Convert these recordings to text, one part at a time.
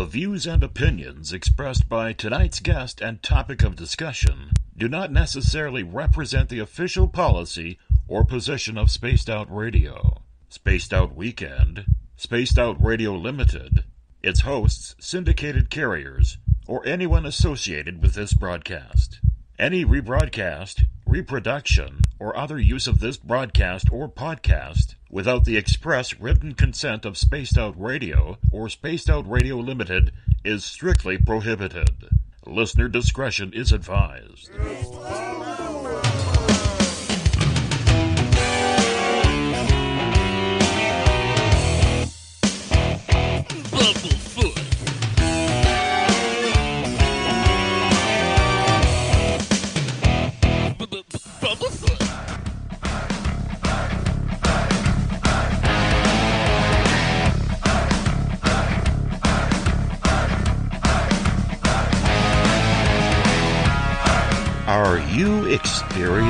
The views and opinions expressed by tonight's guest and topic of discussion do not necessarily represent the official policy or position of Spaced Out Radio, Spaced Out Weekend, Spaced Out Radio Limited, its hosts, syndicated carriers, or anyone associated with this broadcast. Any rebroadcast, reproduction, or other use of this broadcast or podcast without the express written consent of Spaced Out Radio or Spaced Out Radio Limited is strictly prohibited. Listener discretion is advised. Experienced? Stop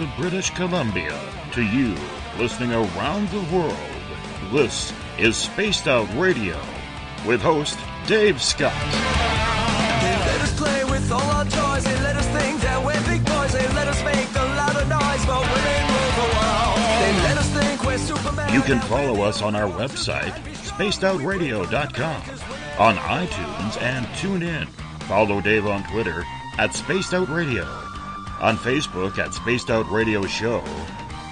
of British Columbia to you listening around the world, this is Spaced Out Radio with host Dave Scott. They let us play with all our toys. They let us think that we're big boys. They let us make a lot of noise, but women rule the world. They let us think we're Superman. You can follow us on our website, spacedoutradio.com, on iTunes and tune in. Follow Dave on Twitter at Spaced Out Radio, on Facebook at Spaced Out Radio Show,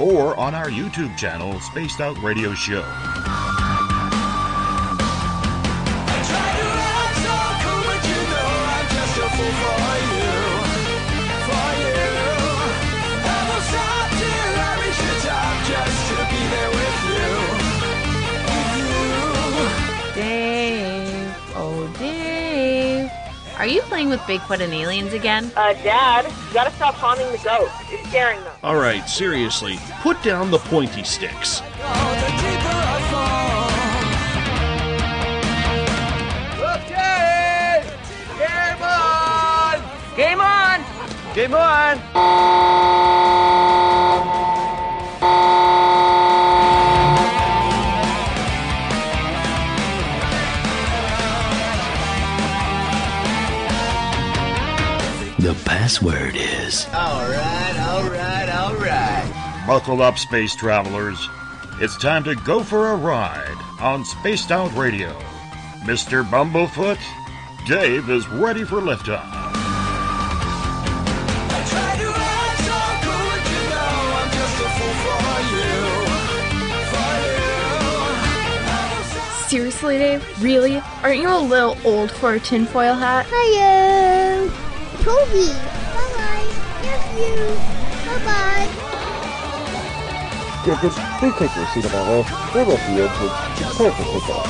or on our YouTube channel, Spaced Out Radio Show. Are you playing with Bigfoot and aliens again? Uh, Dad, you gotta stop haunting the ghost. You're scaring them. All right, seriously, put down the pointy sticks. The deeper I fall. Okay! Game on! Game on! Game on! Password is Alright, alright, alright. Buckle up, space travelers. It's time to go for a ride on Spaced Out Radio. Mr. Bumblefoot, Dave is ready for liftoff. I try to act so cool, but you know I'm just a fool for you. For you. Seriously, Dave? Really? Aren't you a little old for a tinfoil hat? Hello. Toby. Bye-bye. Love you. Bye-bye. Yeah, just please take your seat about way. We're with the edge. It's time for pickup.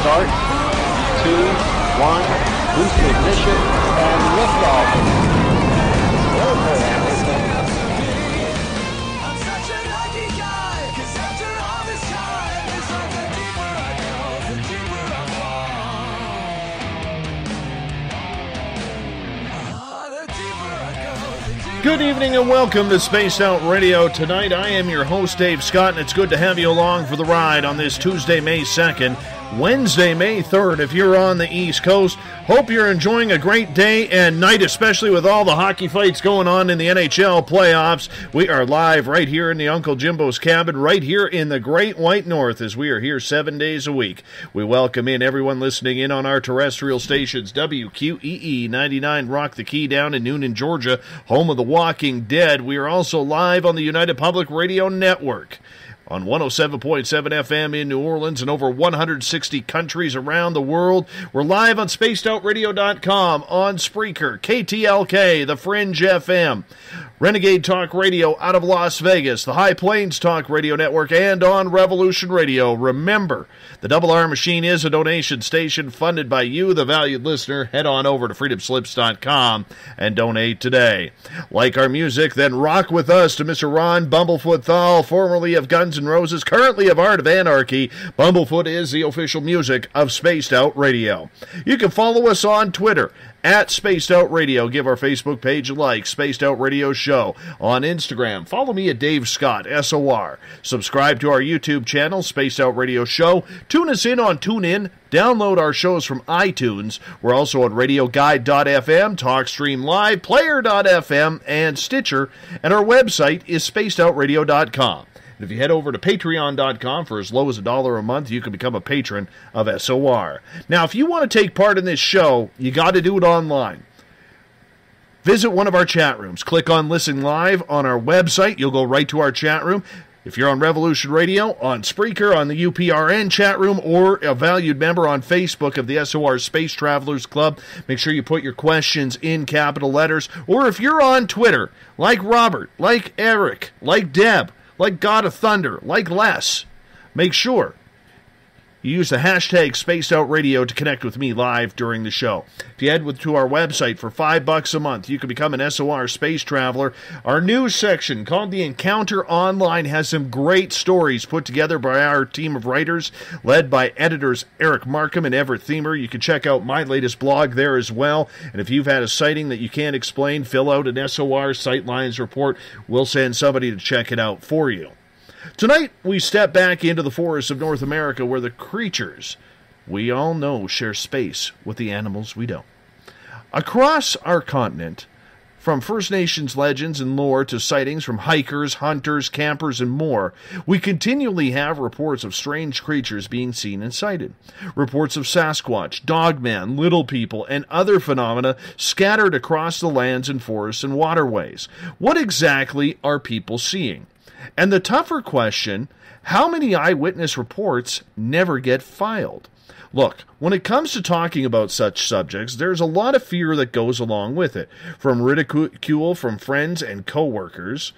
Start. Two, one, boost ignition, and liftoff. Good evening and welcome to Spaced Out Radio. Tonight I am your host, Dave Scott, and it's good to have you along for the ride on this Tuesday, May 2nd. Wednesday, May 3rd, if you're on the East Coast. Hope you're enjoying a great day and night, especially with all the hockey fights going on in the NHL playoffs. We are live right here in the Uncle Jimbo's cabin, right here in the Great White North, as we are here seven days a week. We welcome in everyone listening in on our terrestrial stations WQEE 99 Rock the Key down in Newnan, Georgia, home of the Walking Dead. We are also live on the United Public Radio Network on 107.7 FM in New Orleans and over 160 countries around the world. We're live on spacedoutradio.com, on Spreaker, KTLK, The Fringe FM, Renegade Talk Radio out of Las Vegas, the High Plains Talk Radio Network, and on Revolution Radio. Remember, the Double R Machine is a donation station funded by you, the valued listener. Head on over to freedomslips.com and donate today. Like our music, then rock with us to Mr. Ron Bumblefoot Thal, formerly of Guns Roses, currently of Art of Anarchy. Bumblefoot is the official music of Spaced Out Radio. You can follow us on Twitter at Spaced Out Radio. Give our Facebook page a like, Spaced Out Radio Show. On Instagram, follow me at Dave Scott, SOR. Subscribe to our YouTube channel, Spaced Out Radio Show. Tune us in on TuneIn. Download our shows from iTunes. We're also on RadioGuide.fm, TalkStream Live, Player.fm, and Stitcher. And our website is SpacedOutRadio.com. And if you head over to patreon.com for as low as a dollar a month, you can become a patron of SOR. Now, if you want to take part in this show, you got to do it online. Visit one of our chat rooms. Click on Listen Live on our website. You'll go right to our chat room. If you're on Revolution Radio, on Spreaker, on the UPRN chat room, or a valued member on Facebook of the SOR Space Travelers Club, make sure you put your questions in capital letters. Or if you're on Twitter, like Robert, like Eric, like Deb, like God of Thunder, like Les, make sure you use the hashtag SpacedOutRadio to connect with me live during the show. If you head to our website for five bucks a month, you can become an SOR space traveler. Our news section called The Encounter Online has some great stories put together by our team of writers, led by editors Eric Markham and Everett Themer. You can check out my latest blog there as well. And if you've had a sighting that you can't explain, fill out an SOR Sightlines report. We'll send somebody to check it out for you. Tonight, we step back into the forests of North America where the creatures we all know share space with the animals we don't. Across our continent, from First Nations legends and lore to sightings from hikers, hunters, campers, and more, we continually have reports of strange creatures being seen and sighted. Reports of Sasquatch, Dogman, Little People, and other phenomena scattered across the lands and forests and waterways. What exactly are people seeing? And the tougher question how many eyewitness reports never get filed? Look, when it comes to talking about such subjects, there's a lot of fear that goes along with it, from ridicule from friends and coworkers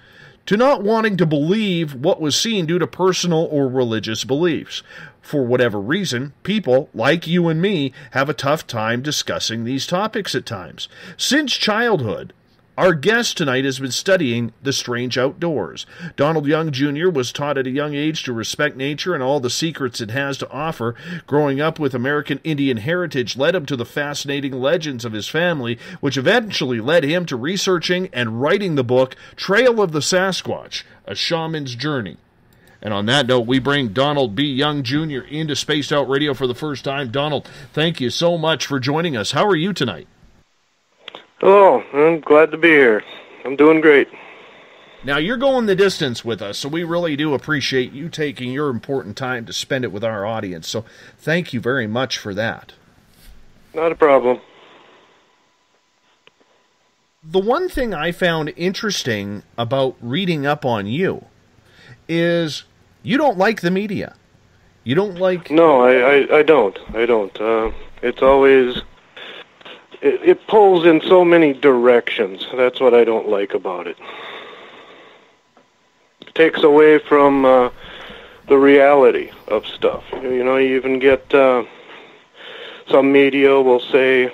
to not wanting to believe what was seen due to personal or religious beliefs. For whatever reason, people, like you and me, have a tough time discussing these topics at times. Since childhood, our guest tonight has been studying the strange outdoors. Donald Young Jr. was taught at a young age to respect nature and all the secrets it has to offer. Growing up with American Indian heritage led him to the fascinating legends of his family, which eventually led him to researching and writing the book Trail of the Sasquatch A Shaman's Journey. And on that note, we bring Donald B. Young Jr. into Spaced Out Radio for the first time. Donald, thank you so much for joining us. How are you tonight? Hello, I'm glad to be here. I'm doing great. Now, you're going the distance with us, so we really do appreciate you taking your important time to spend it with our audience. So, thank you very much for that. Not a problem. The one thing I found interesting about reading up on you is you don't like the media. You don't like. No, I, I, I don't. I don't. Uh, it's always it, it pulls in so many directions. That's what I don't like about it. It takes away from uh, the reality of stuff. You know, you even get uh, some media will say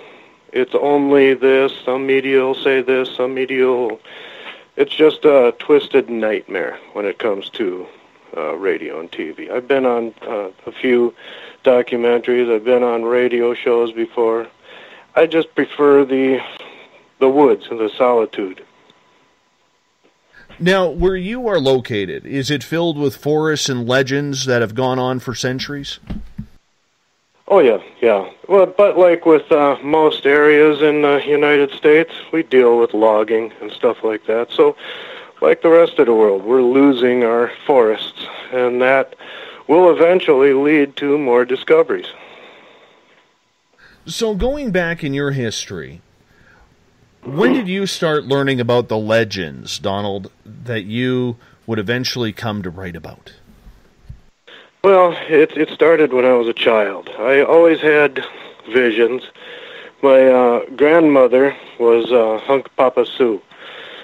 it's only this, some media will say this, some media will. It's just a twisted nightmare when it comes to uh, radio and TV. I've been on uh, a few documentaries, I've been on radio shows before I just prefer the the woods and the solitude. Now, where you are located, is it filled with forests and legends that have gone on for centuries? Oh yeah, yeah. Well, but like with uh, most areas in the United States, we deal with logging and stuff like that. So, like the rest of the world, we're losing our forests, and that will eventually lead to more discoveries. So, going back in your history, when did you start learning about the legends, Donald, that you would eventually come to write about? Well, it it started when I was a child. I always had visions. My uh, grandmother was uh, Hunkpapa Sioux,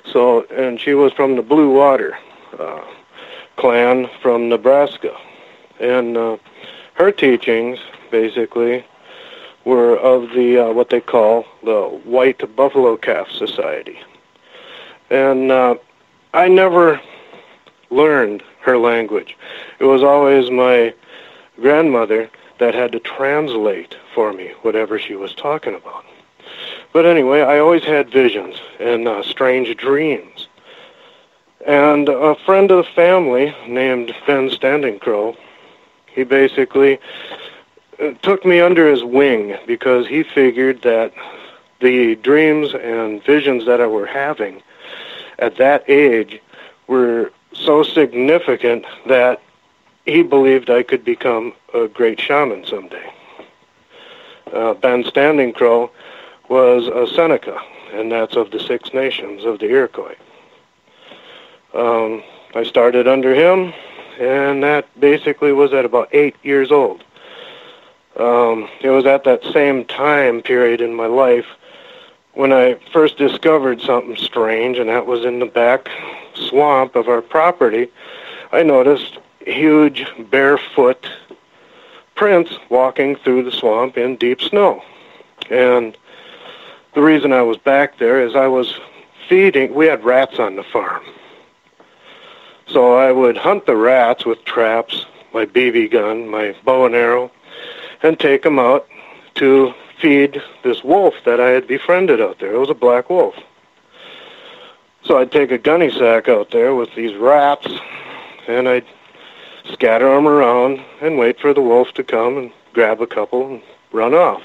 so and she was from the Blue Water uh, clan from Nebraska, and uh, her teachings basically were of the uh, what they call the White Buffalo Calf Society, and uh, I never learned her language. It was always my grandmother that had to translate for me whatever she was talking about. But anyway, I always had visions and uh, strange dreams. And a friend of the family named Ben Standing Crow, he basically took me under his wing because he figured that the dreams and visions that I were having at that age were so significant that he believed I could become a great shaman someday. Uh, ben Standing Crow was a Seneca, and that's of the Six Nations of the Iroquois. Um, I started under him, and that basically was at about eight years old. Um, it was at that same time period in my life when I first discovered something strange, and that was in the back swamp of our property. I noticed huge barefoot prints walking through the swamp in deep snow. And the reason I was back there is I was feeding, we had rats on the farm. So I would hunt the rats with traps, my BB gun, my bow and arrow, and take them out to feed this wolf that I had befriended out there. It was a black wolf. So I'd take a gunny sack out there with these rats, and I'd scatter them around and wait for the wolf to come and grab a couple and run off.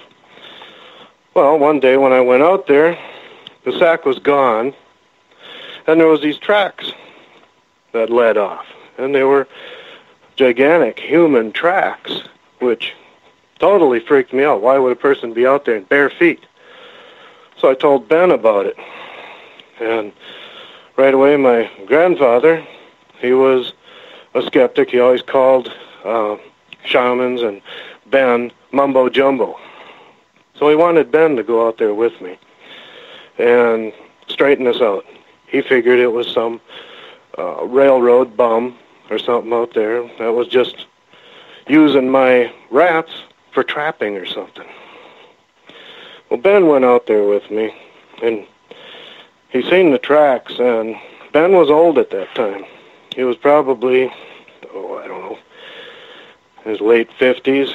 Well, one day when I went out there, the sack was gone, and there was these tracks that led off, and they were gigantic human tracks, which totally freaked me out. Why would a person be out there in bare feet? So I told Ben about it, and right away my grandfather, he was a skeptic. He always called uh, shamans and Ben mumbo jumbo. So he wanted Ben to go out there with me and straighten us out. He figured it was some uh, railroad bum or something out there that was just using my rats for trapping or something. Well, Ben went out there with me, and he seen the tracks, and Ben was old at that time. He was probably, oh, I don't know, his late 50s.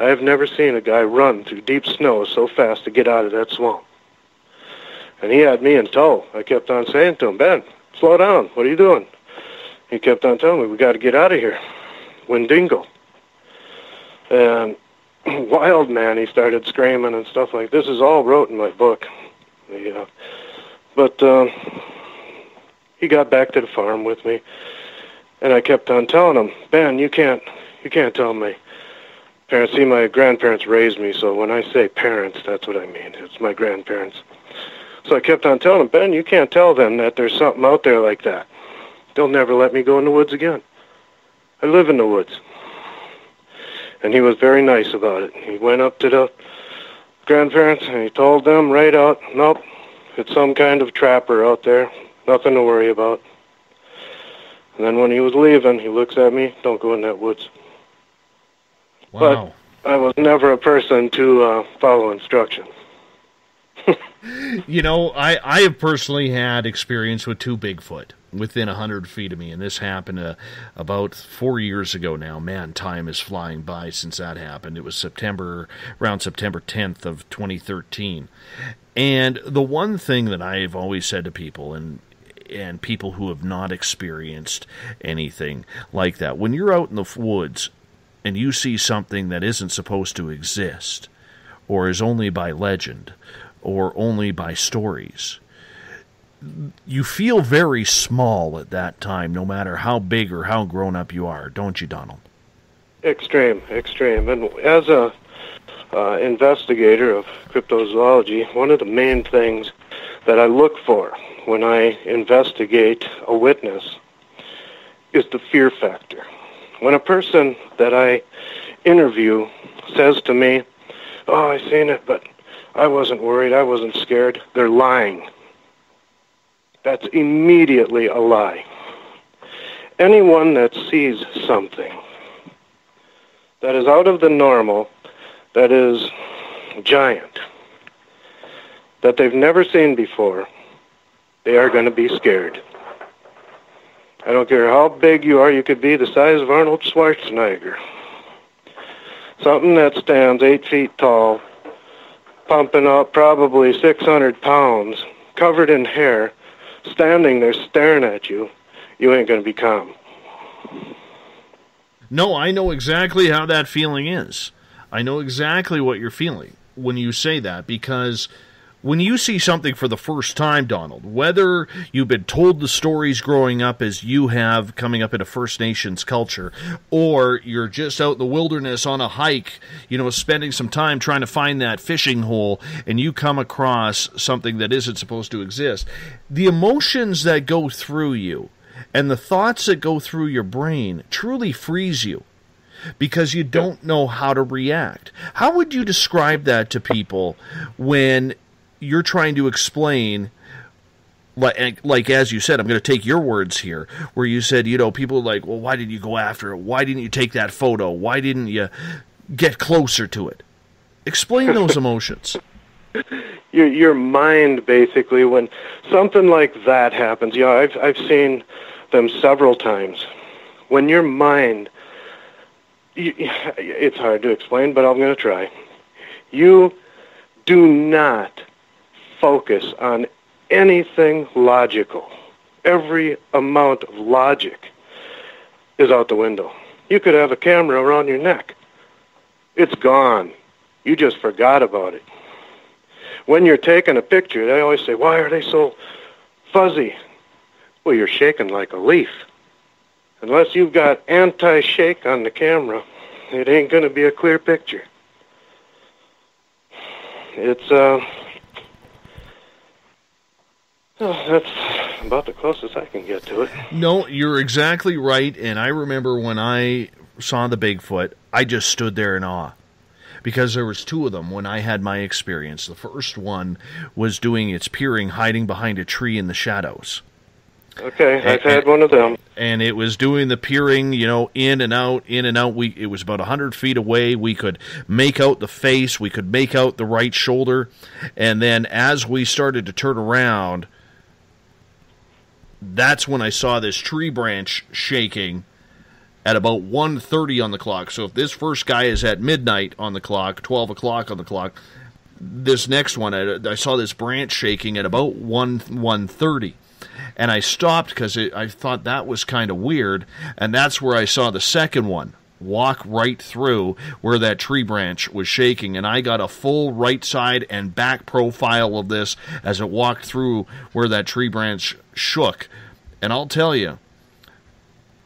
I've never seen a guy run through deep snow so fast to get out of that swamp. And he had me in tow. I kept on saying to him, Ben, slow down. What are you doing? He kept on telling me, we got to get out of here. Wendigo. And wild man, he started screaming and stuff like this. is all wrote in my book. Yeah. But um, he got back to the farm with me, and I kept on telling him, Ben, you can't, you can't tell my parents. See, my grandparents raised me, so when I say parents, that's what I mean. It's my grandparents. So I kept on telling him, Ben, you can't tell them that there's something out there like that. They'll never let me go in the woods again. I live in the woods. And he was very nice about it. He went up to the grandparents and he told them right out, nope, it's some kind of trapper out there. Nothing to worry about. And then when he was leaving, he looks at me, don't go in that woods. Wow. But I was never a person to uh, follow instructions. You know, I, I have personally had experience with two Bigfoot within a hundred feet of me, and this happened uh, about four years ago now. Man, time is flying by since that happened. It was September, around September 10th of 2013. And the one thing that I've always said to people, and and people who have not experienced anything like that, when you're out in the woods, and you see something that isn't supposed to exist, or is only by legend, or only by stories, you feel very small at that time, no matter how big or how grown up you are, don't you, Donald? Extreme, extreme. And as a uh, investigator of cryptozoology, one of the main things that I look for when I investigate a witness is the fear factor. When a person that I interview says to me, Oh, I've seen it, but I wasn't worried, I wasn't scared, they're lying. That's immediately a lie. Anyone that sees something that is out of the normal, that is giant, that they've never seen before, they are going to be scared. I don't care how big you are, you could be the size of Arnold Schwarzenegger. Something that stands eight feet tall, pumping up probably 600 pounds, covered in hair, standing there staring at you, you ain't going to be calm. No, I know exactly how that feeling is. I know exactly what you're feeling when you say that because when you see something for the first time, Donald, whether you've been told the stories growing up as you have coming up in a First Nations culture, or you're just out in the wilderness on a hike, you know, spending some time trying to find that fishing hole, and you come across something that isn't supposed to exist, the emotions that go through you and the thoughts that go through your brain truly freeze you because you don't know how to react. How would you describe that to people when you're trying to explain like, like as you said, I'm going to take your words here, where you said, you know, people like, well, why didn't you go after it? Why didn't you take that photo? Why didn't you get closer to it? Explain those emotions. Your your mind basically when something like that happens. Yeah, I've I've seen them several times. When your mind, you, it's hard to explain, but I'm going to try. You do not focus on anything logical. Every amount of logic is out the window. You could have a camera around your neck. It's gone. You just forgot about it. When you're taking a picture, they always say, why are they so fuzzy? Well, you're shaking like a leaf. Unless you've got anti-shake on the camera, it ain't going to be a clear picture. It's, uh, oh, that's about the closest I can get to it. No, you're exactly right. And I remember when I saw the Bigfoot, I just stood there in awe because there was two of them when I had my experience. The first one was doing its peering, hiding behind a tree in the shadows. Okay, I've had one of them. And it was doing the peering, you know, in and out, in and out. We it was about a hundred feet away. We could make out the face, we could make out the right shoulder, and then as we started to turn around, that's when I saw this tree branch shaking at about 1.30 on the clock. So if this first guy is at midnight on the clock, 12 o'clock on the clock, this next one, I, I saw this branch shaking at about 1, 1.30. And I stopped because I thought that was kind of weird. And that's where I saw the second one walk right through where that tree branch was shaking. And I got a full right side and back profile of this as it walked through where that tree branch shook. And I'll tell you,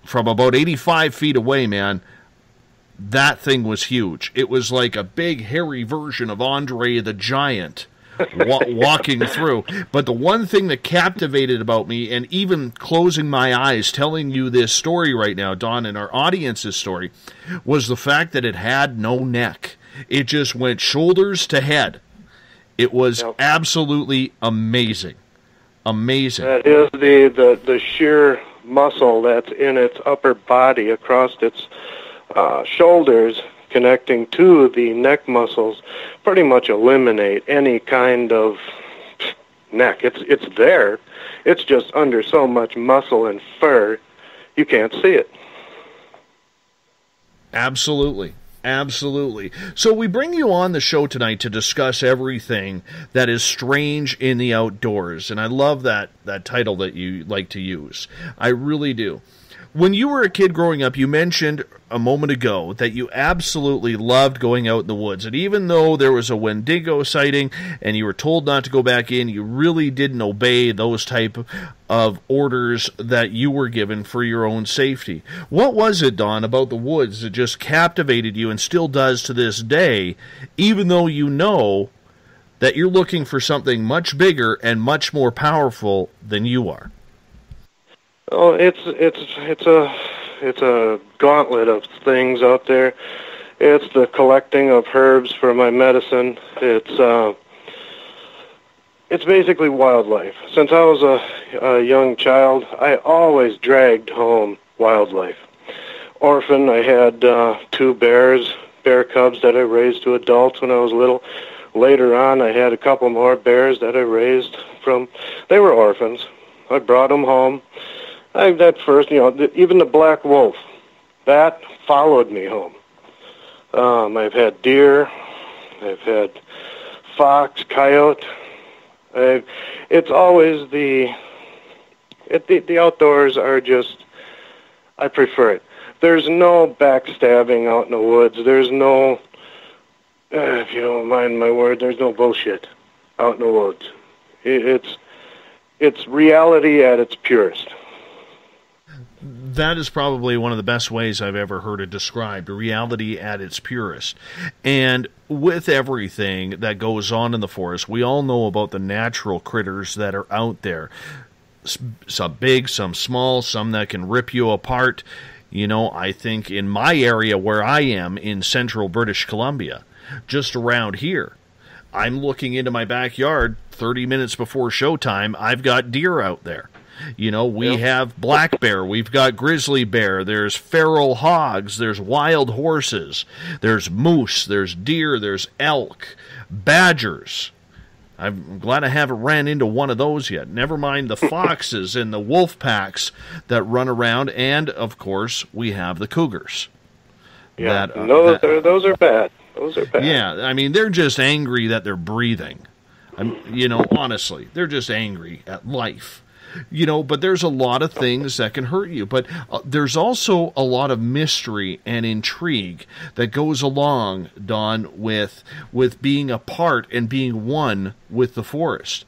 from about 85 feet away, man, that thing was huge. It was like a big, hairy version of Andre the Giant wa- walking through. But the one thing that captivated about me, and even closing my eyes, telling you this story right now, Don, and our audience's story, was the fact that it had no neck. It just went shoulders to head. It was yep. absolutely amazing. Amazing. That is the, the, the sheer muscle that's in its upper body across its uh, shoulders connecting to the neck muscles pretty much eliminate any kind of neck. It's it's there. It's just under so much muscle and fur, you can't see it. Absolutely. Absolutely. So we bring you on the show tonight to discuss everything that is strange in the outdoors, and I love that that title that you like to use. I really do. When you were a kid growing up, you mentioned a moment ago that you absolutely loved going out in the woods. And even though there was a Wendigo sighting and you were told not to go back in, you really didn't obey those type of orders that you were given for your own safety. What was it, Don, about the woods that just captivated you and still does to this day, even though you know that you're looking for something much bigger and much more powerful than you are? Oh, it's it's it's a it's a gauntlet of things out there. It's the collecting of herbs for my medicine. It's uh, it's basically wildlife. Since I was a, a young child, I always dragged home wildlife. Orphan, I had uh, two bears, bear cubs that I raised to adults when I was little. Later on, I had a couple more bears that I raised from. They were orphans. I brought them home. I that first, you know, the, even the black wolf, that followed me home. Um, I've had deer. I've had fox, coyote. I, it's always the, it, the the outdoors are just. I prefer it. There's no backstabbing out in the woods. There's no, uh, if you don't mind my word, there's no bullshit out in the woods. It, it's it's reality at its purest. That is probably one of the best ways I've ever heard it described reality at its purest. And with everything that goes on in the forest, we all know about the natural critters that are out there some big, some small, some that can rip you apart. You know, I think in my area where I am in central British Columbia, just around here, I'm looking into my backyard 30 minutes before showtime. I've got deer out there. You know, we have black bear, we've got grizzly bear, there's feral hogs, there's wild horses, there's moose, there's deer, there's elk, badgers. I'm glad I haven't ran into one of those yet. Never mind the foxes and the wolf packs that run around, and of course, we have the cougars. Yeah, That, uh, those that- are those are bad. Those are bad. yeah, I mean, they're just angry that they're breathing. I'm, you know, honestly, they're just angry at life. You know, but there's a lot of things that can hurt you. But uh, there's also a lot of mystery and intrigue that goes along, Don, with with being a part and being one with the forest.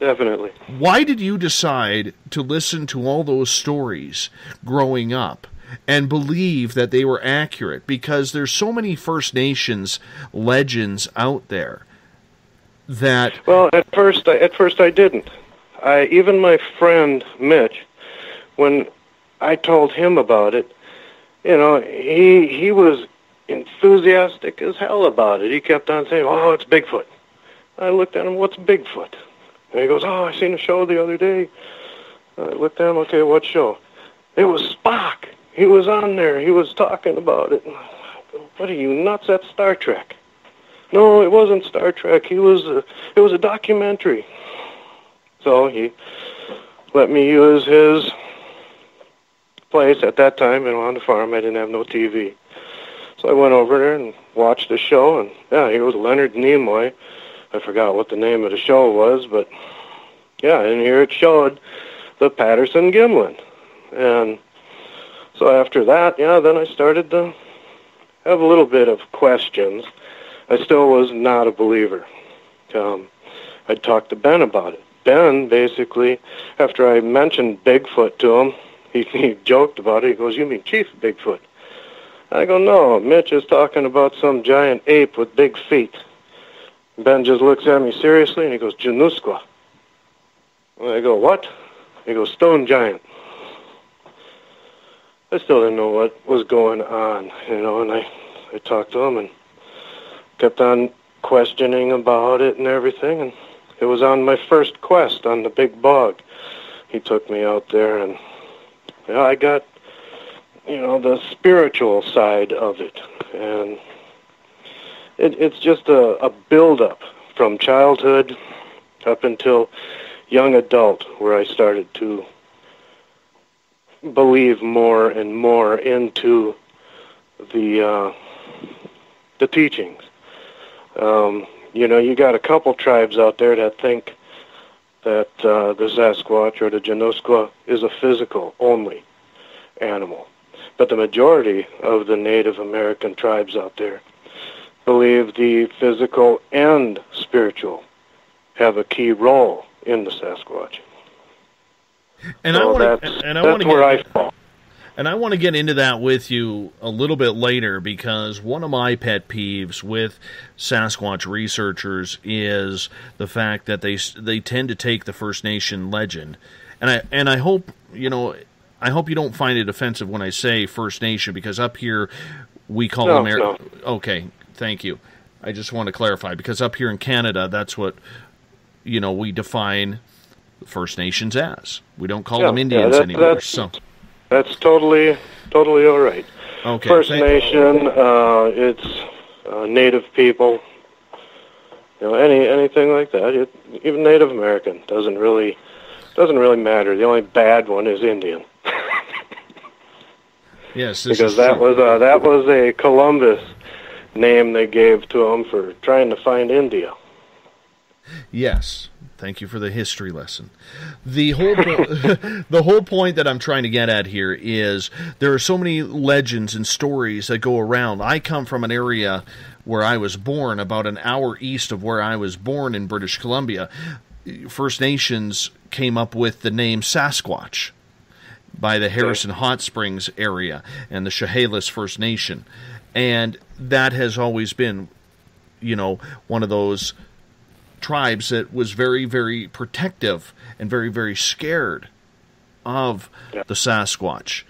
Definitely. Why did you decide to listen to all those stories growing up and believe that they were accurate? Because there's so many First Nations legends out there that Well, at first, I, at first I didn't. I even my friend Mitch, when I told him about it, you know, he he was enthusiastic as hell about it. He kept on saying, "Oh, it's Bigfoot." I looked at him, "What's Bigfoot?" And he goes, "Oh, I seen a show the other day." I looked at him, "Okay, what show?" It was Spock. He was on there. He was talking about it. What are you nuts? That's Star Trek. No, it wasn't Star Trek. He was a, it was a documentary. So he let me use his place at that time, And on the farm. I didn't have no TV. So I went over there and watched the show, and yeah, here was Leonard Nimoy. I forgot what the name of the show was, but yeah, and here it showed the Patterson Gimlin. And so after that, yeah, then I started to have a little bit of questions. I still was not a believer. Um, I talked to Ben about it. Ben basically, after I mentioned Bigfoot to him, he, he joked about it. He goes, "You mean Chief Bigfoot?" I go, "No, Mitch is talking about some giant ape with big feet." Ben just looks at me seriously and he goes, "Genoskwa." And I go, "What?" He goes, "Stone giant." I still didn't know what was going on, you know, and I, I talked to him and kept on questioning about it and everything, and it was on my first quest on the big bog. He took me out there, and yeah, I got, you know, the spiritual side of it, and it, it's just a, a build-up from childhood up until young adult, where I started to believe more and more into the uh, the teachings. Um, you know, you got a couple tribes out there that think that uh, the Sasquatch or the Genoskwa is a physical only animal. but the majority of the Native American tribes out there believe the physical and spiritual have a key role in the Sasquatch. And I So want to, that's, and I want to where get, I fall. And I want to get into that with you a little bit later because one of my pet peeves with Sasquatch researchers is the fact that they they tend to take the First Nation legend, and I and I hope you know. I hope you don't find it offensive when I say First Nation because up here we call No, them. No. Okay, thank you. I just want to clarify because up here in Canada, that's what you know we define First Nations as. We don't call Yeah, them yeah, Indians that- anymore. So That's totally, totally all right. okay, First thank- Nation, uh, it's uh, Native people. You know, any anything like that. It, even Native American doesn't really doesn't really matter. The only bad one is Indian Yes, this because is that true. was uh, that was a Columbus name they gave to him for trying to find India. Yes. Thank you for the history lesson. The whole po- the whole point that I'm trying to get at here is there are so many legends and stories that go around. I come from an area where I was born, about an hour east of where I was born in British Columbia. First Nations came up with the name Sasquatch by the Harrison Hot Springs area and the Chehalis First Nation. And that has always been, you know, one of those tribes that was very, very protective and very, very scared of the Sasquatch.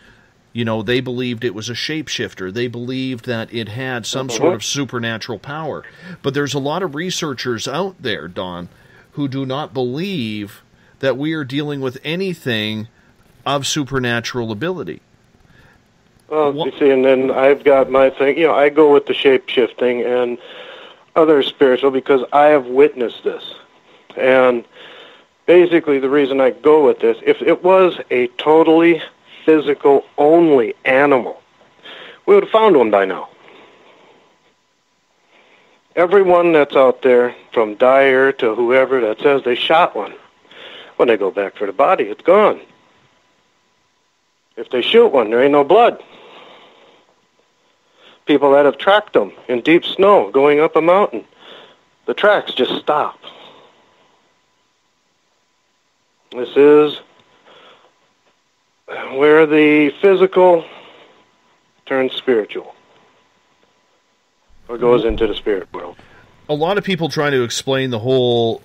You know, they believed it was a shapeshifter. They believed that it had some uh-huh. sort of supernatural power. But there's a lot of researchers out there, Don, who do not believe that we are dealing with anything of supernatural ability. Well, you see, and then I've got my thing. You know, I go with the shape shifting and other spiritual because I have witnessed this. And basically, the reason I go with this, if it was a totally physical only animal, we would have found one by now. Everyone that's out there, from Dyer to whoever, that says they shot one, when they go back for the body, it's gone. If they shoot one, there ain't no blood. People that have tracked them in deep snow going up a mountain, the tracks just stop. This is where the physical turns spiritual or goes into the spirit world. a lot of people try to explain the whole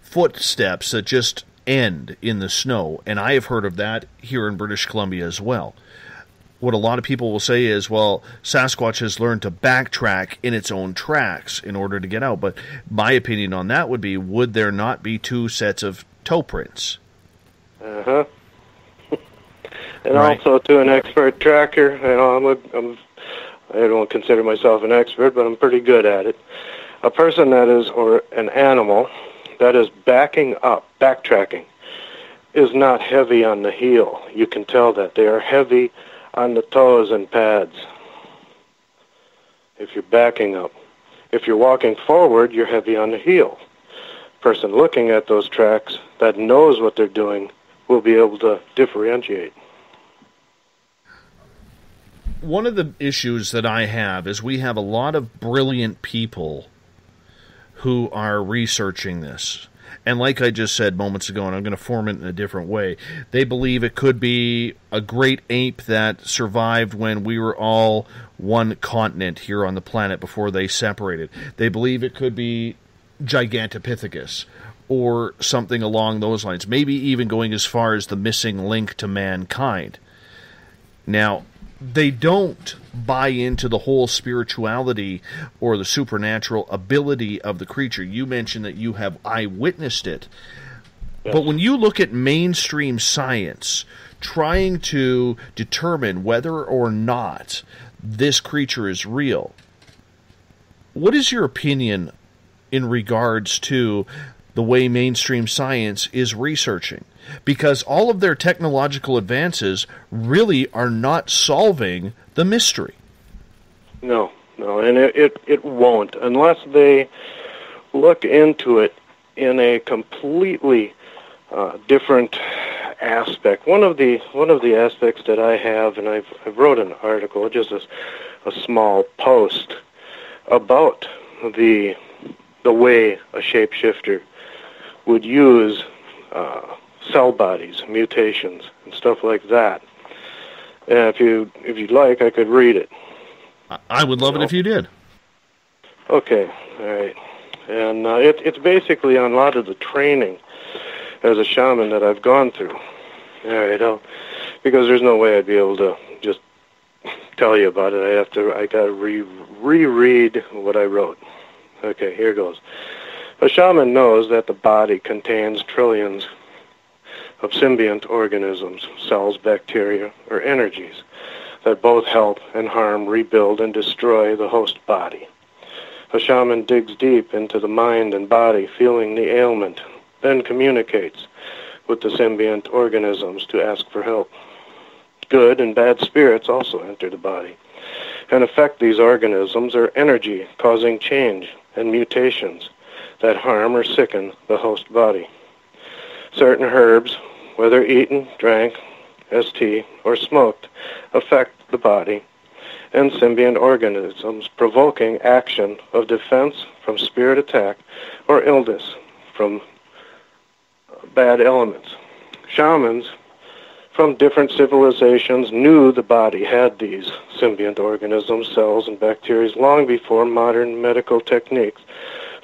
footsteps that just end in the snow, and I have heard of that here in British Columbia as well. What a lot of people will say is, well, Sasquatch has learned to backtrack in its own tracks in order to get out. But my opinion on that would be, would there not be two sets of toe prints? Uh huh. and Right. also to an expert tracker, you know, I'm, a, I'm I don't consider myself an expert, but I'm pretty good at it. A person that is, or an animal that is backing up, backtracking, is not heavy on the heel. You can tell that they are heavy on the toes and pads. If you're backing up, if you're walking forward, you're heavy on the heel. Person looking at those tracks that knows what they're doing will be able to differentiate. one of the issues that I have is we have a lot of brilliant people who are researching this. And like I just said moments ago, and I'm going to form it in a different way, they believe it could be a great ape that survived when we were all one continent here on the planet before they separated. They believe it could be Gigantopithecus or something along those lines, maybe even going as far as the missing link to mankind. Now, they don't buy into the whole spirituality or the supernatural ability of the creature. You mentioned that you have eyewitnessed it. But when you look at mainstream science trying to determine whether or not this creature is real, what is your opinion in regards to the way mainstream science is researching? Because all of their technological advances really are not solving the mystery. No, no, and it, it, it won't unless they look into it in a completely uh, different aspect. One of the one of the aspects that I have, and I've I wrote an article, just a, a small post about the the way a shapeshifter would use uh, cell bodies, mutations, and stuff like that. And if you if you'd like, I could read it. I- I would love it if you did. Okay, all right. And uh, it, it's basically on a lot of the training as a shaman that I've gone through. All right, I'll, because there's no way I'd be able to just tell you about it. I have to. I got to re reread what I wrote. Okay, here goes. A shaman knows that the body contains trillions of symbiont organisms, cells, bacteria, or energies that both help and harm, rebuild, and destroy the host body. A shaman digs deep into the mind and body, feeling the ailment, then communicates with the symbiont organisms to ask for help. Good and bad spirits also enter the body and affect these organisms or energy, causing change and mutations that harm or sicken the host body. Certain herbs, whether eaten, drank, as tea, or smoked, affect the body and symbiont organisms, provoking action of defense from spirit attack or illness from bad elements. Shamans from different civilizations knew the body had these symbiont organisms, cells, and bacteria long before modern medical techniques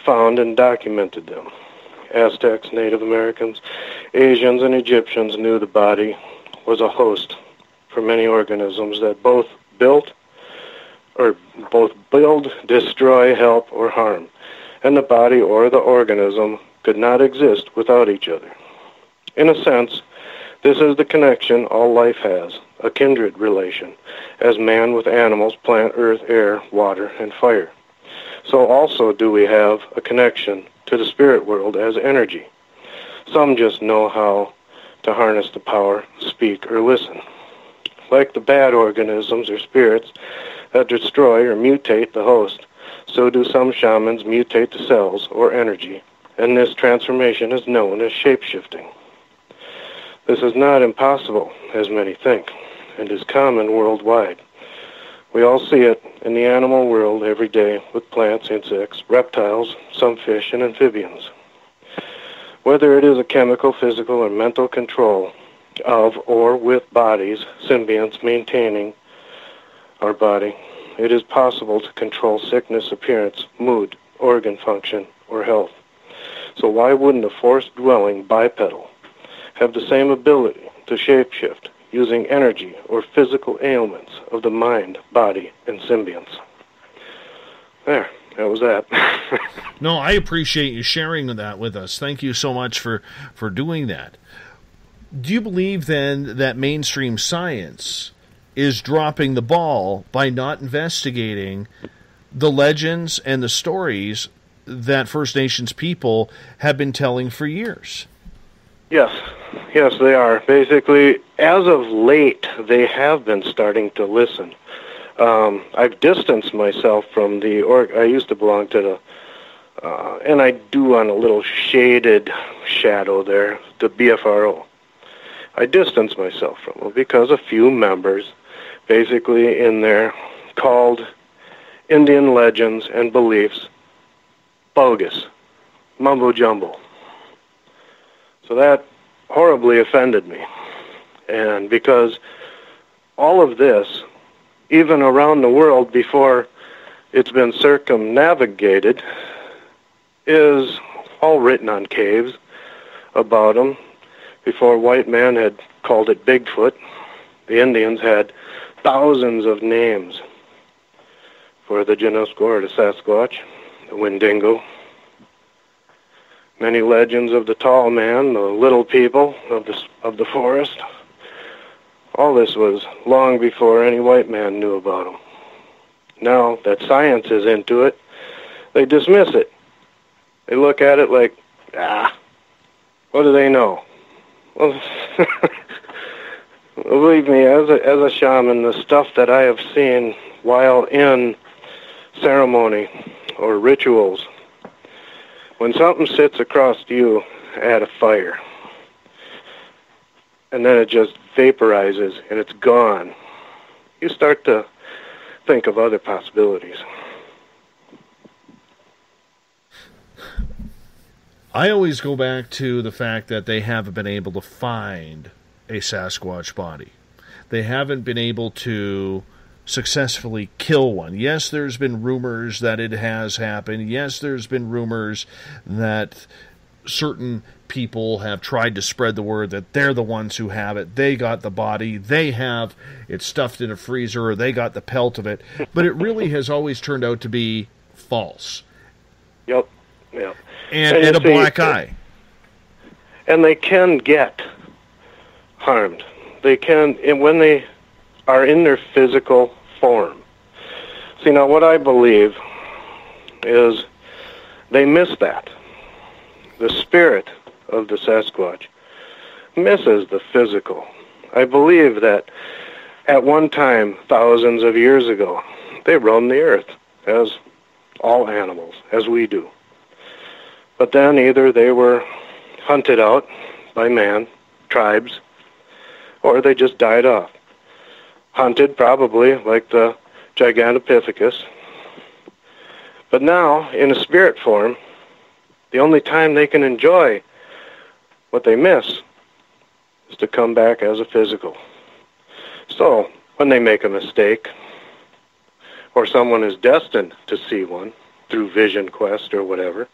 found and documented them. Aztecs, Native Americans, Asians, and Egyptians knew the body was a host for many organisms that both built or both build, destroy, help, or harm, and the body or the organism could not exist without each other. In a sense, this is the connection all life has, a kindred relation, as man with animals, plant, earth, air, water, and fire. So also do we have a connection to the spirit world as energy. Some just know how to harness the power, speak, or listen. Like the bad organisms or spirits that destroy or mutate the host, so do some shamans mutate the cells or energy, and this transformation is known as shapeshifting. This is not impossible, as many think, and is common worldwide. We all see it in the animal world every day with plants, insects, reptiles, some fish, and amphibians. Whether it is a chemical, physical, or mental control of or with bodies, symbionts maintaining our body, it is possible to control sickness, appearance, mood, organ function, or health. So why wouldn't a forest-dwelling bipedal have the same ability to shapeshift using energy or physical ailments of the mind, body, and symbionts? There, that was that. No, I appreciate you sharing that with us. Thank you so much for for doing that. Do you believe then that mainstream science is dropping the ball by not investigating the legends and the stories that First Nations people have been telling for years? Yes, yes, they are. Basically, as of late, they have been starting to listen. Um, I've distanced myself from the org. I used to belong to the, uh, and I do on a little shaded shadow there, the BFRO. I distanced myself from them because a few members, basically in there, called Indian legends and beliefs bogus, mumbo jumbo. So that horribly offended me. And because all of this, even around the world before it's been circumnavigated, is all written on caves about them. Before white man had called it Bigfoot, the Indians had thousands of names for the Genoskwa, the Sasquatch, the Wendigo, many legends of the tall man, the little people of the of the forest. All this was long before any white man knew about them. Now that science is into it, they dismiss it. They look at it like, ah, what do they know? Well, believe me, as a as a shaman, the stuff that I have seen while in ceremony or rituals when something sits across you at a fire, and then it just vaporizes and it's gone, you start to think of other possibilities. I always go back to the fact that they haven't been able to find a Sasquatch body. They haven't been able to successfully kill one. Yes, there's been rumors that it has happened. Yes, there's been rumors that certain people have tried to spread the word that they're the ones who have it. They got the body. They have it stuffed in a freezer or they got the pelt of it. But it really has always turned out to be false. Yep. Yep. And, And and, a see, black eye. and they can get harmed. They can, and when they are in their physical form. See, now what I believe is they miss that. The spirit of the Sasquatch misses the physical. I believe that at one time, thousands of years ago, they roamed the earth as all animals, as we do. But then either they were hunted out by man, tribes, or they just died off. Hunted, probably, like the Gigantopithecus. But now, in a spirit form, the only time they can enjoy what they miss is to come back as a physical. So, when they make a mistake, or someone is destined to see one through vision quest or whatever,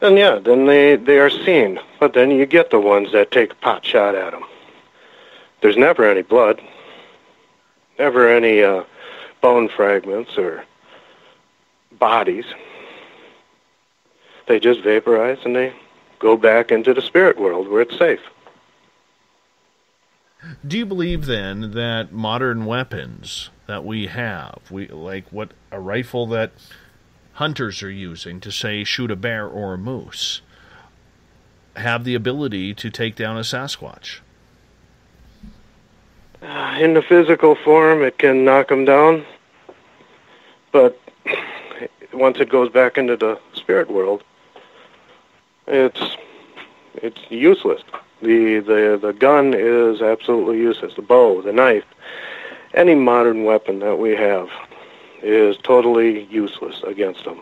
then yeah, then they, they are seen. But then you get the ones that take a pot shot at them. There's never any blood, never any uh, bone fragments or bodies. They just vaporize and they go back into the spirit world where it's safe. Do you believe then that modern weapons that we have, we like what a rifle that hunters are using to say shoot a bear or a moose, have the ability to take down a Sasquatch? Uh, in the physical form, it can knock them down, but once it goes back into the spirit world, it's it's useless. The the the gun is absolutely useless. The bow, the knife, any modern weapon that we have is totally useless against them.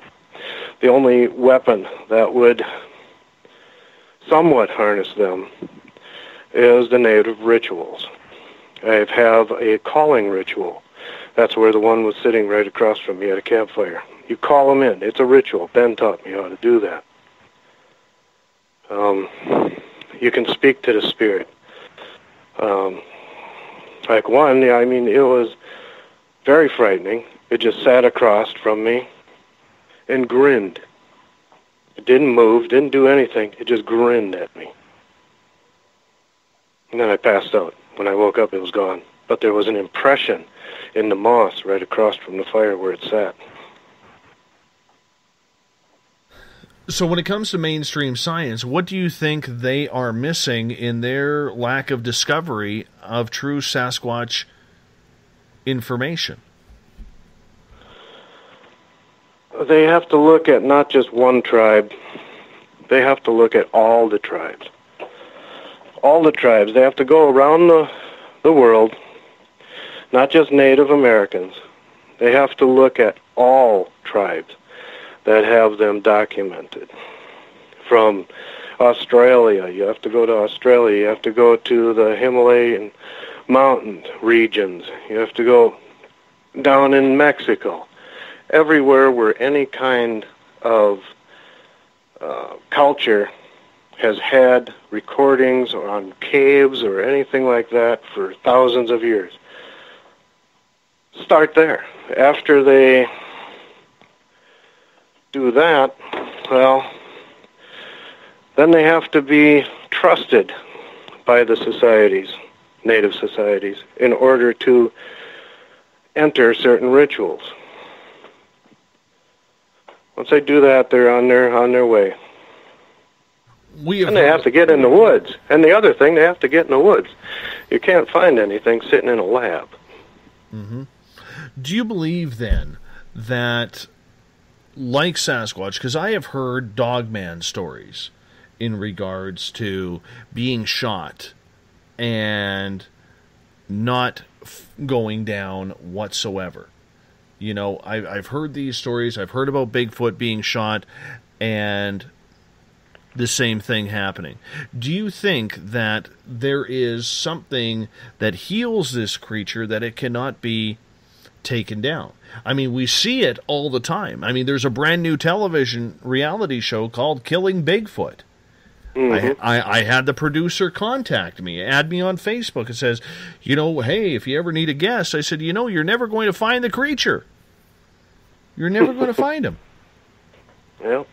The only weapon that would somewhat harness them is the native rituals. I have a calling ritual. That's where the one was sitting right across from me at a campfire. You call them in. It's a ritual. Ben taught me how to do that. Um, you can speak to the spirit. Um, like one, I mean, it was very frightening. It just sat across from me and grinned. It didn't move, didn't do anything. It just grinned at me. And then I passed out. When I woke up, it was gone. But there was an impression in the moss right across from the fire where it sat. So, when it comes to mainstream science, what do you think they are missing in their lack of discovery of true Sasquatch information? They have to look at not just one tribe, they have to look at all the tribes. All the tribes. They have to go around the, the world, not just Native Americans. They have to look at all tribes that have them documented. From Australia, you have to go to Australia, you have to go to the Himalayan mountain regions, you have to go down in Mexico. Everywhere where any kind of uh, culture has had recordings on caves or anything like that for thousands of years. Start there. After they do that, well, then they have to be trusted by the societies, native societies, in order to enter certain rituals. Once they do that, they're on their on their way. We have and they have to get in the woods. And the other thing, they have to get in the woods. You can't find anything sitting in a lab. Mm-hmm. Do you believe then that, like Sasquatch, because I have heard Dogman stories in regards to being shot and not f- going down whatsoever. You know, I, I've heard these stories. I've heard about Bigfoot being shot, and the same thing happening. Do you think that there is something that heals this creature that it cannot be taken down? I mean, we see it all the time. I mean, there's a brand new television reality show called Killing Bigfoot. I, mm-hmm. I, I had the producer contact me, add me on Facebook, and says, you know, hey, if you ever need a guest, I said, you know, you're never going to find the creature. You're never going to find him. Yeah.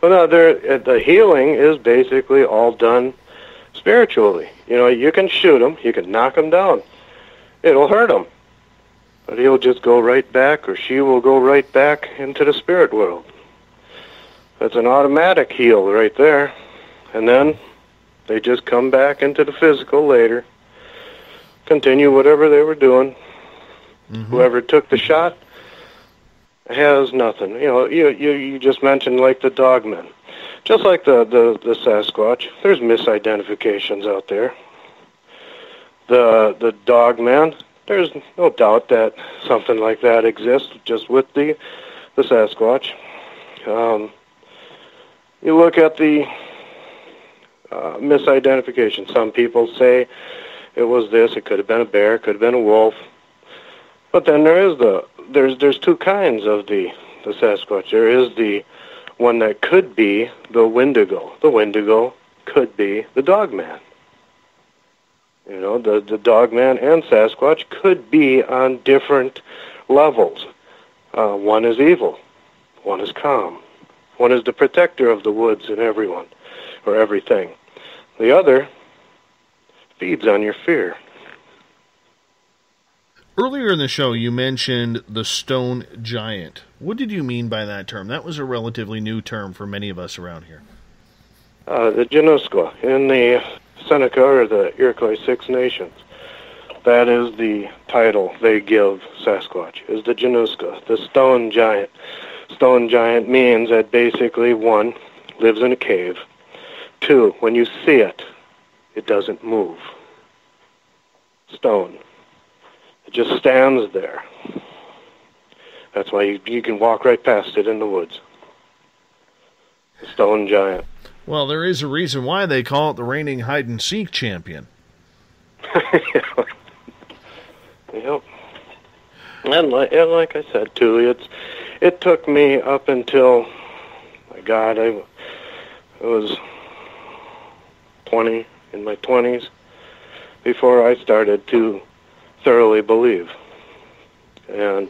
Well, no, there, uh, the healing is basically all done spiritually. You know, you can shoot him, you can knock him down. It'll hurt him. But he'll just go right back, or she will go right back into the spirit world. That's an automatic heal right there. And then they just come back into the physical later, continue whatever they were doing. Whoever took the shot has nothing. You know, you you you just mentioned like the dogmen, just like the the the Sasquatch. There's misidentifications out there. The the dogman. There's no doubt that something like that exists, just with the the Sasquatch. Um, you look at the uh, misidentification. Some people say it was this. It could have been a bear. It could have been a wolf. But then there is the there's there's two kinds of the the Sasquatch. There is the one that could be the Wendigo. The Wendigo could be the Dogman. You know, the the Dogman and Sasquatch could be on different levels. Uh, one is evil. One is calm. One is the protector of the woods and everyone or everything. The other feeds on your fear. Earlier in the show, you mentioned the stone giant. What did you mean by that term? That was a relatively new term for many of us around here. Uh, the Genoskwa in the Seneca or the Iroquois Six Nations. That is the title they give Sasquatch, is the Genoskwa, the stone giant. Stone giant means that basically, one, lives in a cave. Two, when you see it, it doesn't move. Stone. Just stands there. That's why you, you can walk right past it in the woods. The stone giant. Well, there is a reason why they call it the reigning hide and seek champion. Yep. And like, and like I said too, it's it took me up until my God, I, I was twenty in my twenties before I started to thoroughly believe. And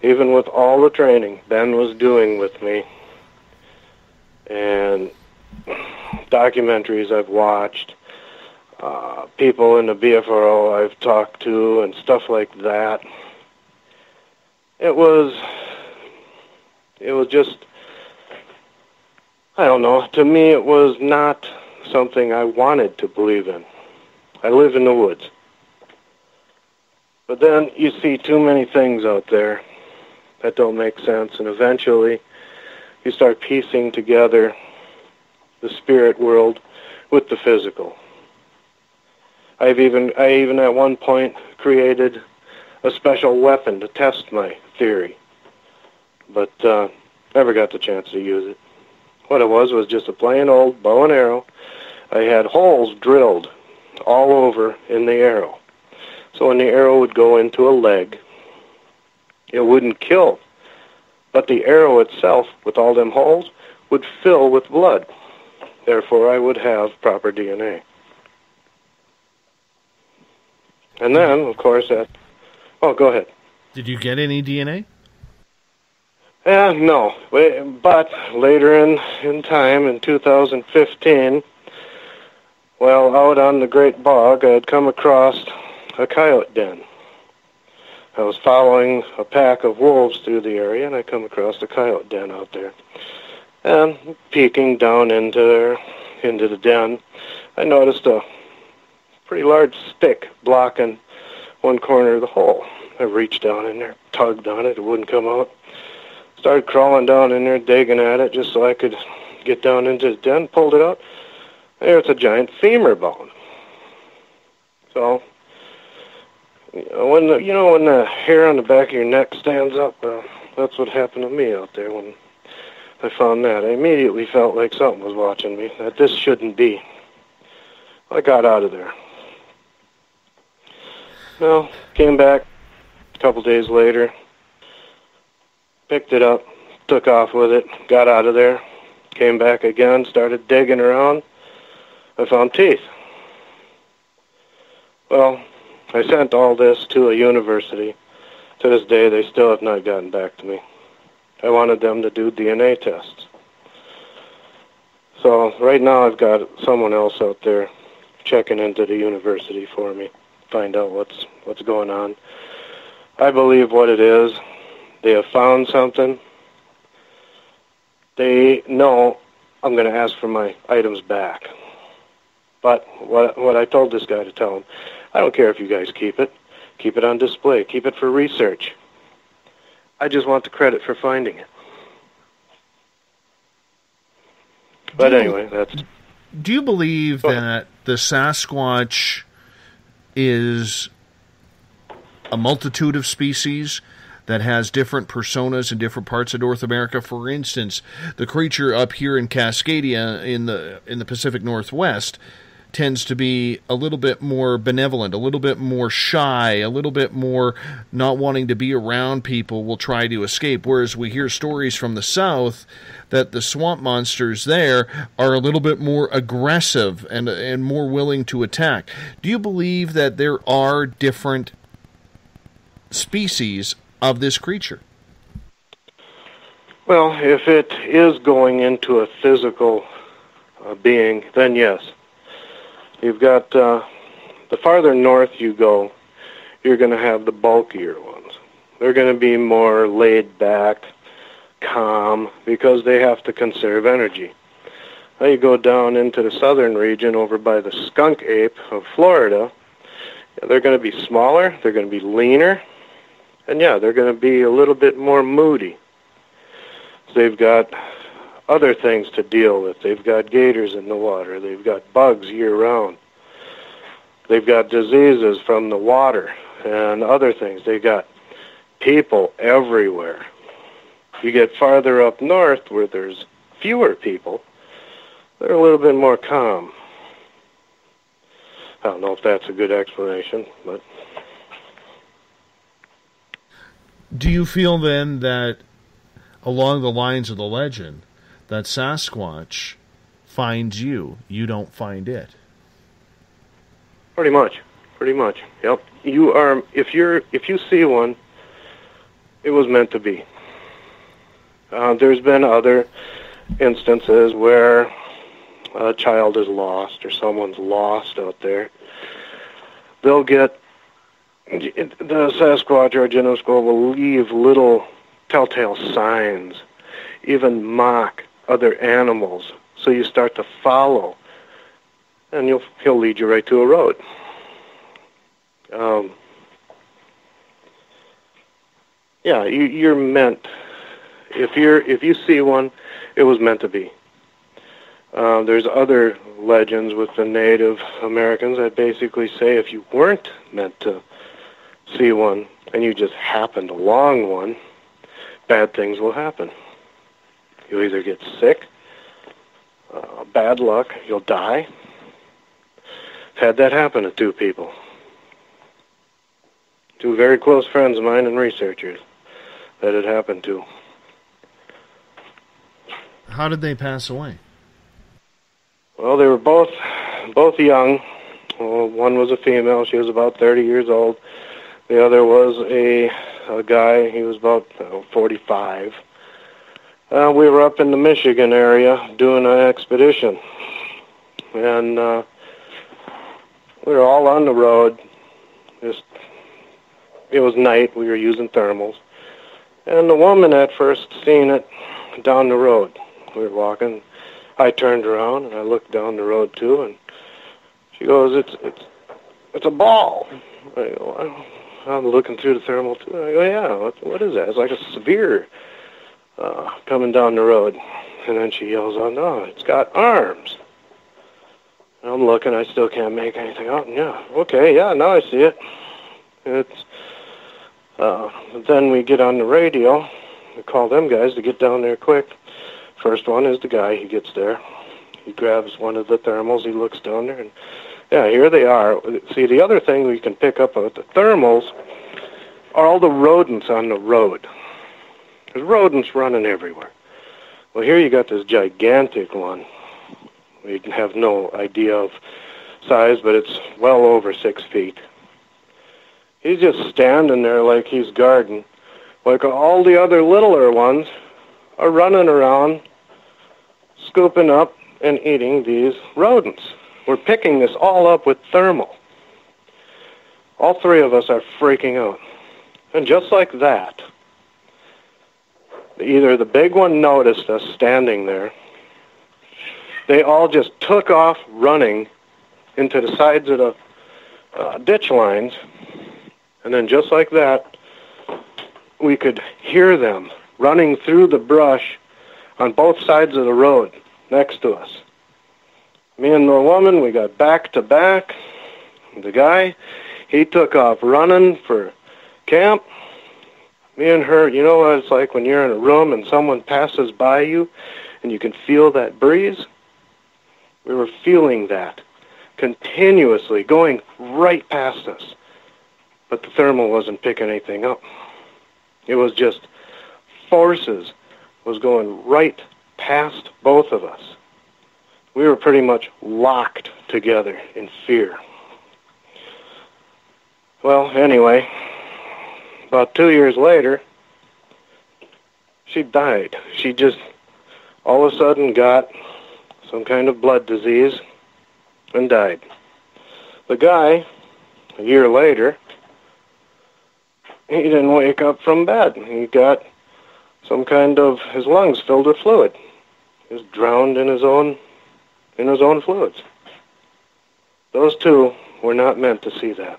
even with all the training Ben was doing with me, and documentaries I've watched, uh, people in the BFRO I've talked to, and stuff like that. It was, it was just, I don't know. To me, it was not something I wanted to believe in. I live in the woods. But then you see too many things out there that don't make sense, and eventually you start piecing together the spirit world with the physical. I've even I even at one point created a special weapon to test my theory, but uh, never got the chance to use it. What it was was just a plain old bow and arrow. I had holes drilled all over in the arrow, so when the arrow would go into a leg, it wouldn't kill, but the arrow itself, with all them holes, would fill with blood. Therefore, I would have proper DNA. And then, of course, that. Oh, go ahead. Did you get any DNA? Yeah, no. But later in, in time, in 2015, well, out on the Great Bog, I had come across a coyote den. I was following a pack of wolves through the area, and I come across a coyote den out there. And peeking down into there, into the den, I noticed a pretty large stick blocking one corner of the hole. I reached down in there, tugged on it, it wouldn't come out. Started crawling down in there, digging at it just so I could get down into the den, pulled it out. There it's a giant femur bone. So, when the, you know when the hair on the back of your neck stands up, uh, that's what happened to me out there when I found that. I immediately felt like something was watching me. That this shouldn't be. I got out of there. Well, came back a couple days later, picked it up, took off with it, got out of there, came back again, started digging around. I found teeth. Well, I sent all this to a university. To this day, they still have not gotten back to me. I wanted them to do DNA tests. So right now, I've got someone else out there checking into the university for me, find out what's what's going on. I believe what it is. They have found something. They know I'm going to ask for my items back. But what what I told this guy to tell him, I don't care if you guys keep it. Keep it on display. Keep it for research. I just want the credit for finding it. But you- anyway, that's Do you believe that the Sasquatch is a multitude of species that has different personas in different parts of North America? For instance, the creature up here in Cascadia in the in the Pacific Northwest tends to be a little bit more benevolent, a little bit more shy, a little bit more not wanting to be around people, will try to escape. Whereas we hear stories from the south that the swamp monsters there are a little bit more aggressive and and more willing to attack. Do you believe that there are different species of this creature? Well, if it is going into a physical uh, being, then yes. You've got uh, the farther north you go, you're going to have the bulkier ones. They're going to be more laid back, calm, because they have to conserve energy. Now you go down into the southern region over by the skunk ape of Florida. They're going to be smaller, they're going to be leaner, and yeah, they're going to be a little bit more moody. They've got other things to deal with. They've got gators in the water. They've got bugs year round. They've got diseases from the water and other things. They've got people everywhere. You get farther up north where there's fewer people, they're a little bit more calm. I don't know if that's a good explanation, but Do you feel then that along the lines of the legend that Sasquatch finds you, you don't find it? Pretty much. Pretty much. Yep. You are if you're if you see one, it was meant to be. Uh, there's been other instances where a child is lost or someone's lost out there. They'll get the Sasquatch or Genoskwa will leave little telltale signs, even mock other animals. So you start to follow and you'll he'll lead you right to a road. Um, yeah, you, you're meant. If you're if you see one, it was meant to be. Uh, there's other legends with the Native Americans that basically say if you weren't meant to see one and you just happened along one, bad things will happen. You'll either get sick, uh, bad luck, you'll die, I've had that happen to two people. Two very close friends of mine and researchers that it happened to. How did they pass away? Well, they were both both young. Well, one was a female; she was about 30 years old. The other was a, a guy; he was about uh, 45. Uh, we were up in the Michigan area doing an expedition, and uh, we were all on the road. Just it was night. We were using thermals, and the woman at first seen it down the road. We were walking. I turned around and I looked down the road too, and she goes, "It's it's it's a ball." I go, "Well, I'm looking through the thermal too. I go, "Yeah, what, what is that?" It's like a severe uh, coming down the road, and then she yells out, "No, it's got arms." And I'm looking, I still can't make anything out. And yeah, okay, yeah, now I see it. It's uh, then we get on the radio. We call them guys to get down there quick. First one is the guy. He gets there. He grabs one of the thermals. He looks down there, and yeah, here they are. See, the other thing we can pick up about the thermals are all the rodents on the road. There's rodents running everywhere. Well, here you got this gigantic one. We have no idea of size, but it's well over six feet. He's just standing there like he's guarding. Like all the other littler ones are running around, scooping up and eating these rodents. We're picking this all up with thermal. All three of us are freaking out. And just like that, either the big one noticed us standing there, they all just took off running into the sides of the uh, ditch lines, and then just like that, we could hear them running through the brush on both sides of the road next to us. Me and the woman, we got back to back. The guy, he took off running for camp. Me and her, you know what it's like when you're in a room and someone passes by you and you can feel that breeze? We were feeling that continuously going right past us. But the thermal wasn't picking anything up. It was just forces was going right past both of us. We were pretty much locked together in fear. Well, anyway, about two years later, she died. She just all of a sudden got some kind of blood disease and died. The guy, a year later, he didn't wake up from bed. He got some kind of his lungs filled with fluid. He was drowned in his own in his own fluids. Those two were not meant to see that.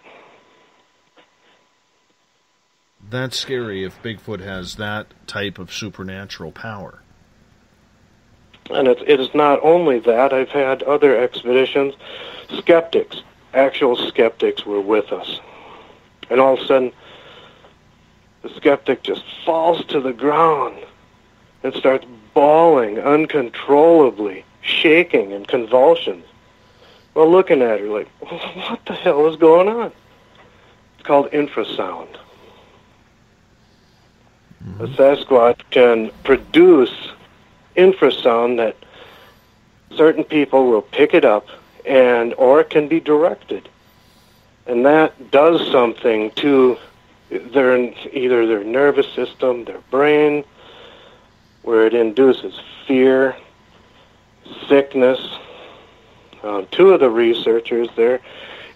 That's scary if Bigfoot has that type of supernatural power. And it's, it is not only that. I've had other expeditions. Skeptics, actual skeptics, were with us. And all of a sudden, the skeptic just falls to the ground and starts bawling uncontrollably, shaking in convulsions. Well, looking at her like, what the hell is going on? It's called infrasound. A Sasquatch can produce infrasound that certain people will pick it up and or it can be directed. And that does something to their either their nervous system, their brain, where it induces fear, sickness. Um, two of the researchers there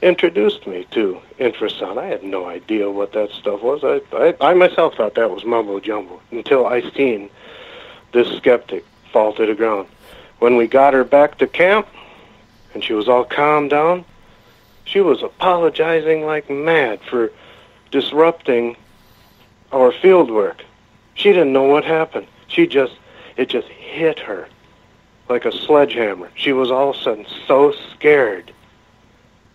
introduced me to infrasound. I had no idea what that stuff was. I, I, I myself thought that was mumbo jumbo until I seen this skeptic fall to the ground. When we got her back to camp and she was all calmed down, she was apologizing like mad for disrupting our field work. She didn't know what happened. She just, it just hit her like a sledgehammer. She was all of a sudden so scared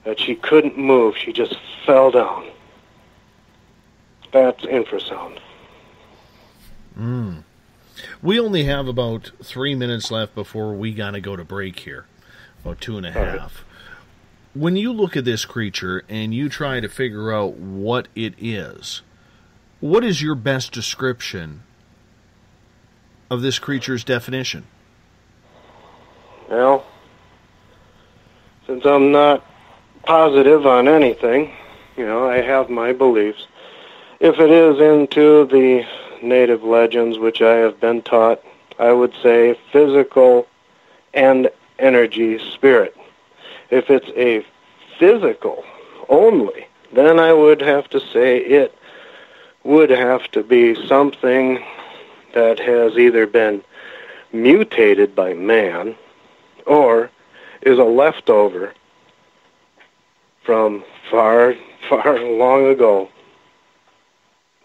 that she couldn't move. She just fell down. That's infrasound. Mm. We only have about three minutes left before we gotta go to break here. About two and a half. right. When you look at this creature and you try to figure out what it is, what is your best description of this creature's definition? Well, since I'm not positive on anything, you know, I have my beliefs. If it is into the native legends, which I have been taught, I would say physical and energy spirit. If it's a physical only, then I would have to say it would have to be something that has either been mutated by man or is a leftover from far, far long ago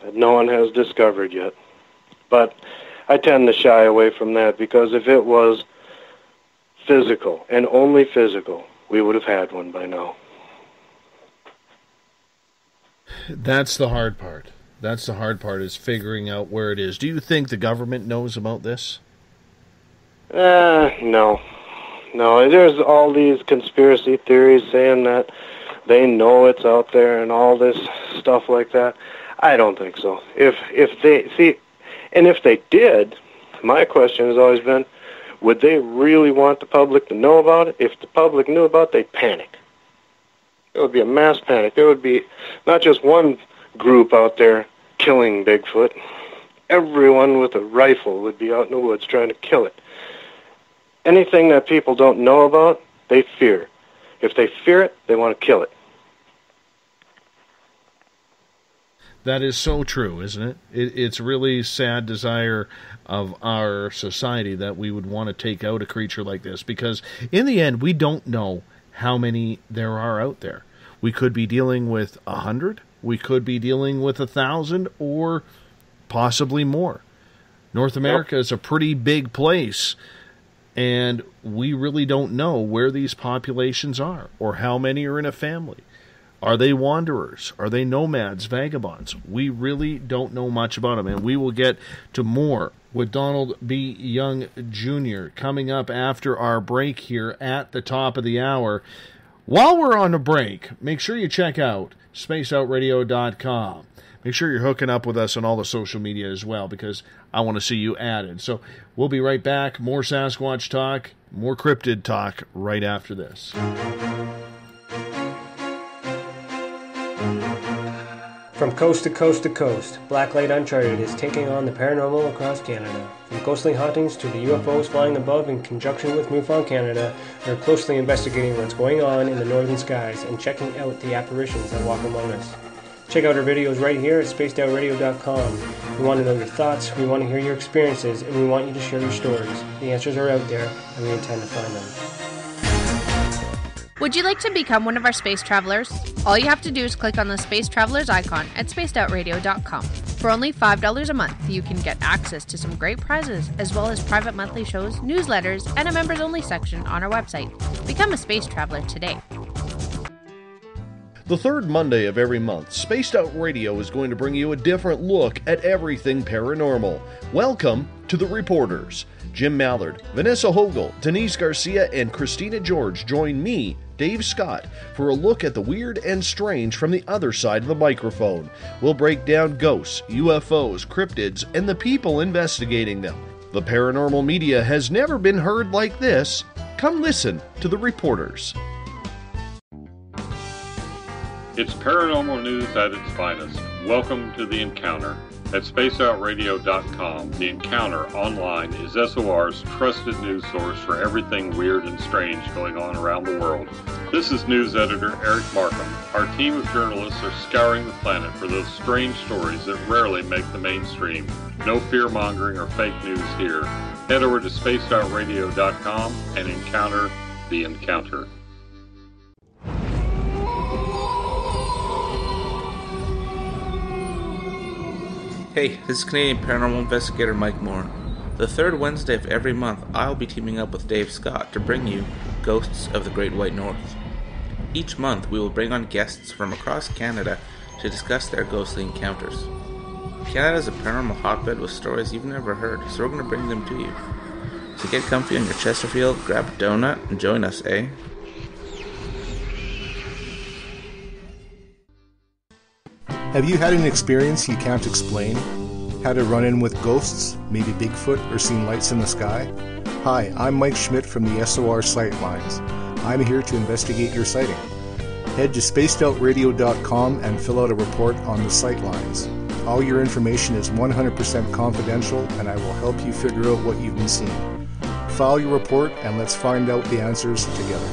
that no one has discovered yet. But I tend to shy away from that because if it was physical and only physical, we would have had one by now. That's the hard part. That's the hard part is figuring out where it is. Do you think the government knows about this? Uh, no. No, there's all these conspiracy theories saying that they know it's out there and all this stuff like that. I don't think so. If if they see and if they did, my question has always been would they really want the public to know about it? If the public knew about it, they'd panic. It would be a mass panic. There would be not just one group out there killing Bigfoot. Everyone with a rifle would be out in the woods trying to kill it. Anything that people don't know about, they fear. If they fear it, they want to kill it. That is so true, isn't it? it? It's really sad desire of our society that we would want to take out a creature like this because, in the end, we don't know how many there are out there. We could be dealing with a hundred, we could be dealing with a thousand, or possibly more. North America yep. is a pretty big place, and we really don't know where these populations are or how many are in a family. Are they wanderers? Are they nomads, vagabonds? We really don't know much about them, and we will get to more with Donald B. Young Jr. coming up after our break here at the top of the hour. While we're on a break, make sure you check out spacedoutradio.com. Make sure you're hooking up with us on all the social media as well because I want to see you added. So we'll be right back. More Sasquatch talk, more cryptid talk right after this. From coast to coast to coast, Blacklight Uncharted is taking on the paranormal across Canada. From ghostly hauntings to the UFOs flying above in conjunction with MUFON Canada, we're closely investigating what's going on in the northern skies and checking out the apparitions that walk among us. Check out our videos right here at spacedoutradio.com. We want to know your thoughts, we want to hear your experiences, and we want you to share your stories. The answers are out there, and we intend to find them. Would you like to become one of our space travelers? All you have to do is click on the Space Travelers icon at spacedoutradio.com. For only $5 a month, you can get access to some great prizes, as well as private monthly shows, newsletters, and a members only section on our website. Become a space traveler today. The third Monday of every month, Spaced Out Radio is going to bring you a different look at everything paranormal. Welcome to The Reporters. Jim Mallard, Vanessa Hogel, Denise Garcia, and Christina George join me, Dave Scott, for a look at the weird and strange from the other side of the microphone. We'll break down ghosts, UFOs, cryptids, and the people investigating them. The paranormal media has never been heard like this. Come listen to the reporters. It's paranormal news at its finest. Welcome to The Encounter. At spacedoutradio.com, The Encounter online is SOR's trusted news source for everything weird and strange going on around the world. This is news editor Eric Markham. Our team of journalists are scouring the planet for those strange stories that rarely make the mainstream. No fear mongering or fake news here. Head over to spacedoutradio.com and encounter The Encounter. Hey, this is Canadian paranormal investigator Mike Moore. The third Wednesday of every month, I'll be teaming up with Dave Scott to bring you Ghosts of the Great White North. Each month, we will bring on guests from across Canada to discuss their ghostly encounters. Canada is a paranormal hotbed with stories you've never heard, so we're going to bring them to you. So get comfy on your Chesterfield, grab a donut, and join us, eh? Have you had an experience you can't explain? Had a run in with ghosts, maybe Bigfoot, or seen lights in the sky? Hi, I'm Mike Schmidt from the SOR Sightlines. I'm here to investigate your sighting. Head to spacedoutradio.com and fill out a report on the sightlines. All your information is 100% confidential, and I will help you figure out what you've been seeing. File your report and let's find out the answers together.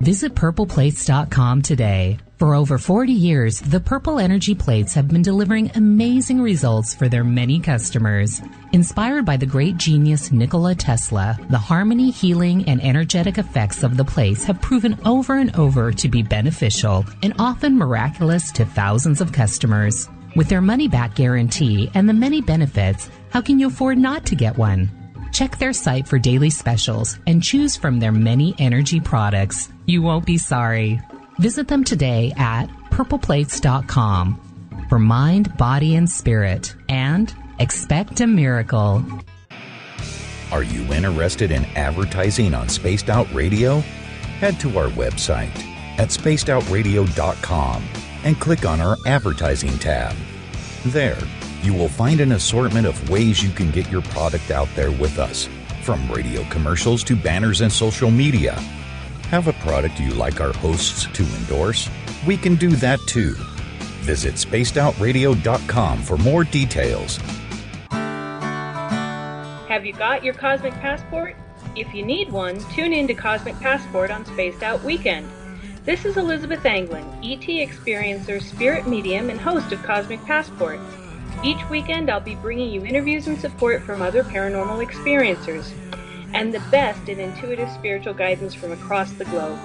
Visit purpleplates.com today. For over 40 years, the Purple Energy Plates have been delivering amazing results for their many customers. Inspired by the great genius Nikola Tesla, the harmony, healing, and energetic effects of the plates have proven over and over to be beneficial and often miraculous to thousands of customers. With their money back guarantee and the many benefits, how can you afford not to get one? Check their site for daily specials and choose from their many energy products. You won't be sorry. Visit them today at purpleplates.com for mind, body, and spirit, and expect a miracle. Are you interested in advertising on Spaced Out Radio? Head to our website at spacedoutradio.com and click on our advertising tab. There, you will find an assortment of ways you can get your product out there with us, from radio commercials to banners and social media. Have a product you like our hosts to endorse? We can do that too. Visit spacedoutradio.com for more details. Have you got your Cosmic Passport? If you need one, tune in to Cosmic Passport on Spaced Out Weekend. This is Elizabeth Anglin, ET Experiencer, spirit medium, and host of Cosmic Passport. Each weekend, I'll be bringing you interviews and support from other paranormal experiencers and the best in intuitive spiritual guidance from across the globe.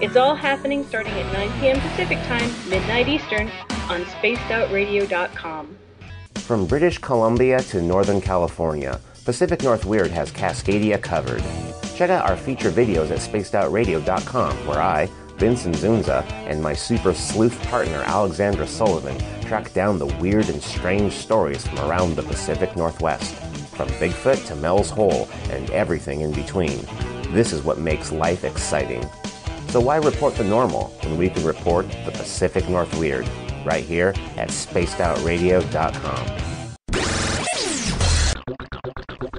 It's all happening starting at 9 p.m. Pacific Time, midnight Eastern, on spacedoutradio.com. From British Columbia to Northern California, Pacific North Weird has Cascadia covered. Check out our feature videos at spacedoutradio.com, where I, Vincent Zunza, and my super sleuth partner Alexandra Sullivan track down the weird and strange stories from around the Pacific Northwest, from Bigfoot to Mel's Hole and everything in between. This is what makes life exciting. So why report the normal when we can report the Pacific North Weird right here at spacedoutradio.com.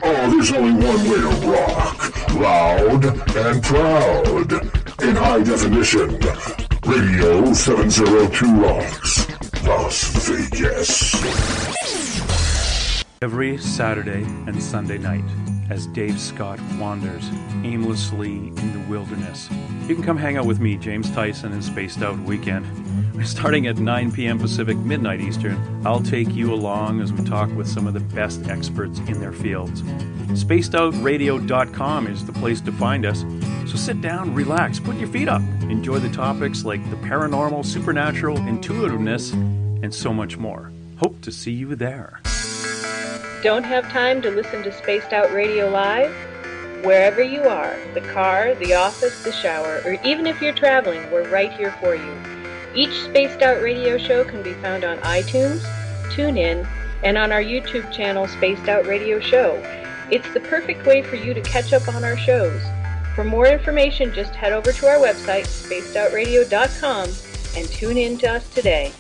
Oh, there's only one way to rock. Loud and proud. In high definition. Radio 702 Rocks. Las Vegas. Every Saturday and Sunday night, as Dave Scott wanders aimlessly in the wilderness, you can come hang out with me, James Tyson, in Spaced Out Weekend. Starting at 9 p.m. Pacific, midnight Eastern, I'll take you along as we talk with some of the best experts in their fields. SpacedOutRadio.com is the place to find us. So sit down, relax, put your feet up, enjoy the topics like the paranormal, supernatural, intuitiveness, and so much more. Hope to see you there. Don't have time to listen to Spaced Out Radio Live? Wherever you are, the car, the office, the shower, or even if you're traveling, we're right here for you. Each Spaced Out Radio show can be found on iTunes, TuneIn, and on our YouTube channel, Spaced Out Radio Show. It's the perfect way for you to catch up on our shows. For more information, just head over to our website, spacedoutradio.com, and tune in to us today.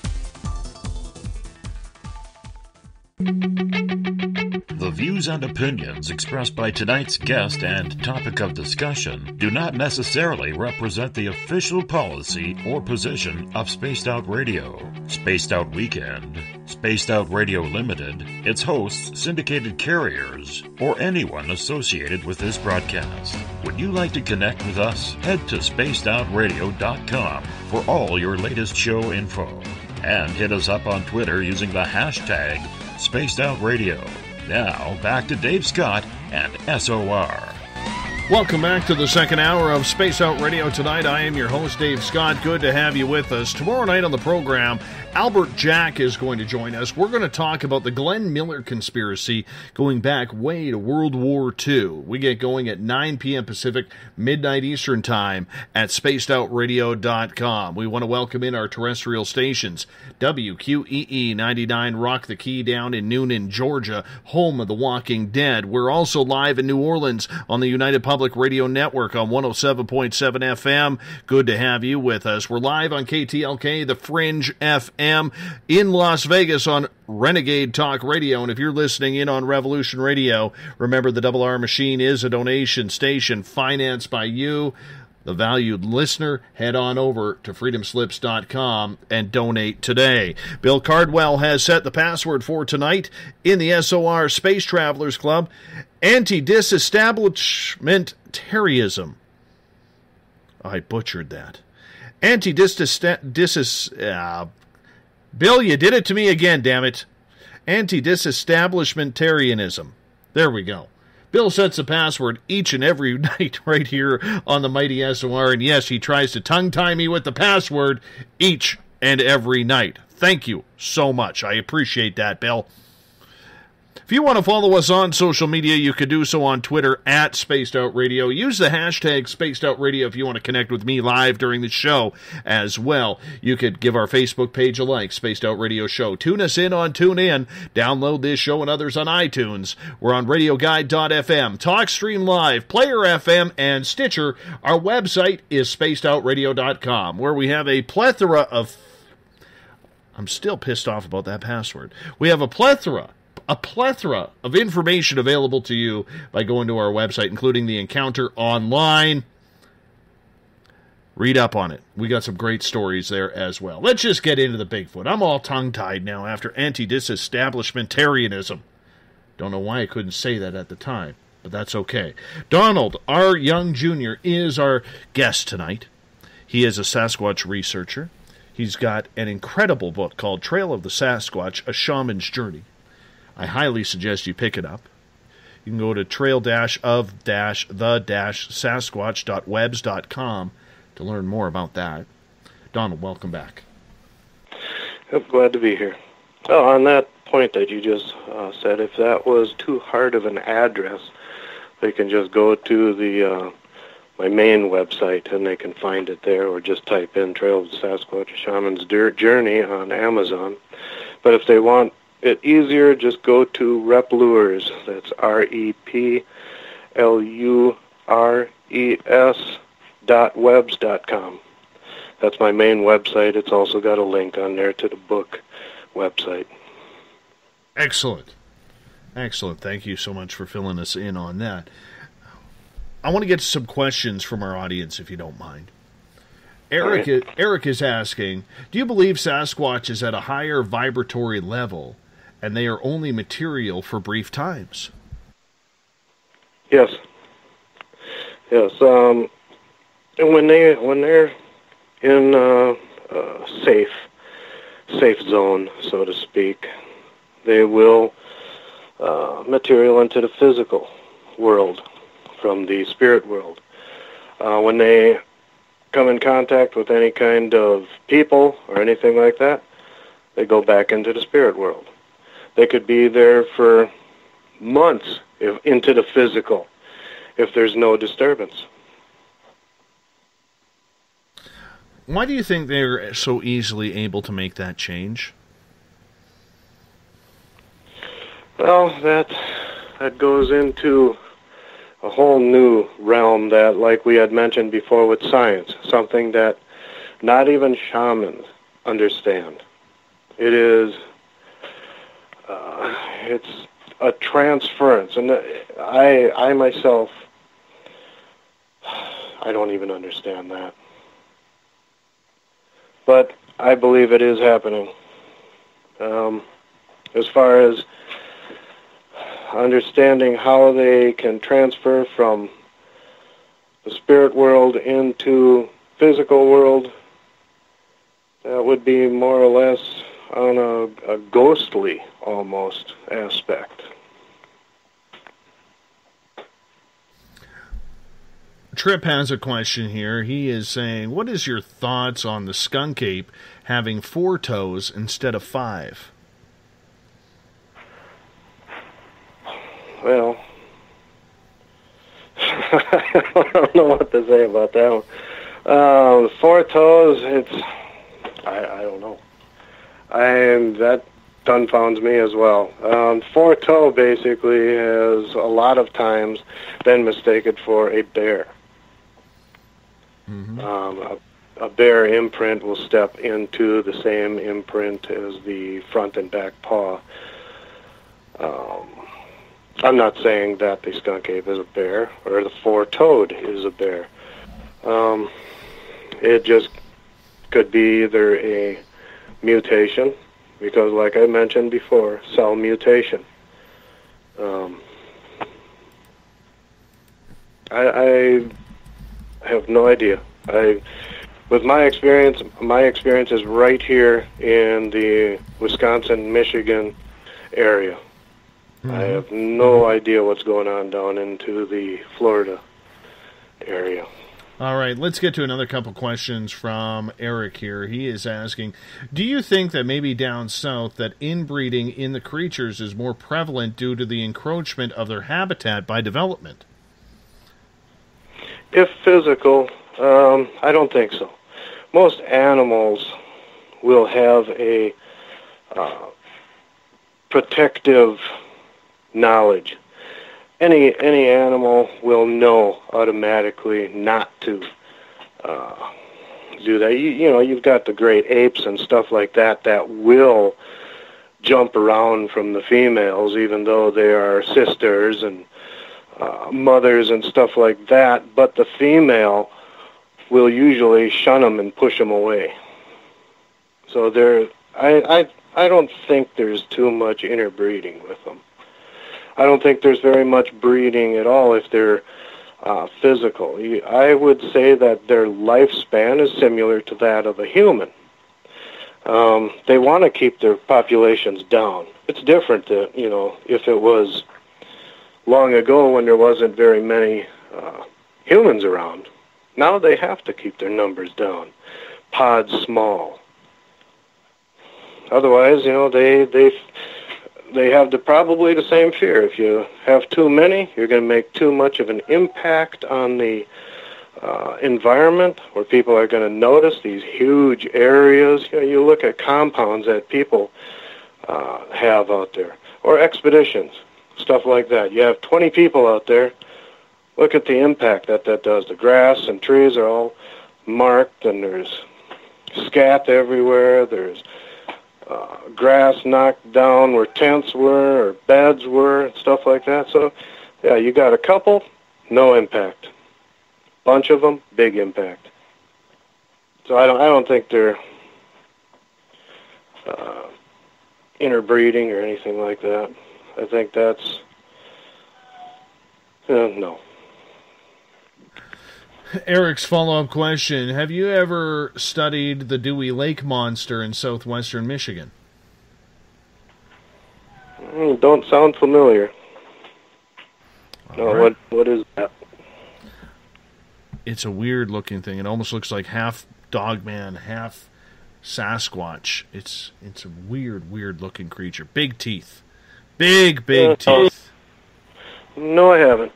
Views and opinions expressed by tonight's guest and topic of discussion do not necessarily represent the official policy or position of Spaced Out Radio, Spaced Out Weekend, Spaced Out Radio Limited, its hosts, syndicated carriers, or anyone associated with this broadcast. Would you like to connect with us? Head to spacedoutradio.com for all your latest show info. And hit us up on Twitter using the hashtag Spaced Out Radio. Now, back to Dave Scott and SOR. Welcome back to the second hour of Space Out Radio tonight. I am your host, Dave Scott. Good to have you with us. Tomorrow night on the program, Albert Jack is going to join us. We're going to talk about the Glenn Miller conspiracy going back way to World War II. We get going at 9 p.m. Pacific, midnight Eastern Time at spacedoutradio.com. We want to welcome in our terrestrial stations WQEE 99 Rock the Key down in Newnan, Georgia, home of The Walking Dead. We're also live in New Orleans on the United Public Radio Network on 107.7 FM. Good to have you with us. We're live on KTLK, The Fringe FM, in Las Vegas on Renegade Talk Radio. And if you're listening in on Revolution Radio, remember the Double R Machine is a donation station financed by you the valued listener, head on over to freedomslips.com and donate today. Bill Cardwell has set the password for tonight in the SOR Space Travelers Club anti disestablishmentarianism. I butchered that. Anti dis. Uh, Bill, you did it to me again, damn it. Anti disestablishmentarianism. There we go. Bill sets the password each and every night right here on the Mighty SOR. And yes, he tries to tongue tie me with the password each and every night. Thank you so much. I appreciate that, Bill. If you want to follow us on social media, you can do so on Twitter at Spaced Out Radio. Use the hashtag Spaced Out Radio if you want to connect with me live during the show as well. You could give our Facebook page a like, Spaced Out Radio Show. Tune us in on TuneIn. Download this show and others on iTunes. We're on RadioGuide.fm, TalkStream Live, Player FM, and Stitcher. Our website is SpacedOutRadio.com, where we have a plethora of. I'm still pissed off about that password. We have a plethora a plethora of information available to you by going to our website, including the encounter online. Read up on it. We got some great stories there as well. Let's just get into the Bigfoot. I'm all tongue tied now after anti disestablishmentarianism. Don't know why I couldn't say that at the time, but that's okay. Donald R. Young Jr. is our guest tonight. He is a Sasquatch researcher. He's got an incredible book called Trail of the Sasquatch A Shaman's Journey. I highly suggest you pick it up. You can go to trail of the sasquatch.webs.com to learn more about that. Donald, welcome back. I'm glad to be here. Oh, on that point that you just uh, said, if that was too hard of an address, they can just go to the uh, my main website and they can find it there, or just type in Trail of the Sasquatch Shaman's Journey on Amazon. But if they want it easier, just go to Replures. That's R E P L U R E S dot webs dot com. That's my main website. It's also got a link on there to the book website. Excellent. Excellent. Thank you so much for filling us in on that. I want to get some questions from our audience, if you don't mind. Eric, right. Eric is asking Do you believe Sasquatch is at a higher vibratory level and they are only material for brief times. Yes. Yes. Um, and when they when they're in uh, a safe safe zone, so to speak, they will uh, material into the physical world from the spirit world. Uh, when they come in contact with any kind of people or anything like that, they go back into the spirit world. They could be there for months if, into the physical if there's no disturbance. Why do you think they're so easily able to make that change? Well, that that goes into a whole new realm that, like we had mentioned before with science, something that not even shamans understand. It is uh, it's a transference, and I I myself I don't even understand that, but I believe it is happening. Um, as far as understanding how they can transfer from the spirit world into physical world, that would be more or less on a, a ghostly almost aspect. Trip has a question here. He is saying, What is your thoughts on the skunk ape having four toes instead of five? Well, I don't know what to say about that one. Um, four toes, it's, I, I don't know. Am that confounds me as well. Um, four toe basically has a lot of times been mistaken for a bear. Mm-hmm. Um, a, a bear imprint will step into the same imprint as the front and back paw. Um, I'm not saying that the skunk ape is a bear or the four toed is a bear. Um, it just could be either a mutation because, like I mentioned before, cell mutation. Um, I, I have no idea. I, with my experience, my experience is right here in the Wisconsin, Michigan area. Mm-hmm. I have no idea what's going on down into the Florida area. All right, let's get to another couple questions from Eric here. He is asking, do you think that maybe down south that inbreeding in the creatures is more prevalent due to the encroachment of their habitat by development? If physical, um, I don't think so. Most animals will have a uh, protective knowledge. Any any animal will know automatically not to uh, do that. You, you know, you've got the great apes and stuff like that that will jump around from the females, even though they are sisters and uh, mothers and stuff like that. But the female will usually shun them and push them away. So there, I, I, I don't think there's too much interbreeding with them. I don't think there's very much breeding at all if they're uh, physical. I would say that their lifespan is similar to that of a human. Um, they want to keep their populations down. It's different that you know if it was long ago when there wasn't very many uh, humans around. Now they have to keep their numbers down. Pods small. Otherwise, you know, they they they have the probably the same fear. If you have too many, you're going to make too much of an impact on the uh, environment, where people are going to notice these huge areas. You know, you look at compounds that people uh, have out there, or expeditions, stuff like that. You have 20 people out there. Look at the impact that that does. The grass and trees are all marked, and there's scat everywhere. There's uh, grass knocked down where tents were or beds were and stuff like that. So, yeah, you got a couple, no impact. Bunch of them, big impact. So I don't, I don't think they're uh, interbreeding or anything like that. I think that's uh, no. Eric's follow up question Have you ever studied the Dewey Lake monster in southwestern Michigan? Mm, don't sound familiar. No, right. what what is that? It's a weird looking thing. It almost looks like half dogman, half Sasquatch. It's it's a weird, weird looking creature. Big teeth. Big, big Uh, teeth. No, I haven't.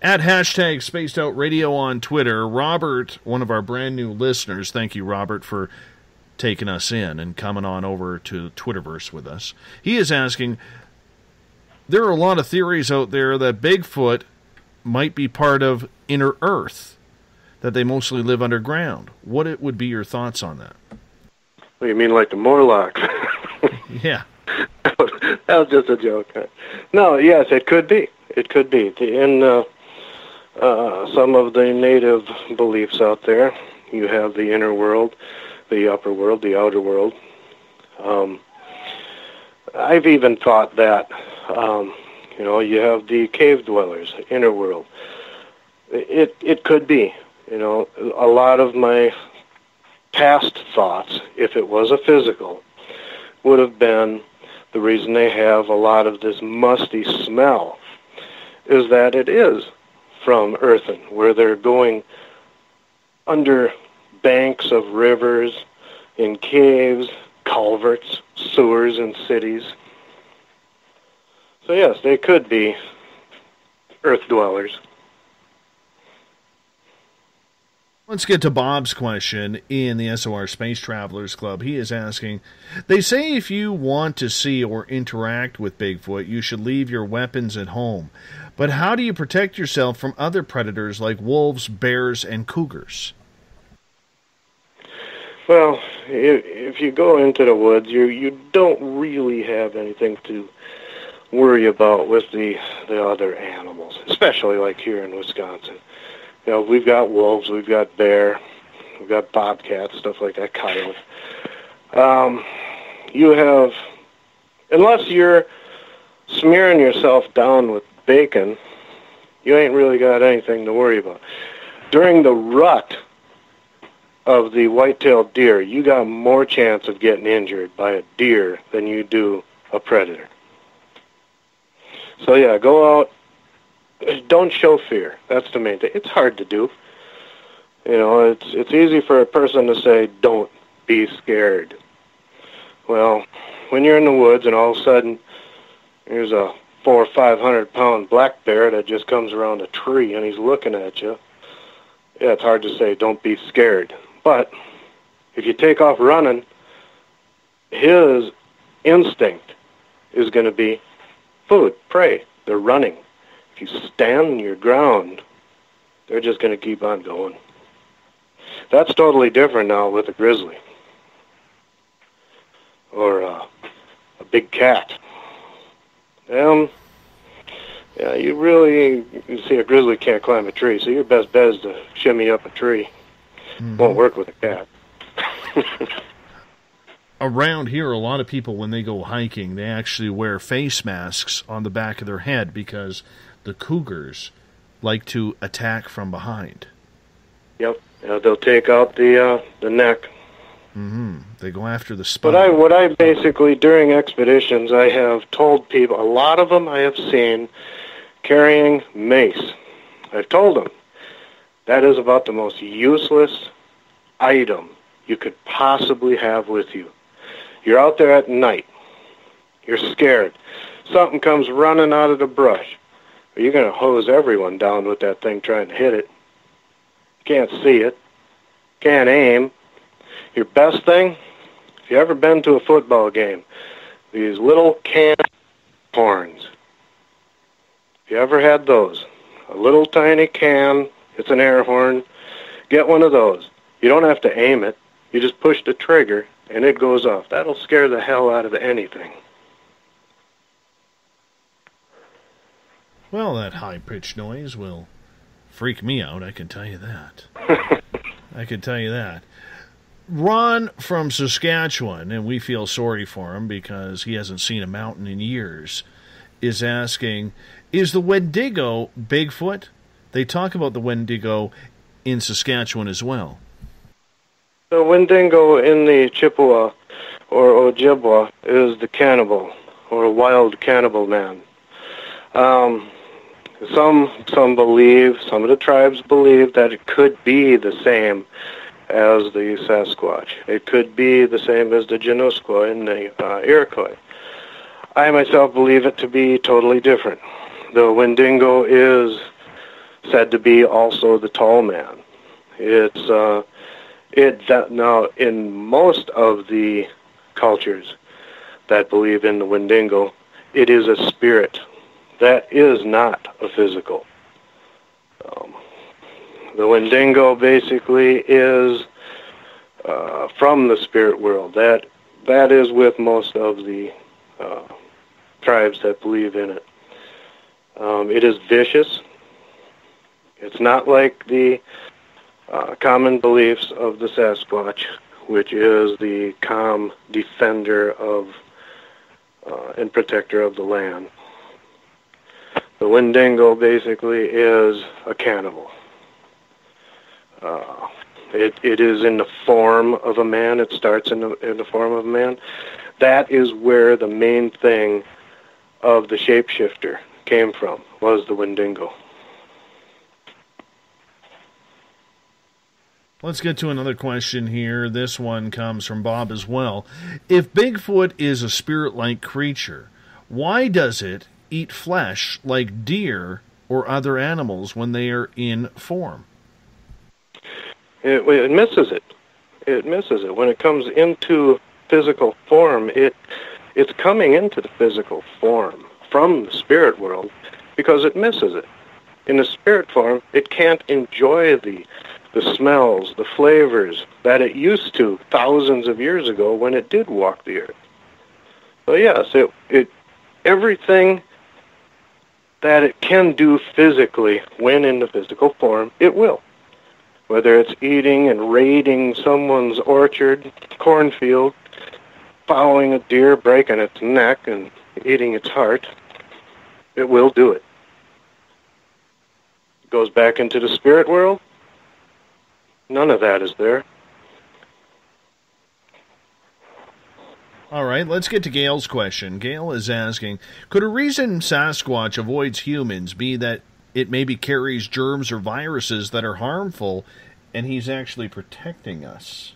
At hashtag spaced out radio on Twitter, Robert, one of our brand new listeners, thank you, Robert, for taking us in and coming on over to Twitterverse with us. He is asking There are a lot of theories out there that Bigfoot might be part of Inner Earth, that they mostly live underground. What it would be your thoughts on that? What do you mean, like the Morlocks? Yeah. that was just a joke. No, yes, it could be. It could be. The- In uh, uh, some of the native beliefs out there, you have the inner world, the upper world, the outer world. Um, I've even thought that, um, you know, you have the cave dwellers, inner world. It it could be, you know, a lot of my past thoughts, if it was a physical, would have been the reason they have a lot of this musty smell is that it is from earthen, where they're going under banks of rivers, in caves, culverts, sewers, and cities. So yes, they could be earth dwellers. Let's get to Bob's question in the SOR Space Travelers Club. He is asking They say if you want to see or interact with Bigfoot, you should leave your weapons at home. But how do you protect yourself from other predators like wolves, bears, and cougars? Well, if, you go into the woods, you you don't really have anything to worry about with the the other animals, especially like here in Wisconsin. You know, we've got wolves, we've got bear, we've got bobcats, stuff like that, coyote. Um, you have, unless you're smearing yourself down with bacon, you ain't really got anything to worry about. During the rut of the white-tailed deer, you got more chance of getting injured by a deer than you do a predator. So yeah, go out don't show fear. That's the main thing. It's hard to do. You know, it's it's easy for a person to say, "Don't be scared." Well, when you're in the woods and all of a sudden there's a four or five hundred pound black bear that just comes around a tree and he's looking at you, yeah, it's hard to say, "Don't be scared." But if you take off running, his instinct is going to be food, prey. They're running. If you stand your ground, they're just going to keep on going. That's totally different now with a grizzly or uh, a big cat. Um, yeah, you really you see a grizzly can't climb a tree, so your best bet is to shimmy up a tree. Won't work with a cat. Around here, a lot of people, when they go hiking, they actually wear face masks on the back of their head because the cougars like to attack from behind. Yep, yeah, they'll take out the uh, the neck. hmm They go after the spine. But I, what I basically during expeditions, I have told people. A lot of them I have seen carrying mace. I've told them that is about the most useless item you could possibly have with you. You're out there at night. You're scared. Something comes running out of the brush. You're going to hose everyone down with that thing trying to hit it. Can't see it. Can't aim. Your best thing, if you ever been to a football game, these little can horns. If you ever had those, a little tiny can, it's an air horn, get one of those. You don't have to aim it. You just push the trigger and it goes off. That'll scare the hell out of anything. Well, that high pitched noise will freak me out, I can tell you that. I can tell you that. Ron from Saskatchewan, and we feel sorry for him because he hasn't seen a mountain in years, is asking Is the Wendigo Bigfoot? They talk about the Wendigo in Saskatchewan as well. The Wendigo in the Chippewa or Ojibwa is the cannibal or a wild cannibal man. Um, some some believe, some of the tribes believe that it could be the same as the Sasquatch. It could be the same as the Genoskwa and the uh, Iroquois. I myself believe it to be totally different. The Wendigo is said to be also the tall man. It's uh, it that now in most of the cultures that believe in the Wendigo, it is a spirit. That is not a physical. Um, the Wendigo basically is uh, from the spirit world. That that is with most of the uh, tribes that believe in it. Um, it is vicious. It's not like the uh, common beliefs of the Sasquatch, which is the calm defender of uh, and protector of the land. The Wendigo basically is a cannibal. Uh, it it is in the form of a man. It starts in the in the form of a man. That is where the main thing of the shapeshifter came from. Was the Wendigo. Let's get to another question here. This one comes from Bob as well. If Bigfoot is a spirit like creature, why does it eat flesh like deer or other animals when they are in form? It, it misses it. It misses it when it comes into physical form. It it's coming into the physical form from the spirit world because it misses it. In the spirit form, it can't enjoy the the smells, the flavors that it used to thousands of years ago when it did walk the earth. So yes, it it everything that it can do physically when in the physical form, it will. Whether it's eating and raiding someone's orchard, cornfield, following a deer, breaking its neck, and eating its heart, it will do it. It goes back into the spirit world. None of that is there. All right, let's get to Gail's question. Gail is asking Could a reason Sasquatch avoids humans be that it maybe carries germs or viruses that are harmful, and he's actually protecting us.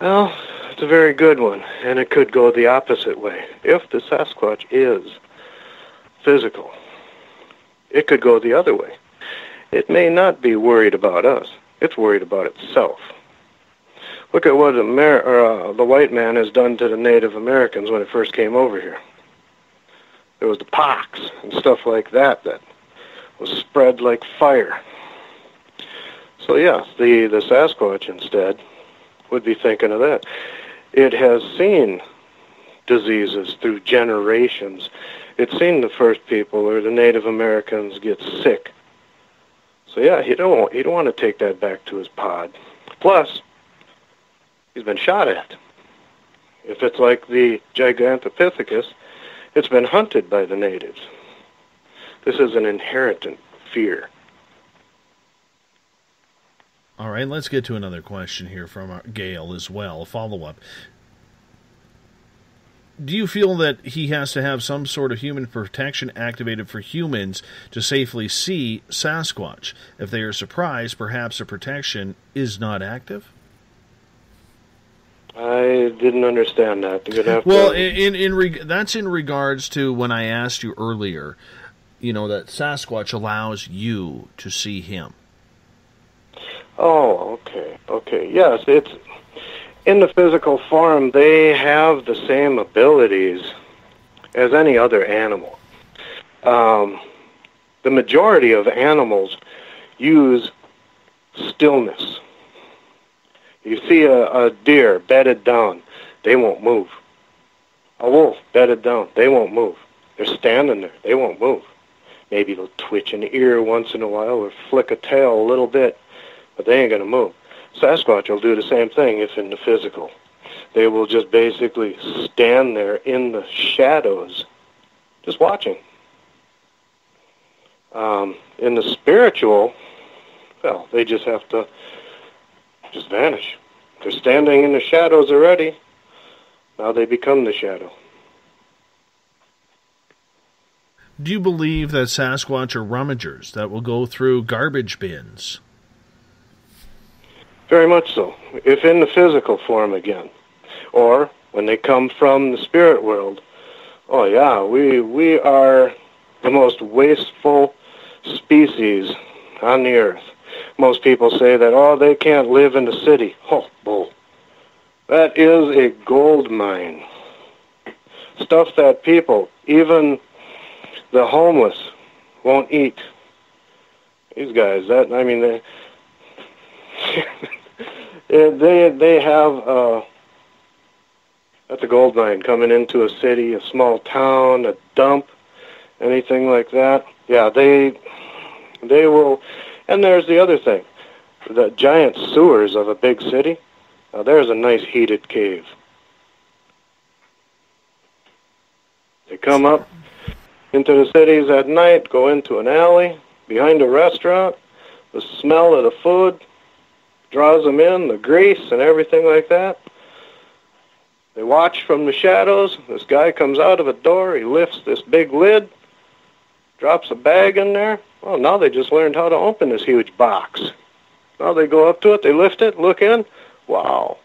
Well, it's a very good one, and it could go the opposite way. If the Sasquatch is physical, it could go the other way. It may not be worried about us. It's worried about itself. Look at what Amer- or, uh, the white man has done to the Native Americans when it first came over here. There was the pox and stuff like that that was spread like fire. So yes, the, the Sasquatch instead would be thinking of that. It has seen diseases through generations. It's seen the first people or the Native Americans get sick. So yeah, he don't he don't want to take that back to his pod. Plus, he's been shot at. If it's like the Gigantopithecus, it's been hunted by the natives. This is an inherent fear. All right, let's get to another question here from Gail as well. Follow up. Do you feel that he has to have some sort of human protection activated for humans to safely see Sasquatch? If they are surprised, perhaps a protection is not active? I didn't understand that. You're gonna have Well, to, in in, in reg- that's in regards to when I asked you earlier, you know that Sasquatch allows you to see him. Oh, okay, okay. Yes, it's in the physical form. They have the same abilities as any other animal. Um, the majority of animals use stillness. You see a, a deer bedded down, they won't move. A wolf bedded down, they won't move. They're standing there, they won't move. Maybe they'll twitch an ear once in a while or flick a tail a little bit, but they ain't going to move. Sasquatch will do the same thing if in the physical. They will just basically stand there in the shadows, just watching. Um, in the spiritual, well, they just have to just vanish. They're standing in the shadows already. Now they become the shadow. Do you believe that Sasquatch are rummagers that will go through garbage bins? Very much so. If in the physical form again. Or when they come from the spirit world. Oh yeah, we we are the most wasteful species on the earth. Most people say that oh they can't live in the city. Oh bull. That is a gold mine. Stuff that people, even the homeless, won't eat. These guys, that I mean they they they have uh, at the gold mine coming into a city, a small town, a dump, anything like that. Yeah, they they will. And there's the other thing, the giant sewers of a big city. Now there's a nice heated cave. They come up into the cities at night, go into an alley behind a restaurant. The smell of the food draws them in, the grease and everything like that. They watch from the shadows. This guy comes out of a door. He lifts this big lid, drops a bag in there. Well, now they just learned how to open this huge box. Now they go up to it, they lift it, look in. Wow.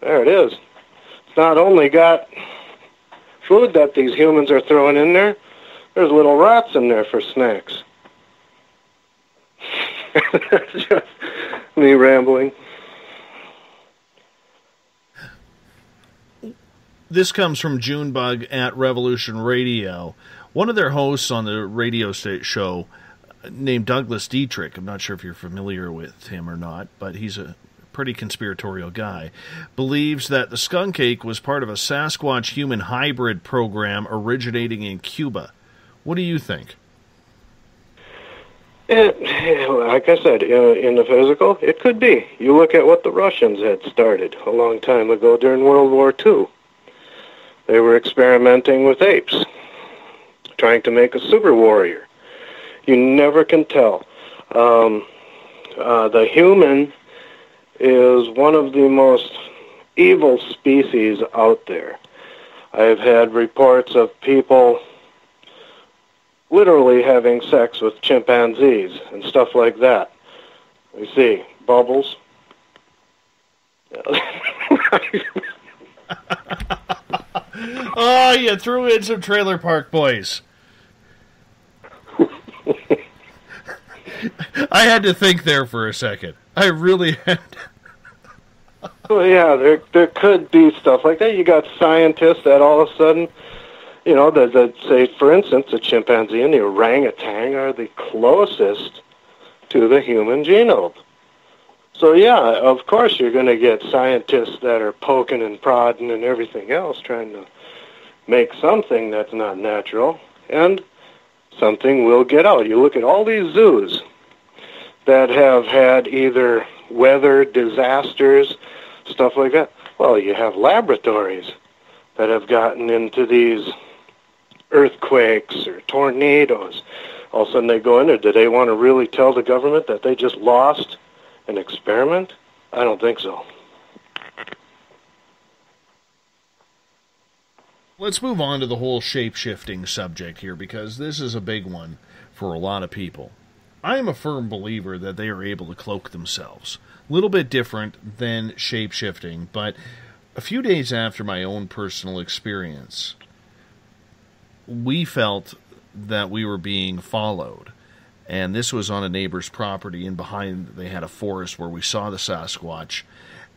There it is. It's not only got food that these humans are throwing in there, there's little rats in there for snacks. That's just me rambling. This comes from Junebug at Revolution Radio. One of their hosts on the radio show, named Douglas Dietrich, I'm not sure if you're familiar with him or not, but he's a pretty conspiratorial guy, believes that the skunk ape was part of a Sasquatch human hybrid program originating in Cuba. What do you think? It, like I said, uh, in the physical, it could be. You look at what the Russians had started a long time ago during World War II. They were experimenting with apes, trying to make a super warrior. You never can tell. Um, uh, the human is one of the most evil species out there. I've had reports of people literally having sex with chimpanzees and stuff like that. You see, bubbles. Oh, you threw in some Trailer Park Boys. I had to think there for a second. I really had. Well, yeah, there there could be stuff like that. You got scientists that all of a sudden, you know, that, that say, for instance, the chimpanzee and the orangutan are the closest to the human genome. So yeah, of course you're going to get scientists that are poking and prodding and everything else, trying to make something that's not natural, and something will get out. You look at all these zoos that have had either weather disasters, stuff like that. Well, you have laboratories that have gotten into these earthquakes or tornadoes. All of a sudden they go in there. Do they want to really tell the government that they just lost an experiment? I don't think so. Let's move on to the whole shape shifting subject here because this is a big one for a lot of people. I am a firm believer that they are able to cloak themselves. A little bit different than shape shifting, but a few days after my own personal experience, we felt that we were being followed. And this was on a neighbor's property, and behind they had a forest where we saw the Sasquatch.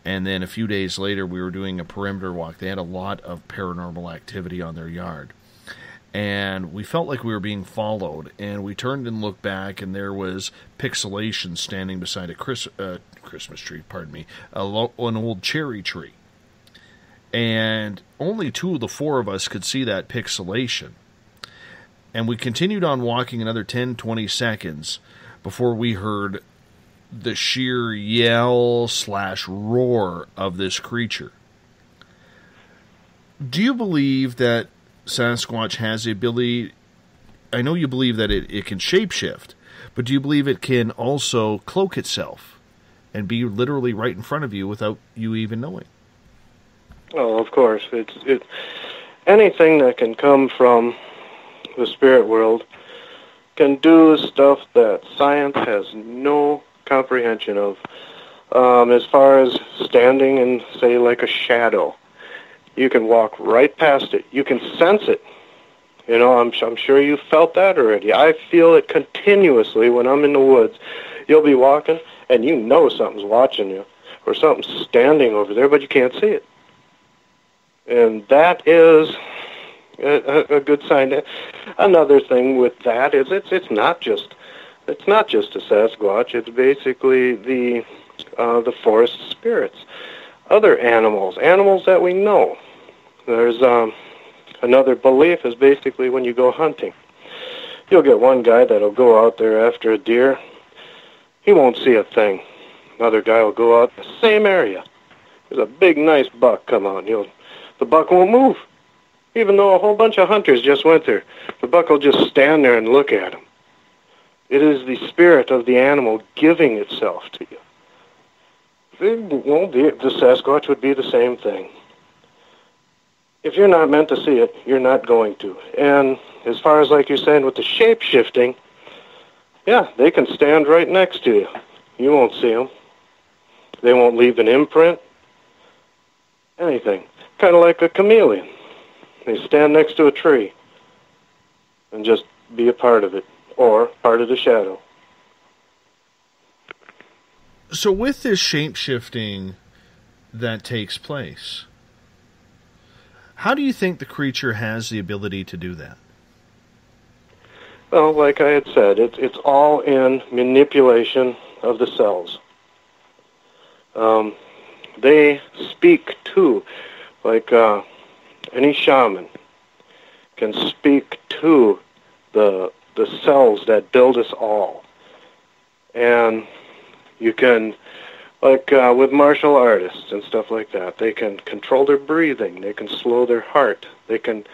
And then a few days later, we were doing a perimeter walk. They had a lot of paranormal activity on their yard. And we felt like we were being followed. And we turned and looked back, and there was Pixelation standing beside a Chris, uh, Christmas tree, pardon me, lo- an old cherry tree. And only two of the four of us could see that pixelation. And we continued on walking another 10, 20 seconds before we heard the sheer yell slash roar of this creature. Do you believe that Sasquatch has the ability? I know you believe that it, it can shapeshift, but do you believe it can also cloak itself and be literally right in front of you without you even knowing? Oh, of course. It's it anything that can come from the spirit world can do stuff that science has no comprehension of. Um, as far as standing in, say, like a shadow, you can walk right past it. You can sense it. You know, I'm, I'm sure you felt that already. I feel it continuously when I'm in the woods. You'll be walking, and you know something's watching you, or something's standing over there, but you can't see it. And that is a, a good sign. Another thing with that is it's it's not just it's not just a Sasquatch. It's basically the uh, the forest spirits, other animals, animals that we know. There's um, another belief is basically when you go hunting, you'll get one guy that'll go out there after a deer. He won't see a thing. Another guy will go out the same area. There's a big, nice buck come out, and he'll the buck won't move. Even though a whole bunch of hunters just went there, the buck will just stand there and look at him. It is the spirit of the animal giving itself to you. The, the, the Sasquatch would be the same thing. If you're not meant to see it, you're not going to. And as far as like you're saying with the shape shifting, yeah, they can stand right next to you. You won't see them. They won't leave an imprint. Anything. Kind of like a chameleon. They stand next to a tree and just be a part of it or part of the shadow. So, with this shape shifting that takes place, how do you think the creature has the ability to do that? Well, like I had said, it's it's all in manipulation of the cells. Um, they speak to, like uh, any shaman can speak to the the cells that build us all, and you can, like uh, with martial artists and stuff like that, they can control their breathing, they can slow their heart, they can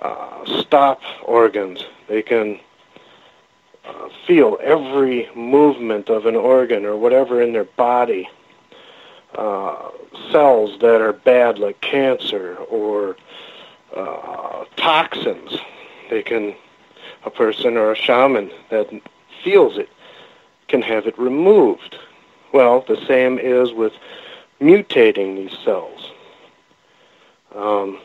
uh, stop organs, they can uh, feel every movement of an organ or whatever in their body. Uh, cells that are bad, like cancer or uh, toxins, they can a person or a shaman that feels it can have it removed. Well, the same is with mutating these cells. Um,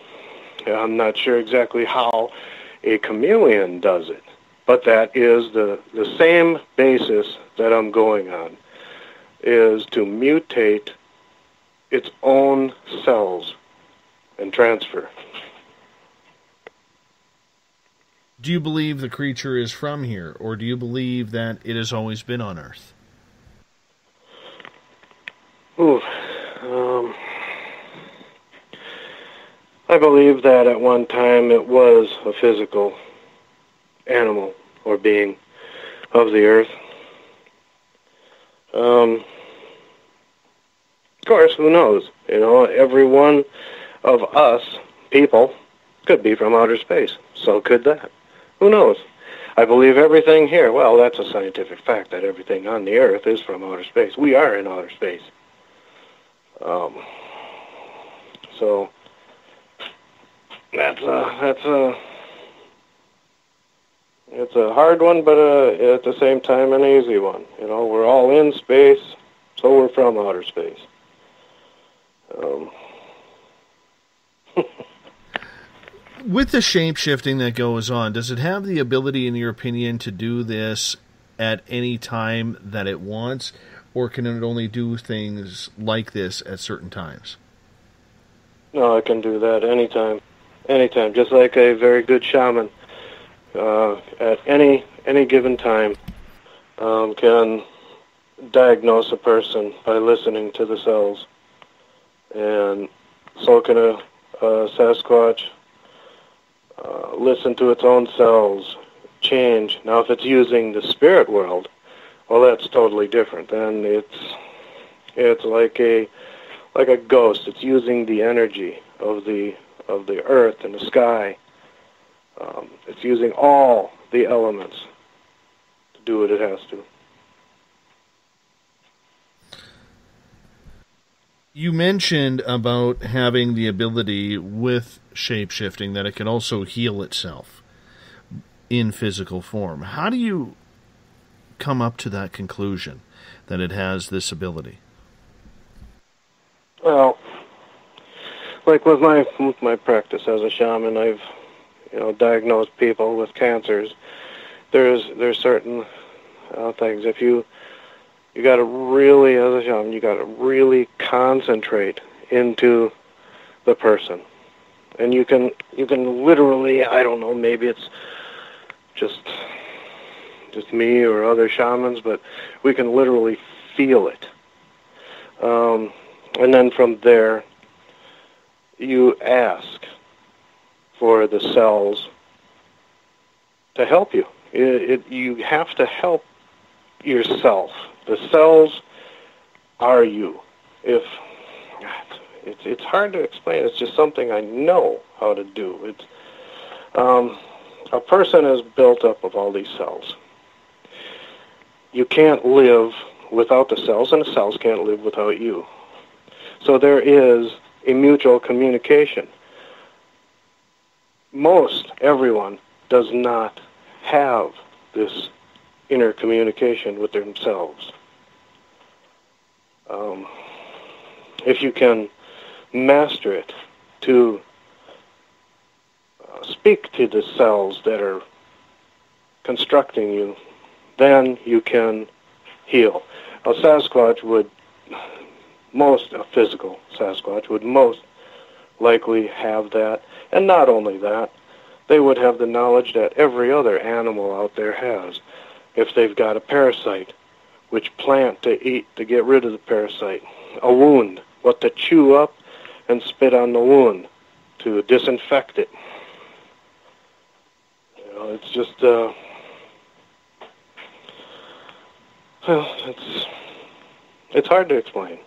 I'm not sure exactly how a chameleon does it, but that is the, the same basis that I'm going on, is to mutate its own cells and transfer. Do you believe the creature is from here, or do you believe that it has always been on Earth? Ooh, um, I believe that at one time it was a physical animal or being of the earth. Um, course, who knows? You know, every one of us people could be from outer space. So could that. Who knows? I believe everything here. Well, that's a scientific fact that everything on the earth is from outer space. We are in outer space. Um, so that's a that's a it's a hard one, but uh, at the same time an easy one. You know, we're all in space, so we're from outer space. Um, With the shape shifting that goes on, does it have the ability, in your opinion, to do this at any time that it wants, or can it only do things like this at certain times? no, I can do that anytime, anytime. Just like a very good shaman, uh, at any any given time, um, can diagnose a person by listening to the cells, and so can a, a Sasquatch uh, listen to its own cells, change. Now, if it's using the spirit world, well, that's totally different. Then it's it's like a like a ghost. It's using the energy of the of the earth and the sky. Um, it's using all the elements to do what it has to. You mentioned about having the ability with shapeshifting that it can also heal itself in physical form. How do you come up to that conclusion that it has this ability? Well, like with my with my practice as a shaman, I've you know diagnosed people with cancers. There's there's certain uh, things if you you got to really as a shaman you got to really concentrate into the person, and you can you can literally I don't know maybe it's just just me or other shamans, but we can literally feel it. Um, and then from there, you ask for the cells to help you. It, it, you have to help yourself. The cells are you. If it's it's hard to explain, it's just something I know how to do. It's um, a person is built up of all these cells. You can't live without the cells, and the cells can't live without you. So there is a mutual communication. Most everyone does not have this inner communication with themselves. Um, if you can master it to uh, speak to the cells that are constructing you, then you can heal. A Sasquatch would most a physical Sasquatch would most likely have that, and not only that, they would have the knowledge that every other animal out there has. If they've got a parasite, which plant to eat to get rid of the parasite, a wound, what to chew up and spit on the wound to disinfect it. You know, it's just uh, well, it's it's hard to explain.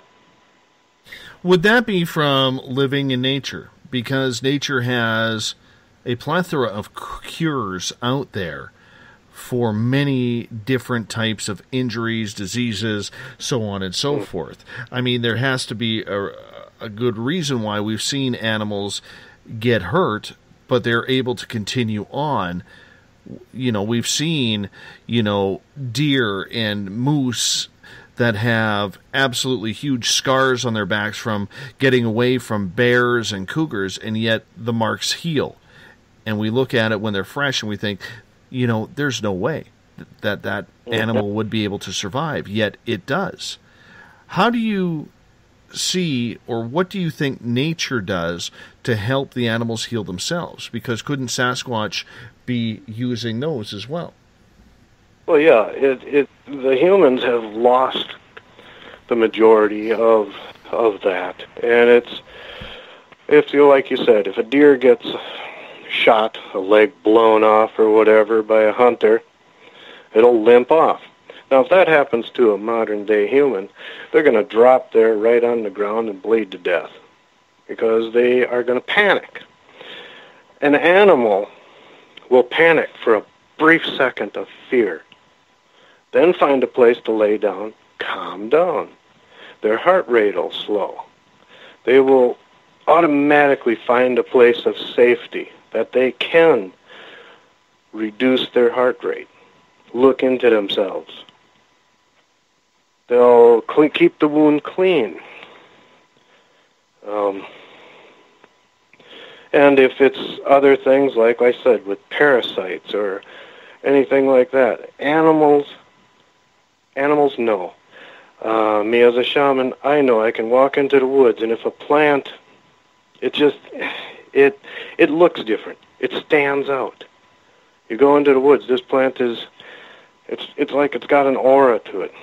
Would that be from living in nature? Because nature has a plethora of cures out there for many different types of injuries, diseases, so on and so forth. I mean, there has to be a, a good reason why we've seen animals get hurt, but they're able to continue on you know, we've seen, you know, deer and moose that have absolutely huge scars on their backs from getting away from bears and cougars, and yet the marks heal. And we look at it when they're fresh and we think, you know, there's no way that that animal would be able to survive, yet it does. How do you see, or what do you think nature does to help the animals heal themselves? Because couldn't Sasquatch be using those as well? Well, yeah, it, it the humans have lost the majority of of that, and it's if you like you said, if a deer gets shot, a leg blown off or whatever by a hunter, it'll limp off. Now, if that happens to a modern day human, they're going to drop there right on the ground and bleed to death because they are going to panic. An animal will panic for a brief second of fear, then find a place to lay down, calm down. Their heart rate will slow. They will automatically find a place of safety that they can reduce their heart rate, look into themselves. They'll keep the wound clean. Um, and if it's other things, like I said, with parasites or anything like that, animals, animals know. Uh, me as a shaman, I know I can walk into the woods, and if a plant, it just, it, it looks different. It stands out. You go into the woods, this plant is, it's, it's like it's got an aura to it.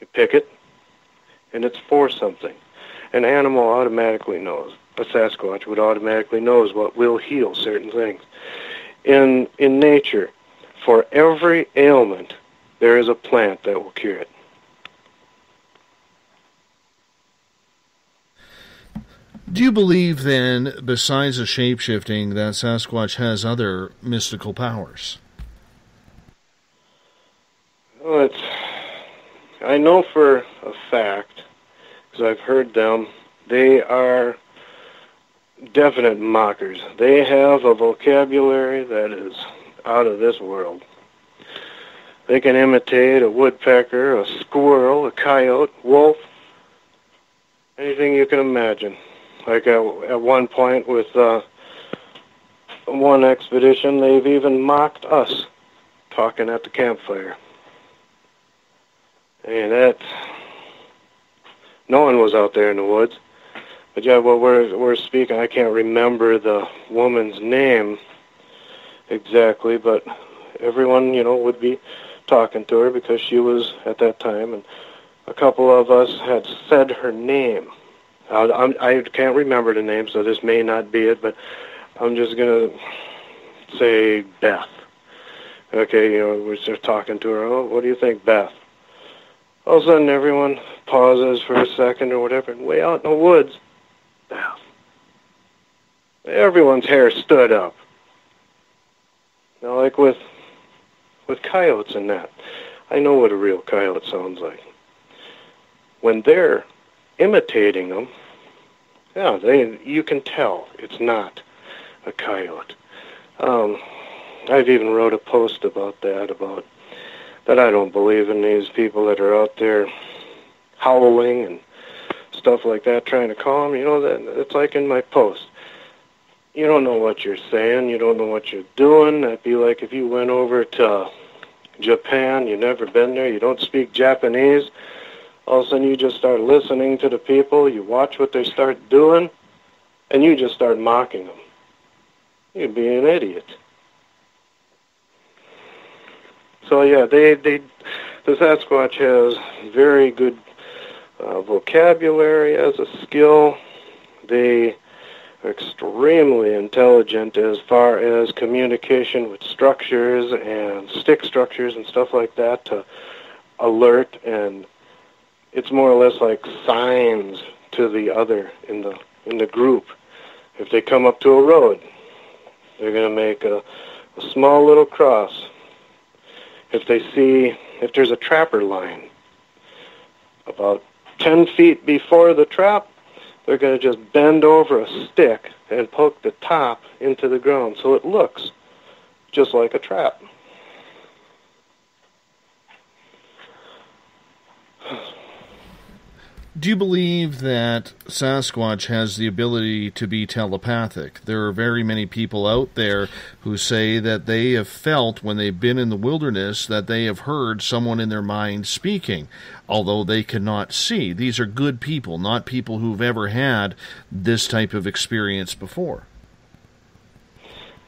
You pick it, and it's for something. An animal automatically knows. A Sasquatch would automatically knows what will heal certain things. In in nature, for every ailment, there is a plant that will cure it. Do you believe then, besides the shape shifting, that Sasquatch has other mystical powers? Well, it's, I know for a fact, because I've heard them, they are definite mockers. They have a vocabulary that is out of this world. They can imitate a woodpecker, a squirrel, a coyote, wolf, anything you can imagine. Like at, at one point with uh, one expedition, they've even mocked us talking at the campfire. And that, no one was out there in the woods. But yeah, well, we're we're speaking. I can't remember the woman's name exactly, but everyone, you know, would be talking to her because she was at that time, and a couple of us had said her name. I, I'm, I can't remember the name, so this may not be it, but I'm just gonna say Beth. Okay, you know, we're just talking to her. Oh, what do you think, Beth? All of a sudden, everyone pauses for a second or whatever, and way out in the woods, Beth. Everyone's hair stood up. Now, like with with coyotes and that, I know what a real coyote sounds like. When they're imitating them, yeah, they you can tell it's not a coyote. Um, I've even wrote a post about that about that I don't believe in these people that are out there howling and stuff like that, trying to calm. You know that it's like in my post. You don't know what you're saying. You don't know what you're doing. That'd be like if you went over to Japan. You've never been there. You don't speak Japanese. All of a sudden, you just start listening to the people. You watch what they start doing, and you just start mocking them. You'd be an idiot. So yeah, they they the Sasquatch has very good uh, vocabulary as a skill. They are extremely intelligent as far as communication with structures and stick structures and stuff like that to alert and it's more or less like signs to the other in the in the group. If they come up to a road, they're going to make a, a small little cross. If they see if there's a trapper line about 10 feet before the trap, they're going to just bend over a stick and poke the top into the ground so it looks just like a trap. Do you believe that Sasquatch has the ability to be telepathic? There are very many people out there who say that they have felt when they've been in the wilderness that they have heard someone in their mind speaking, although they cannot see. These are good people, not people who've ever had this type of experience before.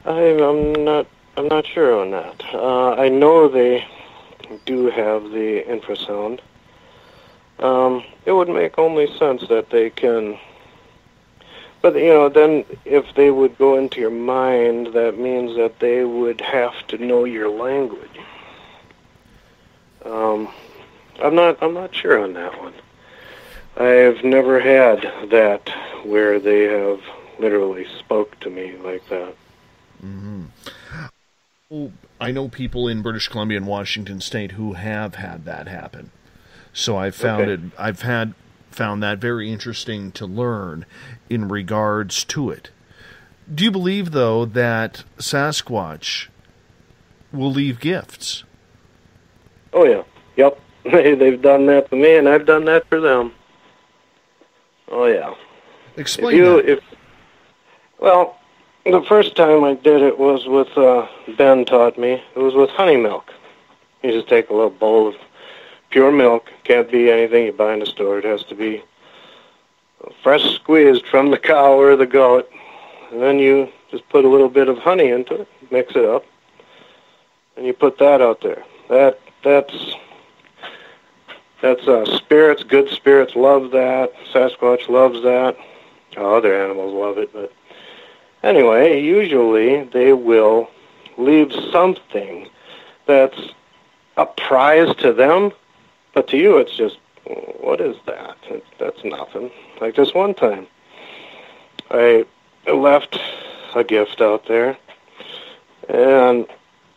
I'm not. I'm not sure on that. Uh, I know they do have the infrasound. Um, it would make only sense that they can. But you know, then if they would go into your mind, that means that they would have to know your language. Um, I'm not. I'm not sure on that one. I've never had that where they have literally spoke to me like that. Mm-hmm. I know people in British Columbia and Washington State who have had that happen. So I found Okay. it. I've had found that very interesting to learn in regards to it. Do you believe though that Sasquatch will leave gifts? Oh yeah. Yep. They they've done that to me, and I've done that for them. Oh yeah. Explain if you, that. If well, the first time I did it was with uh, Ben taught me. It was with honey milk. You just take a little bowl of pure milk. Can't be anything you buy in the store. It has to be fresh squeezed from the cow or the goat. And then you just put a little bit of honey into it, mix it up, and you put that out there. That that's that's uh, spirits. Good spirits love that. Sasquatch loves that. Other animals love it, but anyway, usually they will leave something that's a prize to them, but to you it's just, what is that? That's nothing. Like this one time, I left a gift out there, and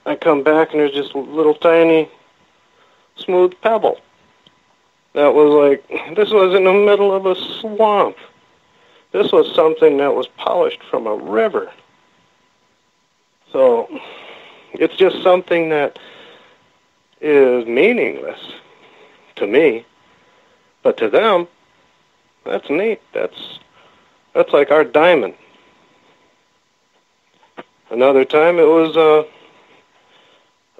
I come back and there's just a little tiny smooth pebble. That was like, this was in the middle of a swamp. This was something that was polished from a river. So it's just something that is meaningless to me, but to them, that's neat. That's that's like our diamond. Another time, it was uh,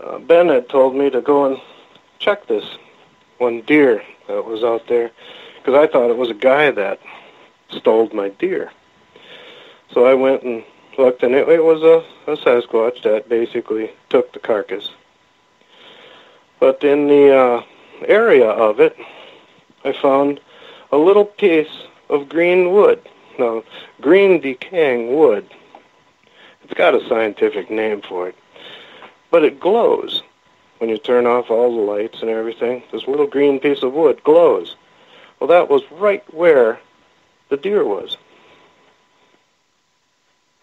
uh, Ben had told me to go and check this one deer that was out there because I thought it was a guy that stole my deer. So I went and looked, and it, it was a, a Sasquatch that basically took the carcass. But in the uh, area of it, I found a little piece of green wood. Now, green decaying wood. It's got a scientific name for it, but it glows when you turn off all the lights and everything. This little green piece of wood glows. Well, that was right where the deer was.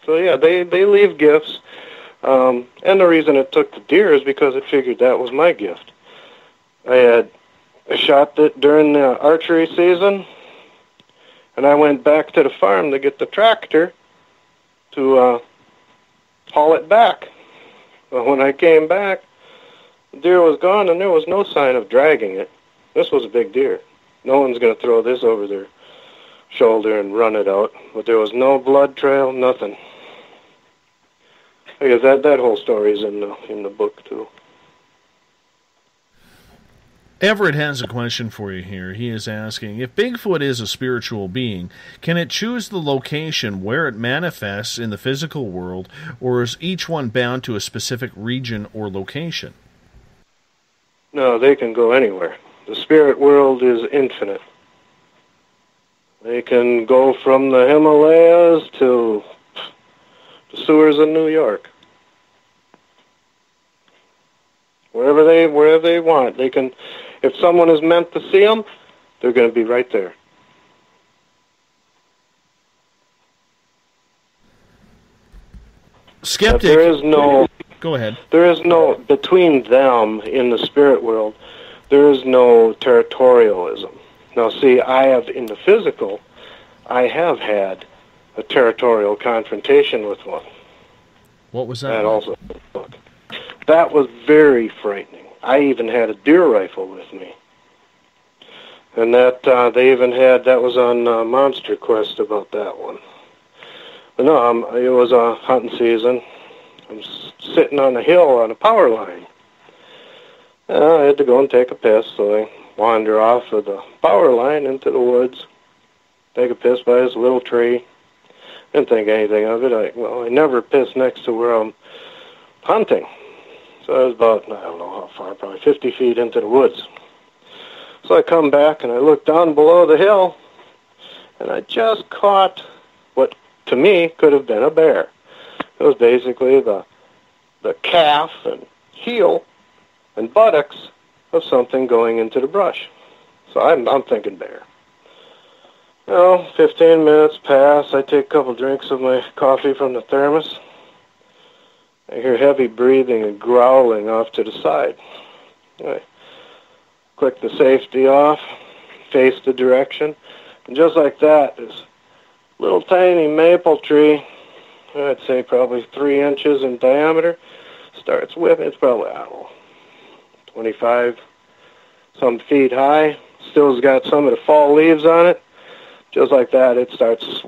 So yeah, they they leave gifts, um, and the reason it took the deer is because it figured that was my gift. I had shot it during the archery season, and I went back to the farm to get the tractor to uh, haul it back. Well, when I came back, the deer was gone, and there was no sign of dragging it. This was a big deer. No one's going to throw this over their shoulder and run it out. But there was no blood trail, nothing. I guess that that whole story is in the in the book too. Everett has a question for you here. He is asking if Bigfoot is a spiritual being, can it choose the location where it manifests in the physical world, or is each one bound to a specific region or location? No, they can go anywhere. The spirit world is infinite. They can go from the Himalayas to the sewers in New York. Wherever they wherever they want, they can. If someone is meant to see them, they're going to be right there. Skeptic. But there is no. Go ahead. There is no between them in the spirit world. There is no territorialism. Now, see, I have in the physical, I have had a territorial confrontation with one. What was that? That also. that was very frightening. I even had a deer rifle with me. And that uh, they even had that was on uh, Monster Quest about that one. But no, um, it was a uh, hunting season. I'm sitting on a hill on a power line. Uh, I had to go and take a piss, so I wander off of the power line into the woods, take a piss by this little tree. Didn't think anything of it. I well, I never piss next to where I'm hunting. So I was about I don't know how far, probably 50 feet into the woods. So I come back and I look down below the hill, and I just caught what to me could have been a bear. It was basically the the calf and heel and buttocks of something going into the brush. So I'm I'm thinking bear. Well, 15 minutes pass. I take a couple drinks of my coffee from the thermos. I hear heavy breathing and growling off to the side. I click the safety off, face the direction, and just like that, this little tiny maple tree, I'd say probably three inches in diameter, starts whipping. It's probably, I don't know, 25 some feet high. Still's got some of the fall leaves on it. Just like that, it starts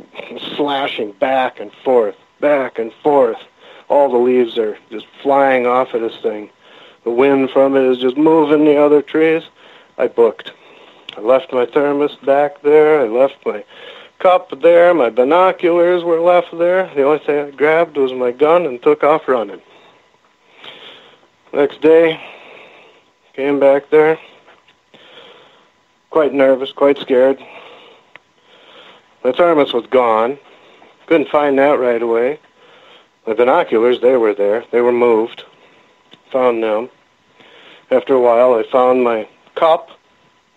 slashing back and forth, back and forth. All the leaves are just flying off of this thing. The wind from it is just moving the other trees. I booked. I left my thermos back there. I left my cup there. My binoculars were left there. The only thing I grabbed was my gun and took off running. Next day, came back there. Quite nervous, quite scared. My thermos was gone. Couldn't find that right away. My binoculars, they were there. They were moved. Found them. After a while, I found my cup.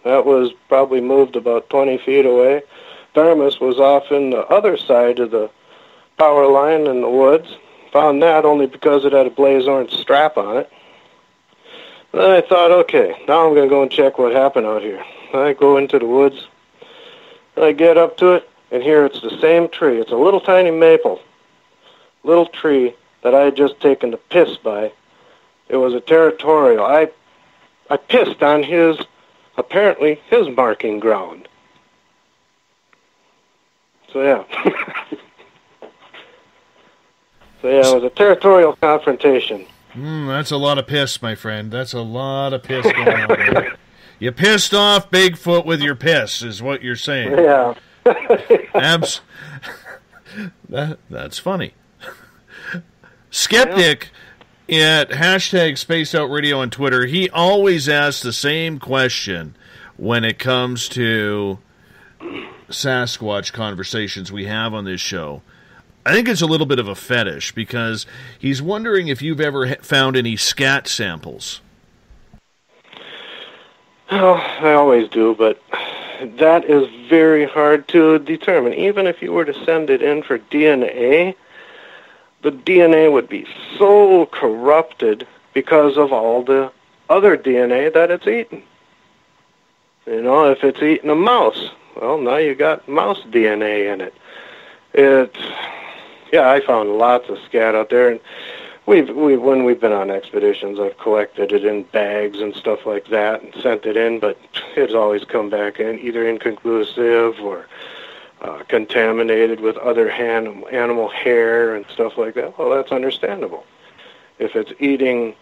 That was probably moved about 20 feet away. Thermos was off in the other side of the power line in the woods. Found that only because it had a blaze orange strap on it. Then I thought, okay, now I'm going to go and check what happened out here. I go into the woods. I get up to it, and here it's the same tree. It's a little tiny maple, little tree that I had just taken a piss by. It was a territorial. I, I pissed on his, apparently his marking ground. So yeah. so yeah, it was a territorial confrontation. Mm, that's a lot of piss, my friend. That's a lot of piss going on. there. You pissed off Bigfoot with your piss, is what you're saying. Yeah. Abs- that, that's funny. Skeptic at hashtag Spaced Out Radio on Twitter, he always asks the same question when it comes to Sasquatch conversations we have on this show. I think it's a little bit of a fetish because he's wondering if you've ever found any scat samples. Well, I always do, but that is very hard to determine. Even if you were to send it in for DNA, the DNA would be so corrupted because of all the other DNA that it's eaten. You know, if it's eating a mouse, well, now you got mouse DNA in it. It, yeah, I found lots of scat out there, and we've we when we've been on expeditions, I've collected it in bags and stuff like that and sent it in, but it's always come back in either inconclusive or uh, contaminated with other han- animal hair and stuff like that. Well, that's understandable. If it's eating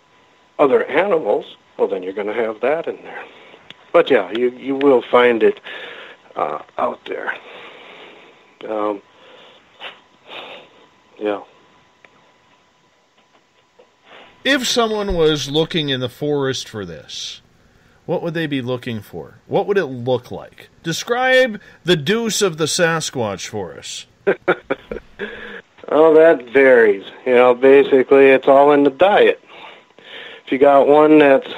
other animals, well, then you're going to have that in there. But yeah, you you will find it uh, out there. Um, yeah. If someone was looking in the forest for this, what would they be looking for? What would it look like? Describe the deuce of the Sasquatch for us. Oh, that varies. You know, basically, it's all in the diet. If you got one that's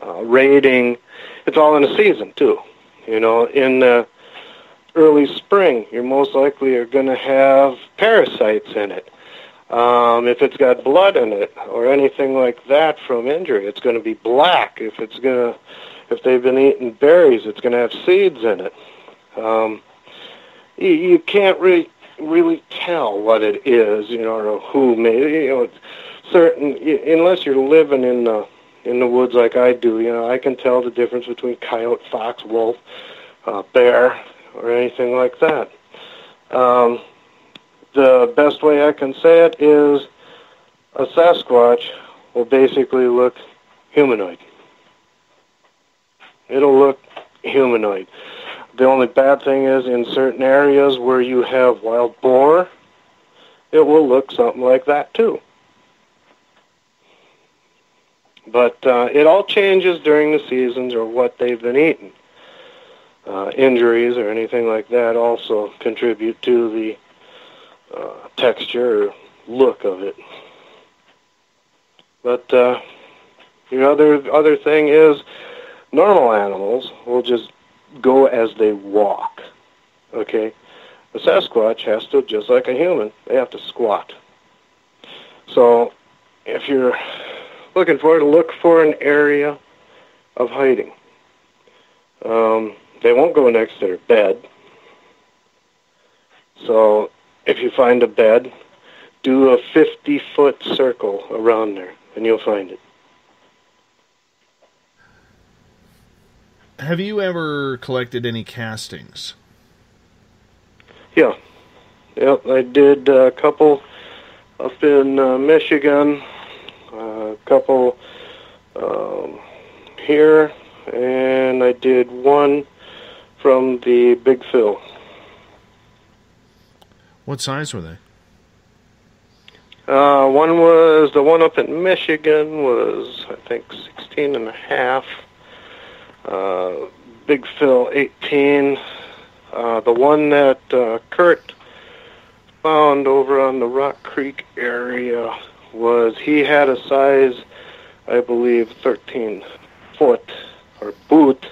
uh, raiding, it's all in the season too. You know, in the early spring, you're most likely are going to have parasites in it. Um, if it's got blood in it or anything like that from injury, it's going to be black. If it's going to, if they've been eating berries, it's going to have seeds in it. Um, you, you can't really really tell what it is, you know, or who made it. You know, it's certain, unless you're living in the in the woods like I do, you know, I can tell the difference between coyote, fox, wolf, uh, bear, or anything like that. Um, the best way I can say it is a Sasquatch will basically look humanoid. It'll look humanoid. The only bad thing is in certain areas where you have wild boar, it will look something like that too. But uh, it all changes during the seasons or what they've been eating. Uh, injuries or anything like that also contribute to the uh, texture or look of it. But uh, the other other thing is normal animals will just go as they walk. Okay, the Sasquatch has to just like a human. They have to squat. So if you're looking for it, look for an area of hiding. Um, they won't go next to their bed. So if you find a bed, do a 50 foot circle around there and you'll find it. Have you ever collected any castings? Yeah. Yep, I did a couple up in uh, Michigan, a couple um, here, and I did one from the Big Phil. What size were they? Uh, one was the one up in Michigan was I think 16 and a half. Uh, Big Phil 18. Uh, the one that uh, Kurt found over on the Rock Creek area was he had a size, I believe, 13 foot or boot,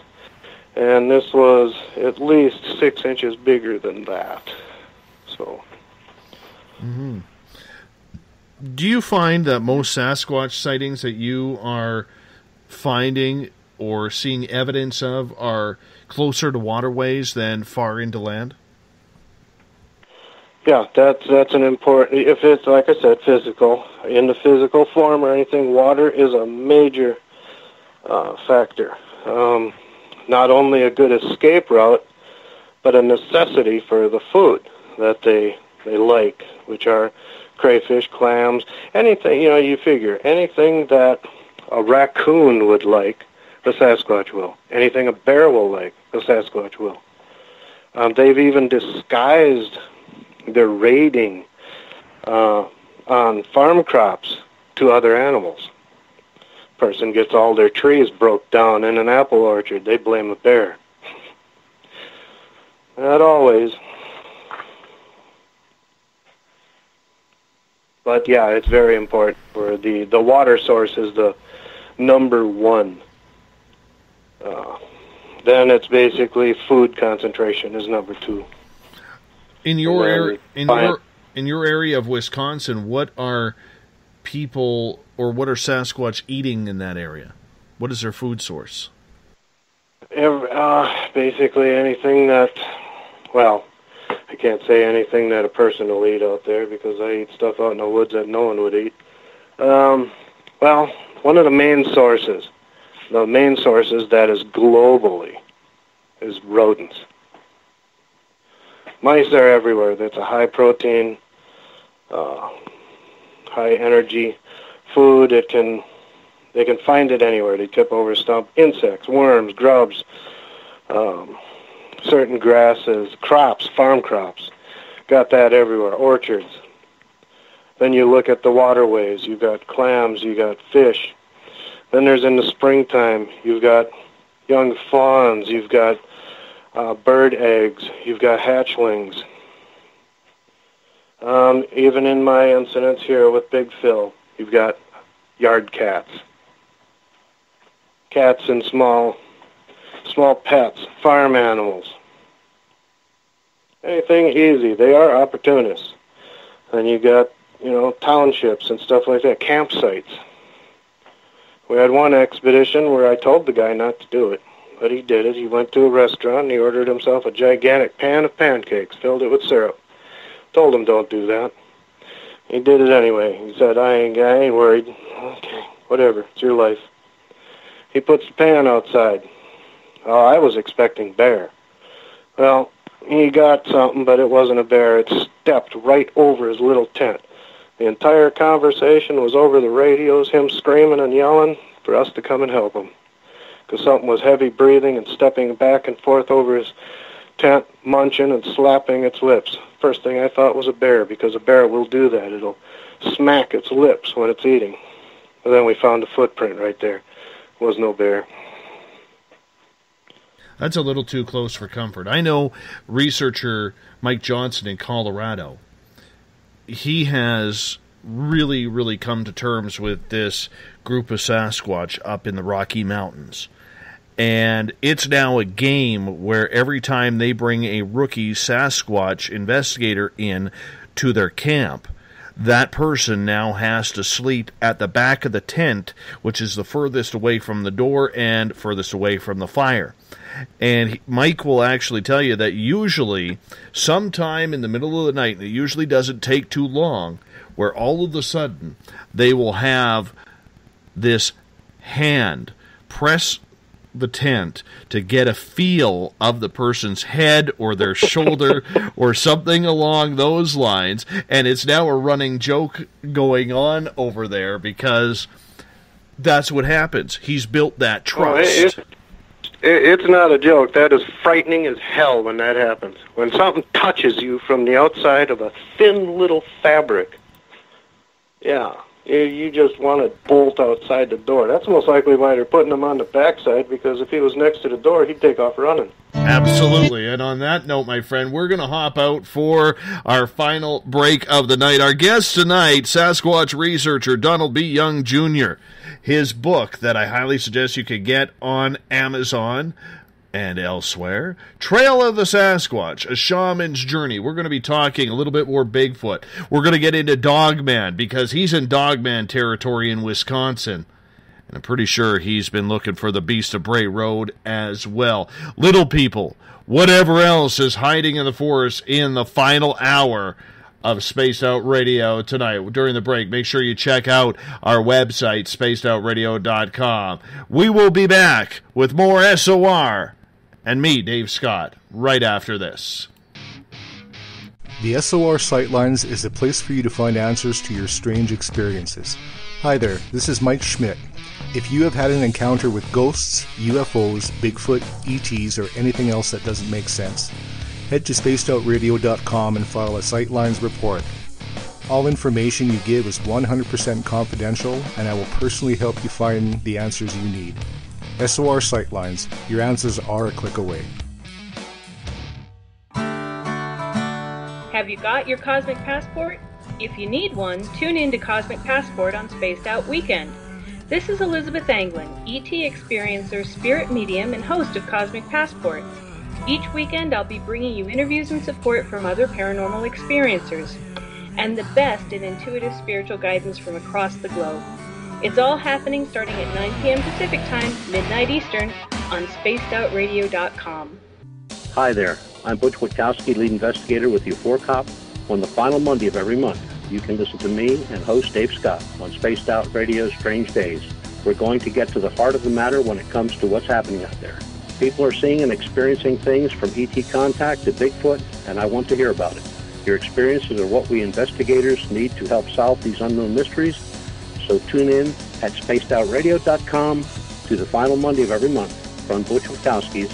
and this was at least six inches bigger than that. So. hmm Do you find that most Sasquatch sightings that you are finding or seeing evidence of are closer to waterways than far into land? Yeah, that's that's an important. If it's like I said, physical in the physical form or anything, water is a major uh, factor. Um, not only a good escape route, but a necessity for the food that they they like, which are crayfish, clams, anything. You know, you figure anything that a raccoon would like, the Sasquatch will. Anything a bear will like, the Sasquatch will. Um, they've even disguised their raiding uh, on farm crops to other animals. Person gets all their trees broke down in an apple orchard, they blame a bear. Not always. But yeah, it's very important for the the water source is the number one. Uh, then it's basically food concentration is number two. In your area, in your in your area of Wisconsin, what are people or what are Sasquatch eating in that area? What is their food source? Ev uh, basically anything that, well, I can't say anything that a person will eat out there because I eat stuff out in the woods that no one would eat. Um, well, one of the main sources, the main sources that is globally, is rodents. Mice are everywhere. That's a high protein, uh, high energy food. It can they can find it anywhere. They tip over, stump insects, worms, grubs, um, certain grasses, crops, farm crops. Got that everywhere. Orchards. Then you look at the waterways. You've got clams. You got fish. Then there's in the springtime. You've got young fawns. You've got uh, bird eggs. You've got hatchlings. Um, even in my incidents here with Big Phil, you've got yard cats cats and small small pets, farm animals. Anything easy. They are opportunists. And you got, you know, townships and stuff like that, campsites. We had one expedition where I told the guy not to do it, but he did it. He went to a restaurant and he ordered himself a gigantic pan of pancakes, filled it with syrup. Told him don't do that. He did it anyway. He said, I ain't, I ain't worried. Okay, whatever. It's your life. He puts the pan outside. Oh, I was expecting bear. Well, he got something, but it wasn't a bear. It stepped right over his little tent. The entire conversation was over the radios, him screaming and yelling for us to come and help him. Because something was heavy breathing and stepping back and forth over his tent, munching and slapping its lips. First thing I thought was a bear, because a bear will do that. It'll smack its lips when it's eating. But then we found a footprint right there. It was no bear. That's a little too close for comfort. I know researcher Mike Johnson in Colorado. He has really, really come to terms with this group of Sasquatch up in the Rocky Mountains. And it's now a game where every time they bring a rookie Sasquatch investigator in to their camp, that person now has to sleep at the back of the tent, which is the furthest away from the door and furthest away from the fire. And Mike will actually tell you that usually, sometime in the middle of the night, and it usually doesn't take too long, where all of a sudden they will have this hand press the tent to get a feel of the person's head or their shoulder or something along those lines. And it's now a running joke going on over there because that's what happens. He's built that Oh, it- trust. it- it's not a joke. That is frightening as hell when that happens. When something touches you from the outside of a thin little fabric. Yeah, you, you just want to bolt outside the door. That's most likely why they're putting him on the backside, because if he was next to the door, he'd take off running. Absolutely. And on that note, my friend, we're going to hop out for our final break of the night. Our guest tonight, Sasquatch researcher Donald B. Young Jr. His book that I highly suggest you could get on Amazon and elsewhere Trail of the Sasquatch, A Shaman's Journey. We're going to be talking a little bit more Bigfoot. We're going to get into Dogman because he's in Dogman territory in Wisconsin. And I'm pretty sure he's been looking for the Beast of Bray Road as well. Little people, whatever else is hiding in the forest in the final hour of Spaced Out Radio tonight during the break. Make sure you check out our website, spacedoutradio.com. We will be back with more SOR and me, Dave Scott, right after this. The SOR Sightlines is a place for you to find answers to your strange experiences. Hi there, this is Mike Schmidt. If you have had an encounter with ghosts, UFOs, Bigfoot, ETs, or anything else that doesn't make sense, head to spacedoutradio.com and file a Sightlines report. All information you give is 100% confidential, and I will personally help you find the answers you need. SOR Sightlines, your answers are a click away. Have you got your Cosmic Passport? If you need one, tune in to Cosmic Passport on Spaced Out Weekend. This is Elizabeth Anglin, ET experiencer, spirit medium, and host of Cosmic Passport. Each weekend, I'll be bringing you interviews and support from other paranormal experiencers and the best in intuitive spiritual guidance from across the globe. It's all happening starting at 9 p.m. Pacific Time, midnight Eastern, on spacedoutradio.com. Hi there. I'm Butch Witkowski, lead investigator with the 4 Cop. On the final Monday of every month, you can listen to me and host Dave Scott on Spaced Out Radio's Strange Days. We're going to get to the heart of the matter when it comes to what's happening out there. People are seeing and experiencing things from ET contact to Bigfoot, and I want to hear about it. Your experiences are what we investigators need to help solve these unknown mysteries. So tune in at spacedoutradio.com to the final Monday of every month from Butch Witkowski's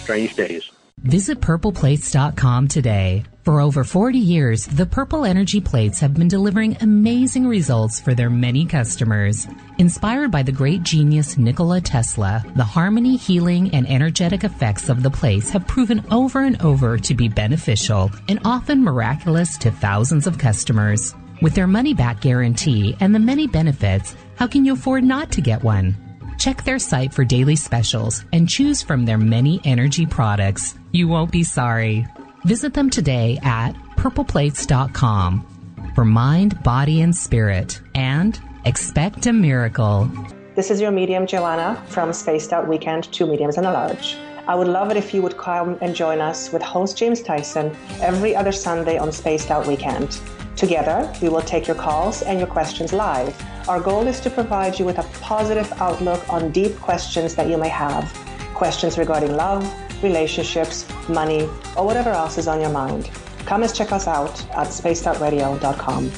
Strange Days. Visit purpleplates.com today. For over 40 years, the Purple Energy Plates have been delivering amazing results for their many customers. Inspired by the great genius Nikola Tesla, the harmony, healing, and energetic effects of the plates have proven over and over to be beneficial and often miraculous to thousands of customers. With their money back guarantee and the many benefits, how can you afford not to get one? Check their site for daily specials and choose from their many energy products. You won't be sorry. Visit them today at purpleplates.com for mind, body, and spirit. And expect a miracle. This is your medium, Joanna, from Spaced Out Weekend, Two Mediums and a Large. I would love it if you would come and join us with host James Tyson every other Sunday on Spaced Out Weekend. Together, we will take your calls and your questions live. Our goal is to provide you with a positive outlook on deep questions that you may have. Questions regarding love, relationships, money, or whatever else is on your mind. Come and check us out at spacedoutradio.com.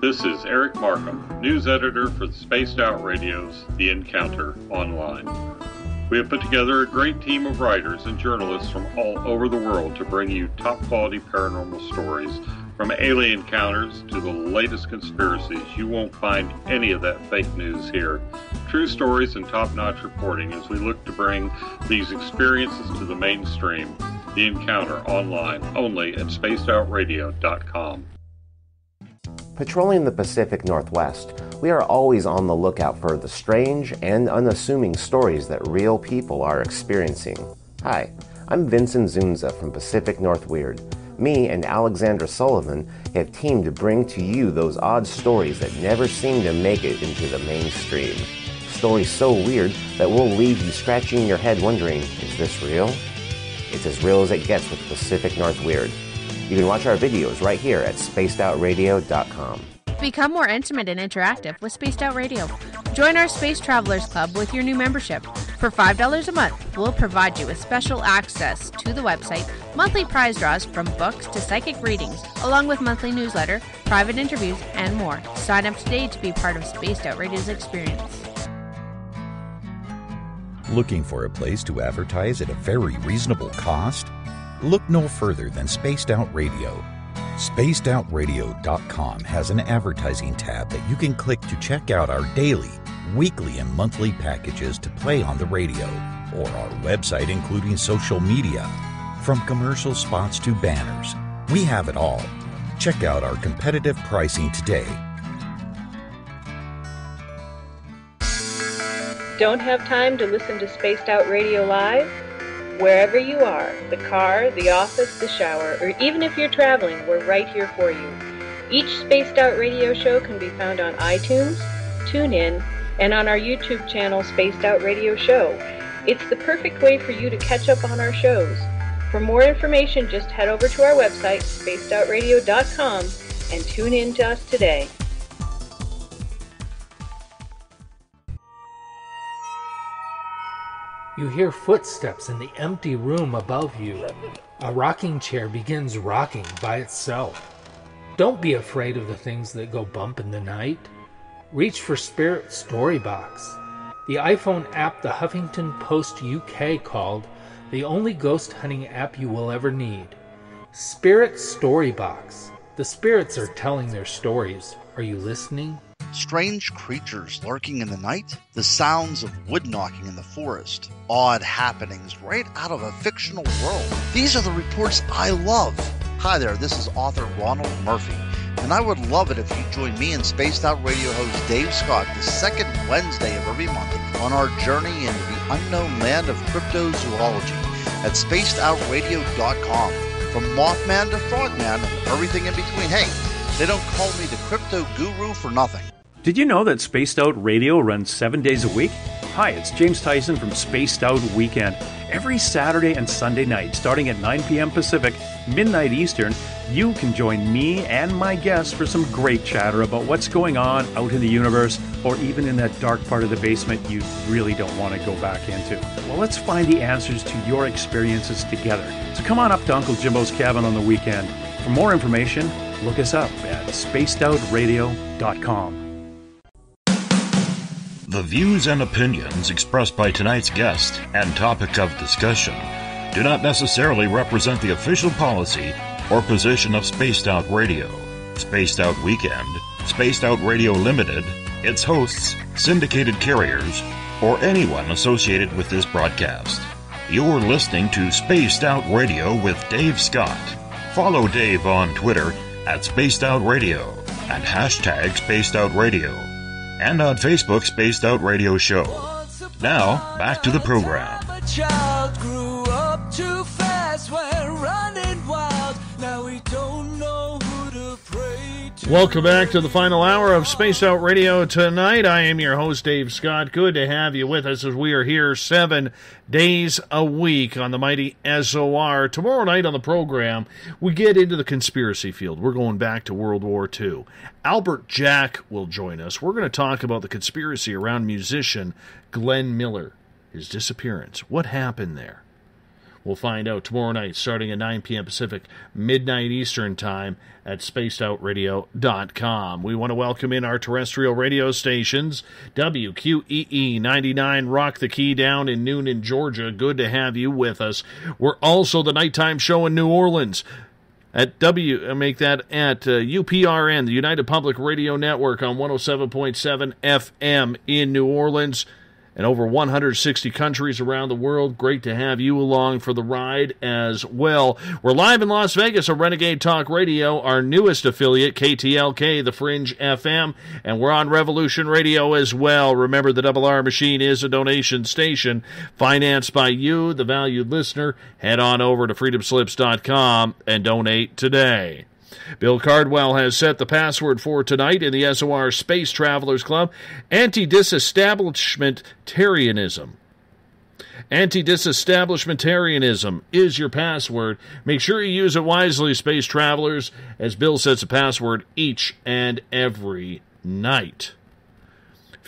This is Eric Markham, news editor for Spaced Out Radio's The Encounter Online. We have put together a great team of writers and journalists from all over the world to bring you top quality paranormal stories. From alien encounters to the latest conspiracies, you won't find any of that fake news here. True stories and top notch reporting as we look to bring these experiences to the mainstream. The Encounter online only at spacedoutradio.com. Patrolling the Pacific Northwest, we are always on the lookout for the strange and unassuming stories that real people are experiencing. Hi, I'm Vincent Zunza from Pacific North Weird. Me and Alexandra Sullivan have teamed to bring to you those odd stories that never seem to make it into the mainstream. Stories so weird that will leave you scratching your head wondering, is this real? It's as real as it gets with Pacific North Weird. You can watch our videos right here at spacedoutradio.com. Become more intimate and interactive with Spaced Out Radio. Join our Space Travelers Club with your new membership. For $5 a month, we'll provide you with special access to the website, monthly prize draws from books to psychic readings, along with monthly newsletter, private interviews, and more. Sign up today to be part of Spaced Out Radio's experience. Looking for a place to advertise at a very reasonable cost? Look no further than Spaced Out Radio. SpacedOutRadio.com has an advertising tab that you can click to check out our daily, weekly, and monthly packages to play on the radio, or our website, including social media. From commercial spots to banners, we have it all. Check out our competitive pricing today. Don't have time to listen to Spaced Out Radio Live? Wherever you are, the car, the office, the shower, or even if you're traveling, we're right here for you. Each Spaced Out Radio show can be found on iTunes, TuneIn, and on our YouTube channel, Spaced Out Radio Show. It's the perfect way for you to catch up on our shows. For more information, just head over to our website, spacedoutradio.com, and tune in to us today. You hear footsteps in the empty room above you. A rocking chair begins rocking by itself. Don't be afraid of the things that go bump in the night. Reach for Spirit Storybox, the iPhone app the Huffington Post UK called the only ghost hunting app you will ever need. Spirit Storybox. The spirits are telling their stories. Are you listening? Strange creatures lurking in the night, the sounds of wood knocking in the forest, odd happenings right out of a fictional world. These are the reports I love. Hi there, this is author Ronald Murphy, and I would love it if you join me and Spaced Out Radio host Dave Scott the second Wednesday of every month on our journey into the unknown land of cryptozoology at spacedoutradio.com. From Mothman to Frogman and everything in between. Hey, they don't call me the crypto guru for nothing. Did you know that Spaced Out Radio runs seven days a week? Hi, it's James Tyson from Spaced Out Weekend. Every Saturday and Sunday night, starting at 9 p.m. Pacific, midnight Eastern, you can join me and my guests for some great chatter about what's going on out in the universe or even in that dark part of the basement you really don't want to go back into. Well, let's find the answers to your experiences together. So come on up to Uncle Jimbo's cabin on the weekend. For more information, look us up at spacedoutradio.com. The views and opinions expressed by tonight's guest and topic of discussion do not necessarily represent the official policy or position of Spaced Out Radio, Spaced Out Weekend, Spaced Out Radio Limited, its hosts, syndicated carriers, or anyone associated with this broadcast. You're listening to Spaced Out Radio with Dave Scott. Follow Dave on Twitter at Spaced Out Radio and hashtag Spaced Out Radio, and on Facebook Spaced Out Radio Show. Now, back to the program. Welcome back to the final hour of Space Out Radio tonight. I am your host, Dave Scott. Good to have you with us as we are here seven days a week on the mighty SOR. Tomorrow night on the program, we get into the conspiracy field. We're going back to World War II. Albert Jack will join us. We're going to talk about the conspiracy around musician Glenn Miller, his disappearance. What happened there? We'll find out tomorrow night, starting at 9 p.m. Pacific, midnight Eastern Time at spacedoutradio.com. We want to welcome in our terrestrial radio stations WQEE 99 Rock the Key down in Newnan, Georgia. Good to have you with us. We're also the nighttime show in New Orleans at W make that at uh, UPRN, the United Public Radio Network on 107.7 FM in New Orleans and over 160 countries around the world. Great to have you along for the ride as well. We're live in Las Vegas on Renegade Talk Radio, our newest affiliate, KTLK, the Fringe FM, and we're on Revolution Radio as well. Remember, the Double R Machine is a donation station financed by you, the valued listener. Head on over to freedomslips.com and donate today. Bill Cardwell has set the password for tonight in the SOR Space Travelers Club anti disestablishmentarianism. Anti disestablishmentarianism is your password. Make sure you use it wisely, space travelers, as Bill sets a password each and every night.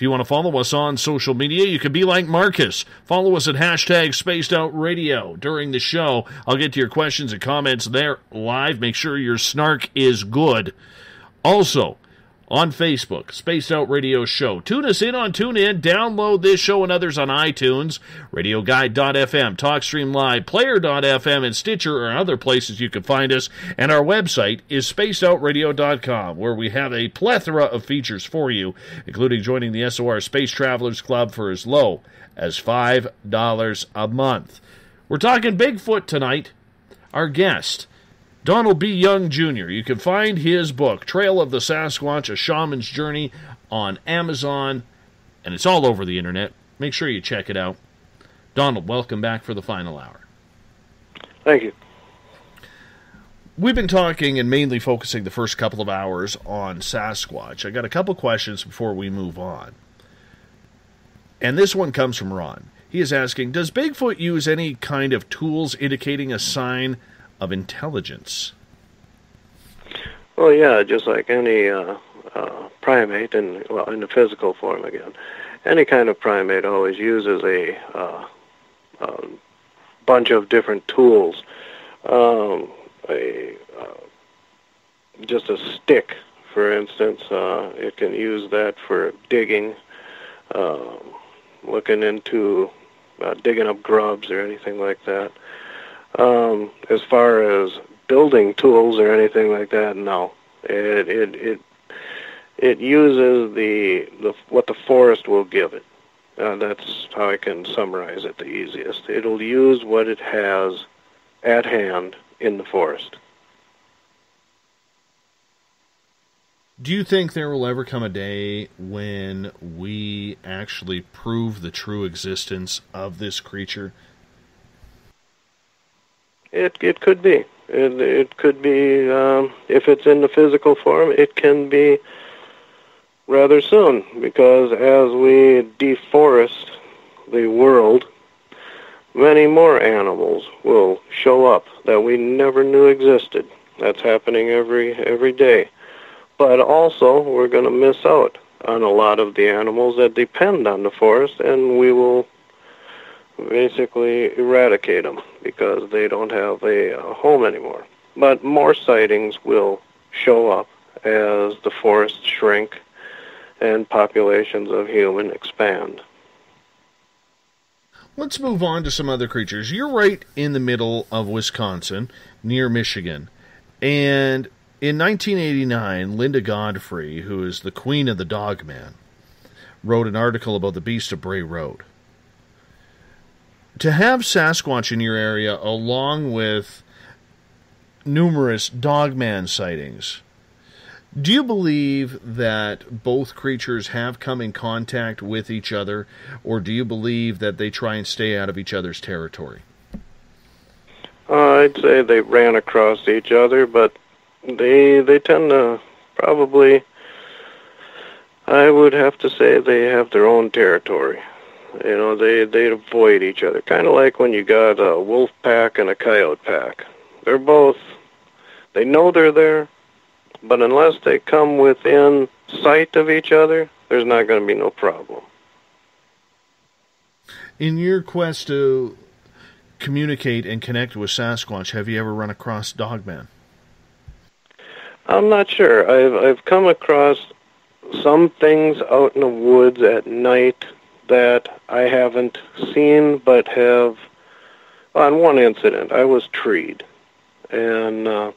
If you want to follow us on social media, you can be like Marcus. Follow us at hashtag Spaced Out Radio during the show. I'll get to your questions and comments there live. Make sure your snark is good. Also, on Facebook, Spaced Out Radio Show. Tune us in on TuneIn. Download this show and others on iTunes, RadioGuide.fm, TalkStream Live, Player.fm, and Stitcher are other places you can find us. And our website is SpacedOutRadio.com, where we have a plethora of features for you, including joining the SOR Space Travelers Club for as low as $5 a month. We're talking Bigfoot tonight. Our guest, Donald B. Young Jr. You can find his book, Trail of the Sasquatch A Shaman's Journey, on Amazon, and it's all over the internet. Make sure you check it out. Donald, welcome back for the final hour. Thank you. We've been talking and mainly focusing the first couple of hours on Sasquatch. I got a couple questions before we move on. And this one comes from Ron. He is asking Does Bigfoot use any kind of tools indicating a sign of intelligence? Well, yeah, just like any uh, uh, primate, and well, in the physical form again, any kind of primate always uses a uh, uh, bunch of different tools. Um, a uh, just a stick, for instance, uh, it can use that for digging, um looking into uh, digging up grubs or anything like that. Um, as far as building tools or anything like that, no. It it it it uses the the what the forest will give it. Uh, that's how I can summarize it the easiest. It'll use what it has at hand in the forest. Do you think there will ever come a day when we actually prove the true existence of this creature? It it could be. It it could be um, if it's in the physical form. It can be rather soon because as we deforest the world, many more animals will show up that we never knew existed. That's happening every every day. But also, we're going to miss out on a lot of the animals that depend on the forest, and we will basically eradicate them because they don't have a, a home anymore. But more sightings will show up as the forests shrink and populations of human expand. Let's move on to some other creatures. You're right in the middle of Wisconsin, near Michigan. And in 1989, Linda Godfrey, who is the queen of the dog man, wrote an article about the beast of Bray Road. To have Sasquatch in your area, along with numerous dogman sightings, do you believe that both creatures have come in contact with each other, or do you believe that they try and stay out of each other's territory? Uh, I'd say they ran across each other, but they they tend to probably, I would have to say they have their own territory. You know, they they avoid each other, kind of like when you got a wolf pack and a coyote pack. They're both, they know they're there, but unless they come within sight of each other, there's not going to be no problem. In your quest to communicate and connect with Sasquatch, have you ever run across Dogman? I'm not sure. I've I've come across some things out in the woods at night that I haven't seen, but have. On one incident, I was treed, and uh,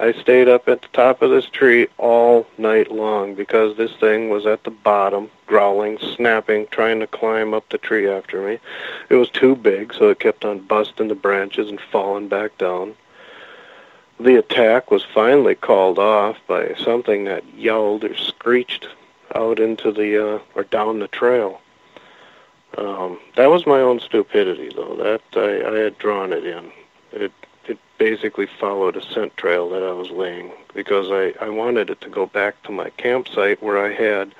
I stayed up at the top of this tree all night long because this thing was at the bottom, growling, snapping, trying to climb up the tree after me. It was too big, so it kept on busting the branches and falling back down. The attack was finally called off by something that yelled or screeched out into the uh, or down the trail. Um, that was my own stupidity, though. That I, I had drawn it in. It it basically followed a scent trail that I was laying because I I wanted it to go back to my campsite where I had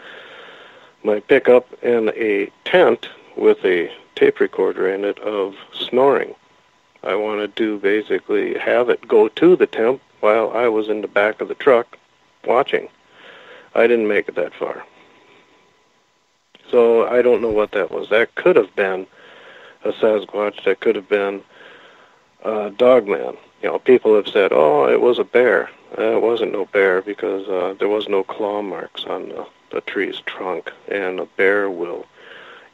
my pickup and a tent with a tape recorder in it of snoring. I wanted to basically have it go to the temp while I was in the back of the truck watching. I didn't make it that far. So I don't know what that was. That could have been a Sasquatch. That could have been a Dogman. You know, people have said, "Oh, it was a bear." Uh, it wasn't no bear because uh, there was no claw marks on the, the tree's trunk, and a bear will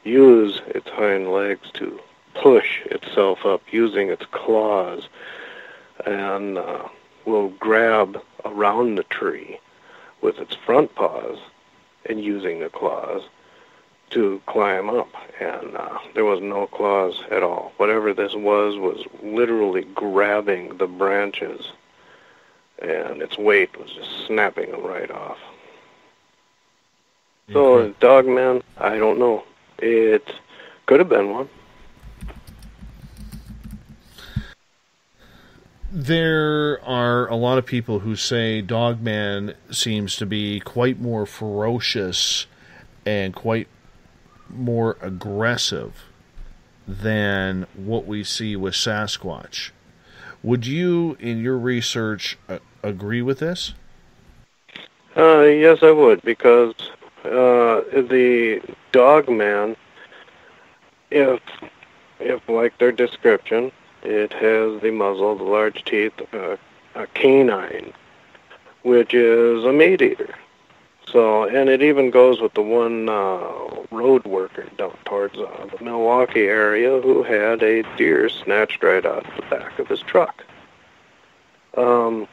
use its hind legs to push itself up using its claws, and uh, will grab around the tree with its front paws and using the claws to climb up, and uh, there was no claws at all. Whatever this was was literally grabbing the branches, and its weight was just snapping them right off. So, Dogman, I don't know. It could have been one. There are a lot of people who say Dogman seems to be quite more ferocious and quite more aggressive than what we see with Sasquatch. Would you, in your research, uh, agree with this? Uh, yes, I would, because uh, the Dogman, if, if like their description, it has the muzzle, the large teeth, uh, a canine, which is a meat eater. So, and it even goes with the one uh, road worker down towards uh, the Milwaukee area who had a deer snatched right out of the back of his truck. Um,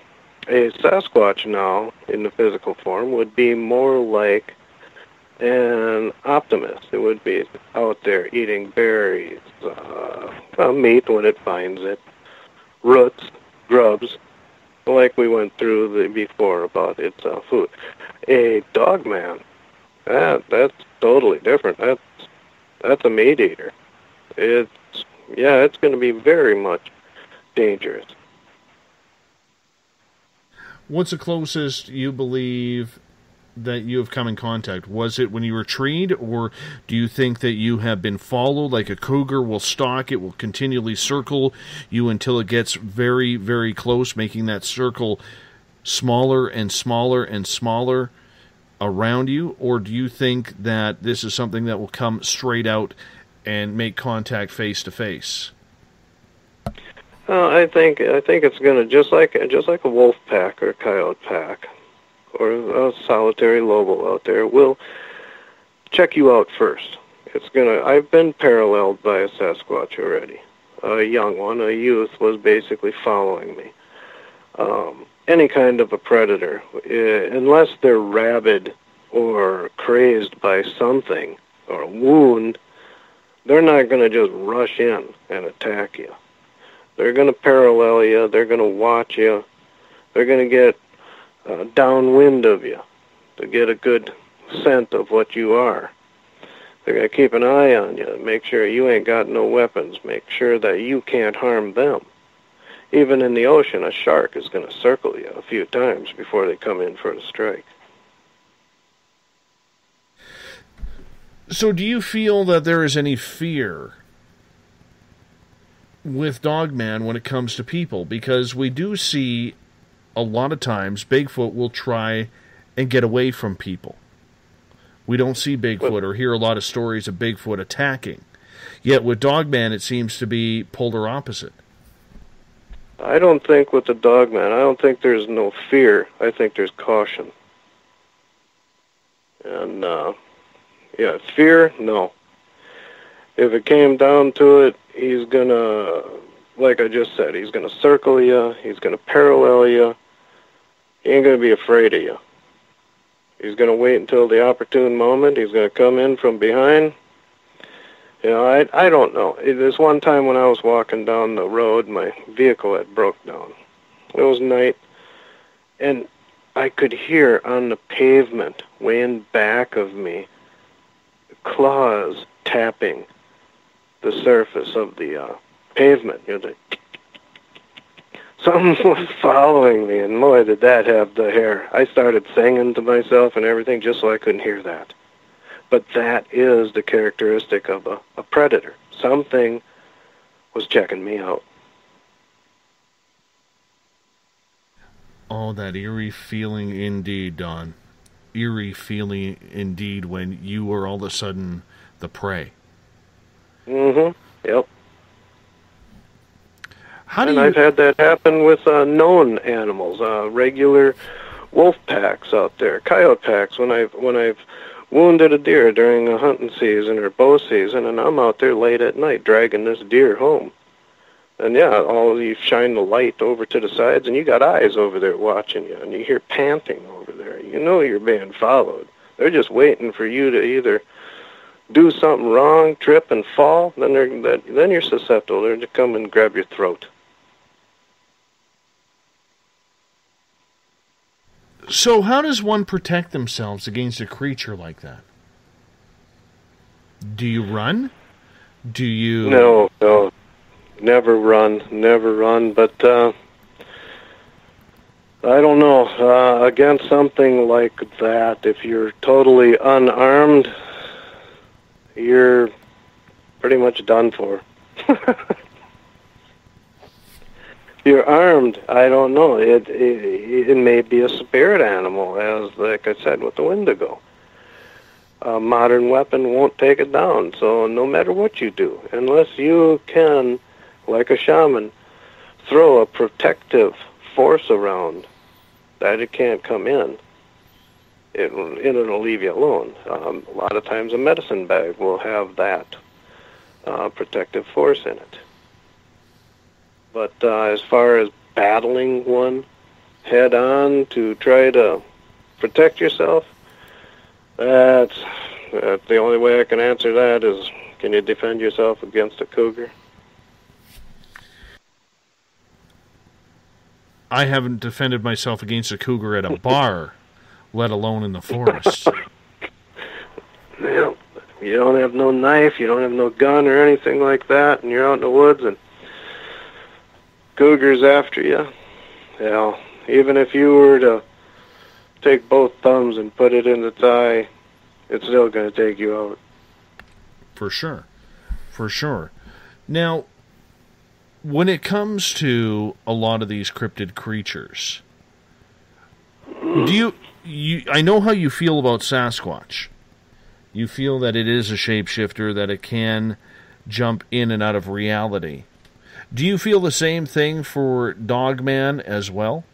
a Sasquatch now, in the physical form, would be more like an optimist. It would be out there eating berries, uh, meat when it finds it, roots, grubs, like we went through the before about its uh, food. A dog man, that that's totally different. That's that's a meat eater. It's yeah, it's going to be very much dangerous. What's the closest you believe that you have come in contact? Was it when you were treed, or do you think that you have been followed like a cougar will stalk? It will continually circle you until it gets very, very close, making that circle smaller and smaller and smaller around you? Or do you think that this is something that will come straight out and make contact face to face? Uh, I think I think it's going to just like just like a wolf pack or a coyote pack or a solitary lobo out there will check you out first. It's gonna. I've been paralleled by a Sasquatch already. A young one, a youth, was basically following me. Um, any kind of a predator, uh, unless they're rabid or crazed by something or a wound, they're not going to just rush in and attack you. They're going to parallel you. They're going to watch you. They're going to get uh, downwind of you to get a good scent of what you are. They're going to keep an eye on you, make sure you ain't got no weapons, make sure that you can't harm them. even in the ocean, a shark is going to circle you a few times before they come in for a strike. So, do you feel that there is any fear with Dogman when it comes to people? Because we do see a lot of times Bigfoot will try and get away from people. We don't see Bigfoot or hear a lot of stories of Bigfoot attacking. Yet with Dogman, it seems to be polar opposite. I don't think with the dogman, I don't think there's no fear. I think there's caution. And uh yeah, fear, no. If it came down to it, he's gonna like I just said, he's gonna circle you, he's gonna parallel you. He ain't gonna be afraid of you. He's gonna wait until the opportune moment, he's gonna come in from behind. You know, I I don't know. There's one time when I was walking down the road, my vehicle had broke down. It was night, and I could hear on the pavement, way in back of me, claws tapping the surface of the uh, pavement. You know, the Something was following me, and boy, did that have the hair. I started singing to myself and everything just so I couldn't hear that. But that is the characteristic of a, a predator. Something was checking me out. Oh, that eerie feeling indeed, Don. Eerie feeling indeed when you were all of a sudden the prey. Mm-hmm. Yep. How do and you- I've had that happen with uh, known animals, uh, regular wolf packs out there, coyote packs. When I've when I've wounded a deer during a hunting season or bow season, and I'm out there late at night dragging this deer home. And yeah, all you shine the light over to the sides, and you got eyes over there watching you, and you hear panting over there. You know you're being followed. They're just waiting for you to either do something wrong, trip and fall. Then they're that, then you're susceptible. They're to come and grab your throat. So, how does one protect themselves against a creature like that? Do you run? Do you. No, no, never run, never run. But uh, I don't know. Uh, against something like that, if you're totally unarmed, you're pretty much done for. you're armed, I don't know. It, it it may be a spirit animal, as like I said with the Wendigo. A modern weapon won't take it down. So no matter what you do, unless you can, like a shaman, throw a protective force around that it can't come in, it will, it'll leave you alone. Um, a lot of times a medicine bag will have that uh, protective force in it. But uh, as far as battling one head on to try to protect yourself, that's, that's the only way I can answer that is can you defend yourself against a cougar? I haven't defended myself against a cougar at a bar, let alone in the forest. You you don't have no knife, you don't have no gun or anything like that, and you're out in the woods and cougars after you. Know, even if you were to take both thumbs and put it in its eye, it's still going to take you out. For sure. For sure. Now, when it comes to a lot of these cryptid creatures, do you, you I know how you feel about Sasquatch. You feel that it is a shapeshifter, that it can jump in and out of reality. Do you feel the same thing for Dogman as well?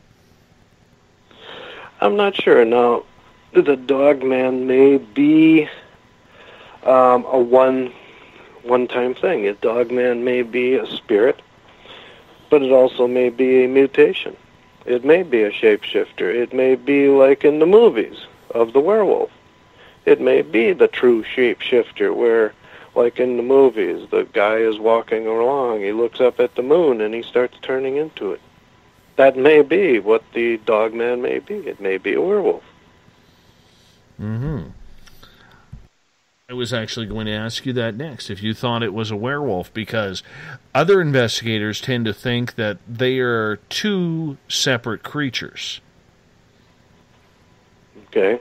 I'm not sure. Now, the dog man may be um, a one one time thing. A dog man may be a spirit, but it also may be a mutation. It may be a shapeshifter. It may be like in the movies of the werewolf. It may be the true shapeshifter where like in the movies, the guy is walking along, he looks up at the moon and he starts turning into it. That may be what the dog man may be. It may be a werewolf. Mm-hmm. I was actually going to ask you that next. If you thought it was a werewolf, because other investigators tend to think that they are two separate creatures. Okay.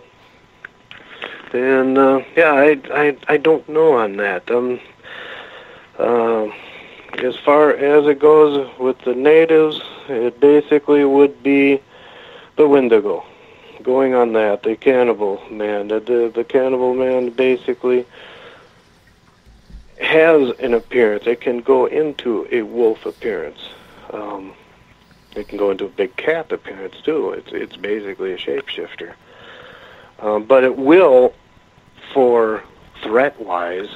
Then, uh, yeah, I, I, I don't know on that. Um, uh, as far as it goes with the natives, it basically would be the Wendigo. Going on that, the cannibal man. The, the, the cannibal man basically has an appearance. It can go into a wolf appearance. Um, it can go into a big cat appearance too. It's it's basically a shapeshifter. Um, but it will, for threat-wise,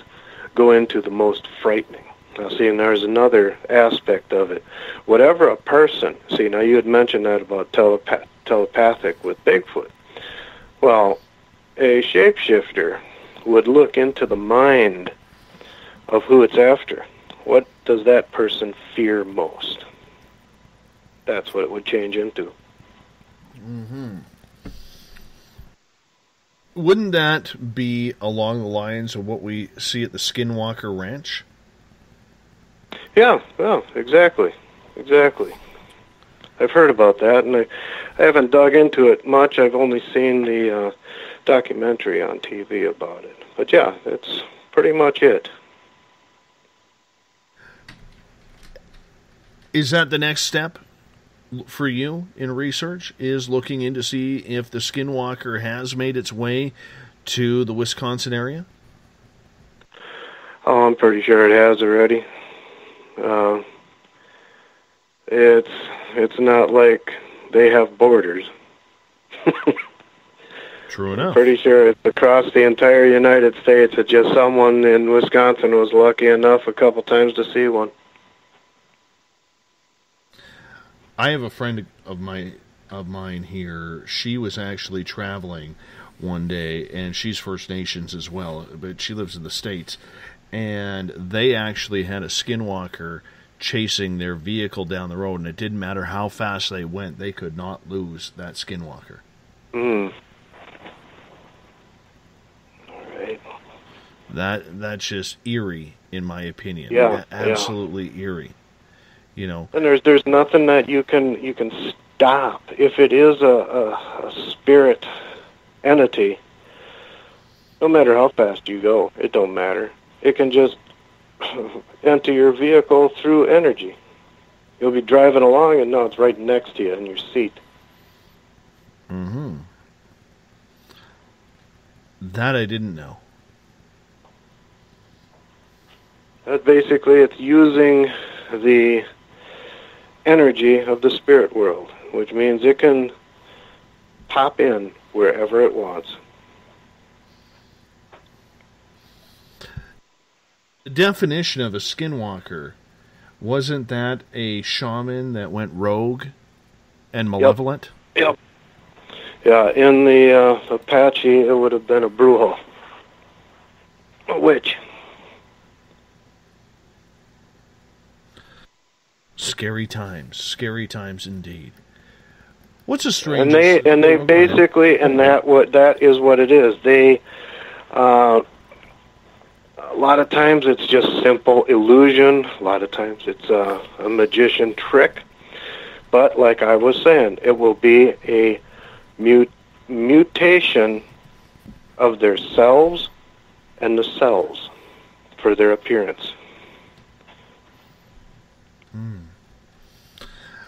go into the most frightening. Now, see, and there's another aspect of it. Whatever a person, see, now you had mentioned that about telepath- telepathic with Bigfoot. Well, a shapeshifter would look into the mind of who it's after. What does that person fear most? That's what it would change into. Mm-hmm. Wouldn't that be along the lines of what we see at the Skinwalker Ranch? Yeah, well, exactly, exactly. I've heard about that, and I, I haven't dug into it much. I've only seen the uh, documentary on TV about it. But yeah, that's pretty much it. Is that the next step for you in research? Is looking in to see if the Skinwalker has made its way to the Wisconsin area? Oh, I'm pretty sure it has already. Uh, it's it's not like they have borders. True enough. Pretty sure it's across the entire United States. It's just someone in Wisconsin was lucky enough a couple times to see one. I have a friend of my of mine here. She was actually traveling one day, and she's First Nations as well, but she lives in the states. And they actually had a skinwalker chasing their vehicle down the road, and it didn't matter how fast they went; they could not lose that skinwalker. Hmm. All right. That that's just eerie, in my opinion. Yeah, yeah. absolutely eerie. You know, And there's there's nothing that you can you can stop if it is a, a, a spirit entity. No matter how fast you go, it don't matter. It can just enter your vehicle through energy. You'll be driving along and now it's right next to you in your seat. hmm That I didn't know. That basically it's using the energy of the spirit world, which means it can pop in wherever it wants. The definition of a skinwalker wasn't that a shaman that went rogue and malevolent? Yep. Yeah, in the uh, Apache, it would have been a brujo. A witch. Scary times, scary times indeed. What's a strange? And they and they basically and that what that is what it is. They uh, a lot of times it's just simple illusion. A lot of times it's uh, a magician trick. But like I was saying, it will be a mut- mutation of their selves and the cells for their appearance.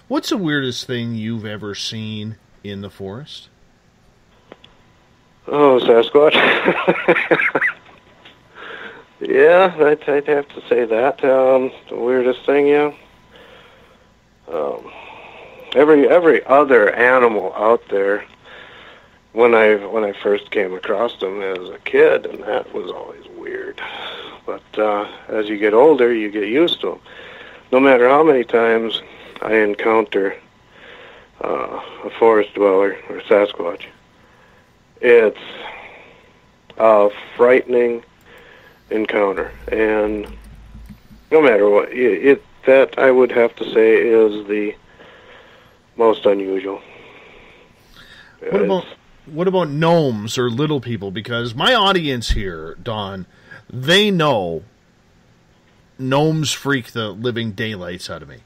What's the weirdest thing you've ever seen in the forest? Oh, Sasquatch. yeah, I'd, I'd have to say that. Um, the weirdest thing, yeah. Um, every every other animal out there. When I when I first came across them as a kid, and that was always weird. But uh, as you get older, you get used to them. No matter how many times I encounter uh, a forest dweller or Sasquatch, it's a frightening encounter, and no matter what, it, it that I would have to say is the most unusual. What about what about gnomes or little people? Because my audience here, Don, they know gnomes freak the living daylights out of me.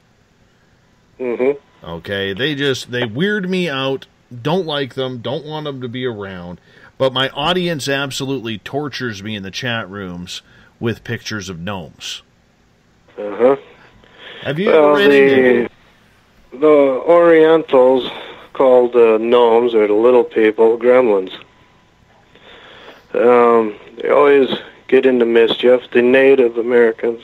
Mm-hmm. Okay, they just they weird me out. Don't like them. Don't want them to be around. But my audience absolutely tortures me in the chat rooms with pictures of gnomes. Uh huh. Have you well, ever into the, the Orientals called uh, gnomes or the little people, gremlins. Um, they always get into mischief. The Native Americans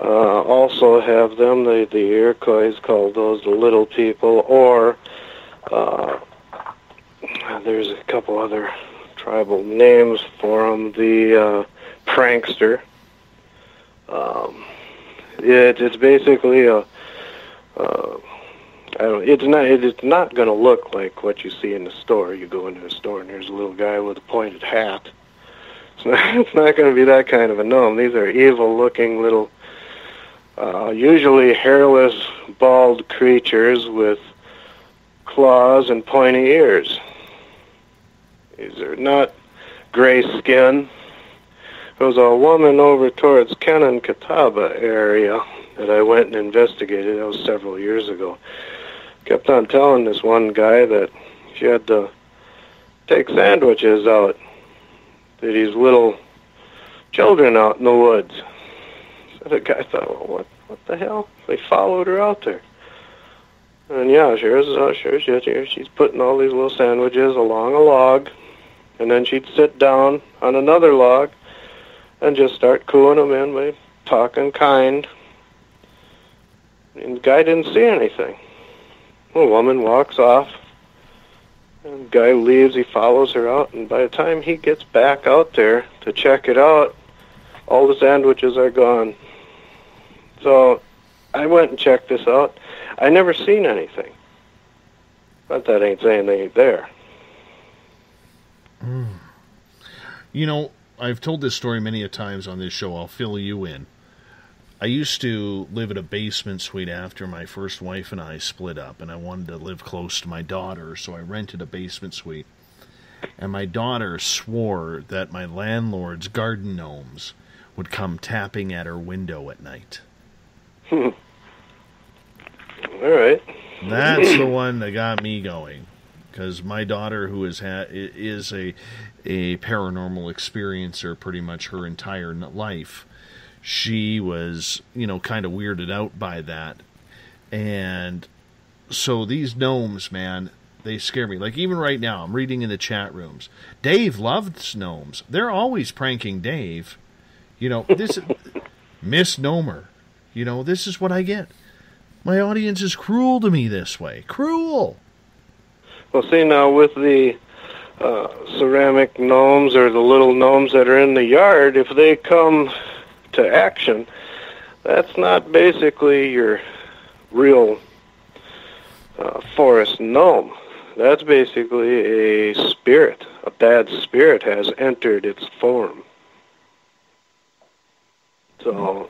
uh, also have them. The the Iroquois called those the little people, or uh, there's a couple other tribal names for them. The uh, prankster. Um, it, it's basically a. Uh, I don't. It's not. It's not going to look like what you see in the store. You go into a store and there's a little guy with a pointed hat. It's not. It's not going to be that kind of a gnome. These are evil-looking little, uh, usually hairless, bald creatures with claws and pointy ears. These are not gray skin. There was a woman over towards Kennan Catawba area that I went and investigated. That was several years ago. Kept on telling this one guy that she had to take sandwiches out to these little children out in the woods. The guy thought, well, what, what the hell? They followed her out there. And yeah, sure, uh, sure, sure, sure, she's putting all these little sandwiches along a log, and then she'd sit down on another log and just start cooing them in by talking kind. And the guy didn't see anything. The woman walks off, and the guy leaves. He follows her out, and by the time he gets back out there to check it out, all the sandwiches are gone. So I went and checked this out. I never seen anything. But that ain't saying they ain't there. Hmm. You know, I've told this story many a times on this show. I'll fill you in. I used to live in a basement suite after my first wife and I split up, and I wanted to live close to my daughter, so I rented a basement suite. And my daughter swore that my landlord's garden gnomes would come tapping at her window at night. All right. That's the one that got me going, because my daughter, who is ha- is a a paranormal experiencer, pretty much her entire life, she was you know kind of weirded out by that, and so these gnomes, man, they scare me. Like even right now, I'm reading in the chat rooms. Dave loves gnomes. They're always pranking Dave. You know this misnomer. You know this is what I get. My audience is cruel to me this way. Cruel. Well, see now with the uh, ceramic gnomes or the little gnomes that are in the yard, if they come to action, that's not basically your real uh, forest gnome. That's basically a spirit. A bad spirit has entered its form. So,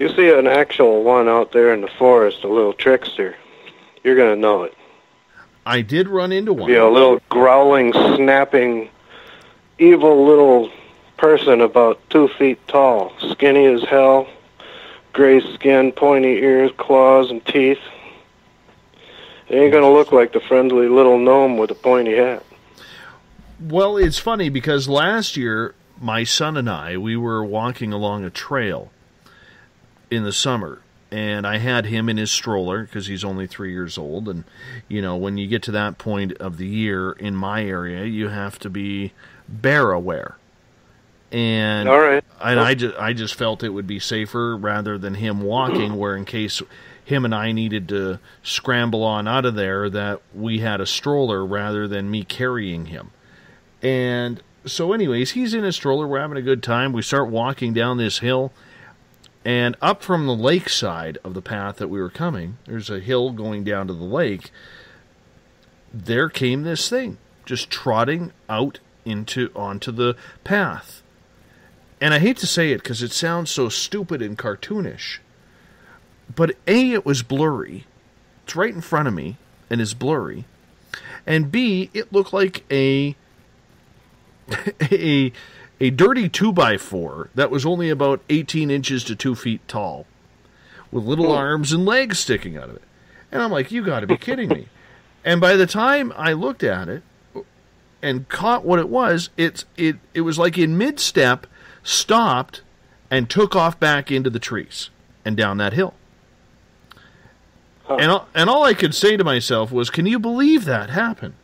you see an actual one out there in the forest, a little trickster, you're going to know it. I did run into one. Yeah, a little growling, snapping, evil little person about two feet tall, skinny as hell, gray skin, pointy ears, claws, and teeth. It ain't gonna look like the friendly little gnome with a pointy hat. Well, it's funny because last year my son and I we were walking along a trail in the summer and I had him in his stroller because he's only 3 years old and you know when you get to that point of the year in my area you have to be bear aware. And All right. and I just I just felt it would be safer rather than him walking where in case him and I needed to scramble on out of there that we had a stroller rather than me carrying him. And so, anyways, he's in his stroller. We're having a good time. We start walking down this hill, and up from the lake side of the path that we were coming, there's a hill going down to the lake. There came this thing, just trotting out into onto the path. And I hate to say it because it sounds so stupid and cartoonish, but A, it was blurry. It's right in front of me and is blurry. and B, it looked like a a a dirty two by four that was only about 18 inches to two feet tall, with little oh. arms and legs sticking out of it. And I'm like, you got to be kidding me! And by the time I looked at it and caught what it was, it's it it was like in mid step, stopped, and took off back into the trees and down that hill. And all, and all I could say to myself was, "Can you believe that happened?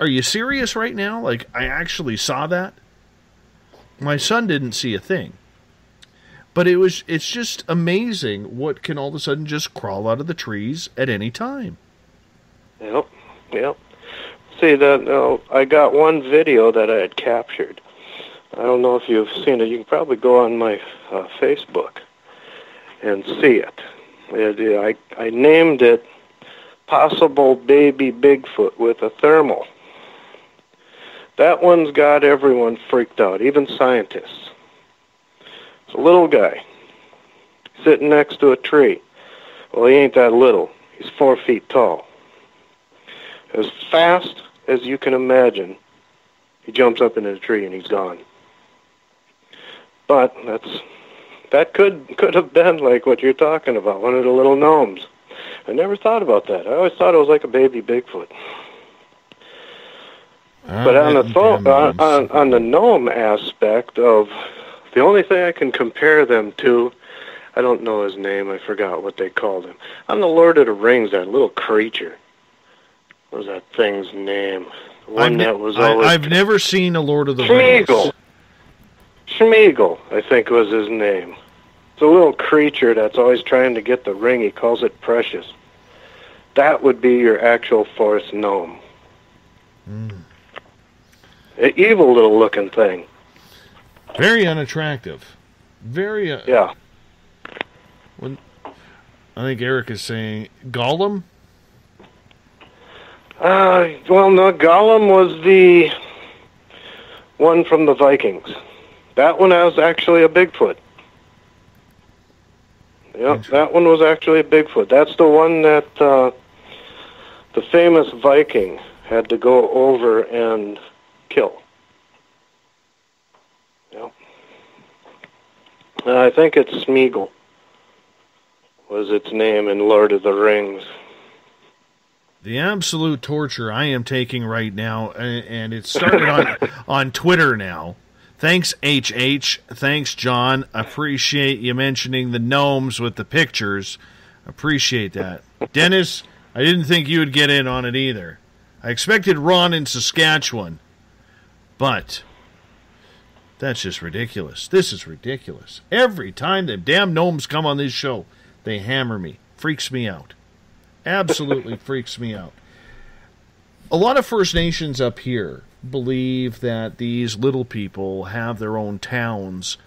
Are you serious right now? Like I actually saw that. My son didn't see a thing, but it was it's just amazing what can all of a sudden just crawl out of the trees at any time. Yep, yep. See that? I got one video that I had captured. I don't know if you've seen it. You can probably go on my uh, Facebook and see it. It- it- I I named it "Possible Baby Bigfoot with a Thermal." That one's got everyone freaked out, even scientists. It's a little guy sitting next to a tree. Well, he ain't that little. He's four feet tall. As fast as you can imagine, he jumps up into the tree and he's gone. But that's that could could have been like what you're talking about, one of the little gnomes. I never thought about that. I always thought it was like a baby Bigfoot. But on the tho- on, on on the gnome aspect of the only thing I can compare them to, I don't know his name. I forgot what they called him. On the Lord of the Rings, that little creature. What was that thing's name? The one I've, that was I, always I've never seen a Lord of the Rings. Schmeagol. Schmeagol, I think was his name. It's a little creature that's always trying to get the ring. He calls it precious. That would be your actual forest gnome. Hmm. An evil little looking thing. Very unattractive. Very. Uh, Yeah. When, I think Eric is saying Gollum. Uh, well, no, Gollum was the one from the Vikings. That one was actually a Bigfoot. Yep, that one was actually a Bigfoot. That's the one that uh, the famous Viking had to go over and kill. Yep. Uh, I think it's Smeagol was its name in Lord of the Rings. The absolute torture I am taking right now, and, and it started on on Twitter now. Thanks, HH. Thanks, John. Appreciate you mentioning the gnomes with the pictures. Appreciate that. Dennis, I didn't think you would get in on it either. I expected Ron in Saskatchewan, but that's just ridiculous. This is ridiculous. Every time the damn gnomes come on this show, they hammer me. Freaks me out. Absolutely freaks me out. A lot of First Nations up here believe that these little people have their own towns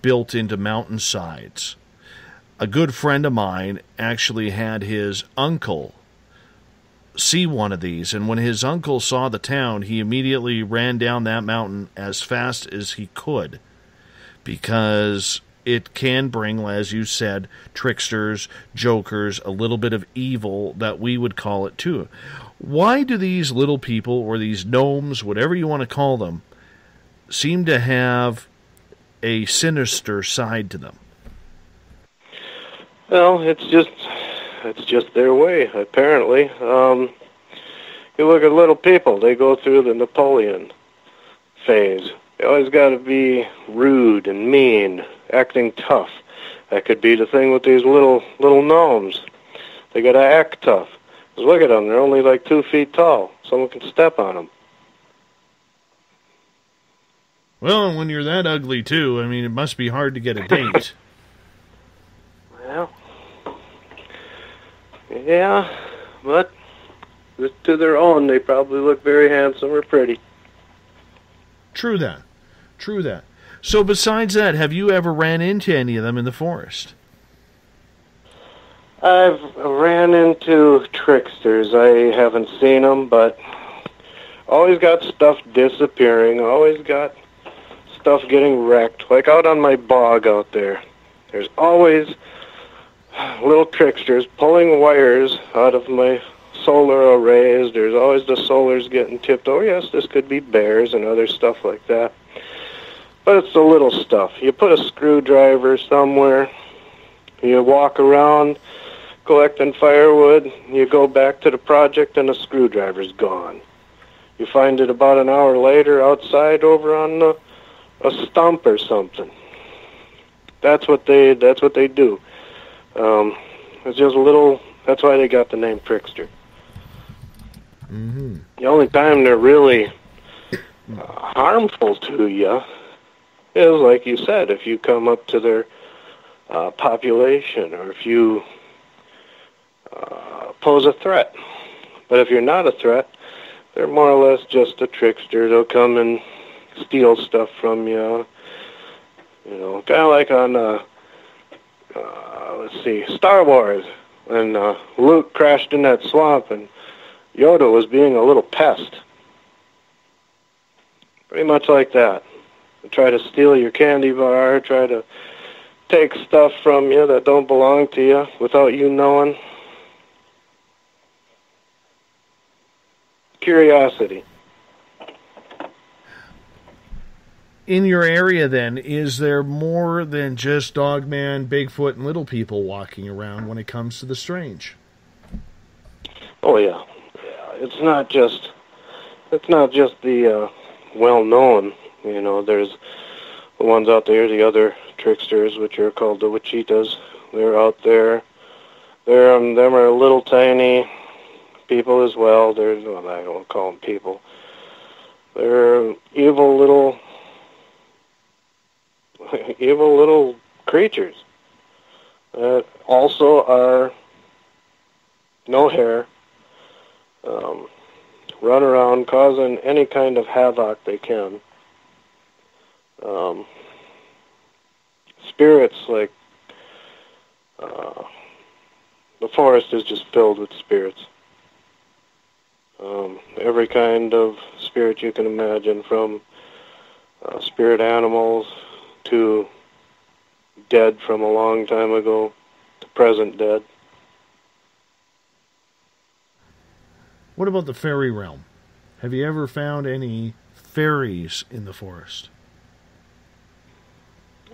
built into mountainsides. A good friend of mine actually had his uncle see one of these, and when his uncle saw the town, he immediately ran down that mountain as fast as he could because it can bring, as you said, tricksters, jokers, a little bit of evil that we would call it too. Why do these little people, or these gnomes, whatever you want to call them, seem to have a sinister side to them? Well, it's just it's just their way, apparently. Um, you look at little people; they go through the Napoleon phase. They always got to be rude and mean, acting tough. That could be the thing with these little little gnomes. They got to act tough. 'Cause look at them; they're only like two feet tall. Someone can step on them. Well, and when you're that ugly too, I mean, it must be hard to get a date. Well, yeah, but to their own, they probably look very handsome or pretty. True that. True that. So, besides that, have you ever ran into any of them in the forest? I've ran into tricksters. I haven't seen them, but always got stuff disappearing. Always got stuff getting wrecked. Like out on my bog out there, there's always little tricksters pulling wires out of my solar arrays. There's always the solars getting tipped Oh, Yes, this could be bears and other stuff like that. But it's the little stuff. You put a screwdriver somewhere, you walk around collecting firewood, you go back to the project and the screwdriver's gone. You find it about an hour later outside over on a, a stump or something. That's what they that's what they do. Um, it's just a little that's why they got the name trickster. Mm-hmm. The only time they're really uh, harmful to you is, like you said, if you come up to their uh, population or if you uh, pose a threat. But if you're not a threat, they're more or less just a trickster. They'll come and steal stuff from you. You know, kind of like on, uh, uh, let's see, Star Wars, when uh, Luke crashed in that swamp and Yoda was being a little pest. Pretty much like that. They try to steal your candy bar, try to take stuff from you that don't belong to you without you knowing. Curiosity. In your area, then, is there more than just Dogman, Bigfoot, and little people walking around when it comes to the strange? Oh yeah, yeah. It's not just it's not just the uh, well known. You know, there's the ones out there, the other tricksters, which are called the Wichitas. They're out there. They're um, them are little tiny people as well. They're well, I don't call them people. They're evil little evil little creatures that also are no hair, um, run around causing any kind of havoc they can. Um, spirits like uh, the forest is just filled with spirits. Um, every kind of spirit you can imagine, from uh, spirit animals to dead from a long time ago to present dead. What about the fairy realm? Have you ever found any fairies in the forest?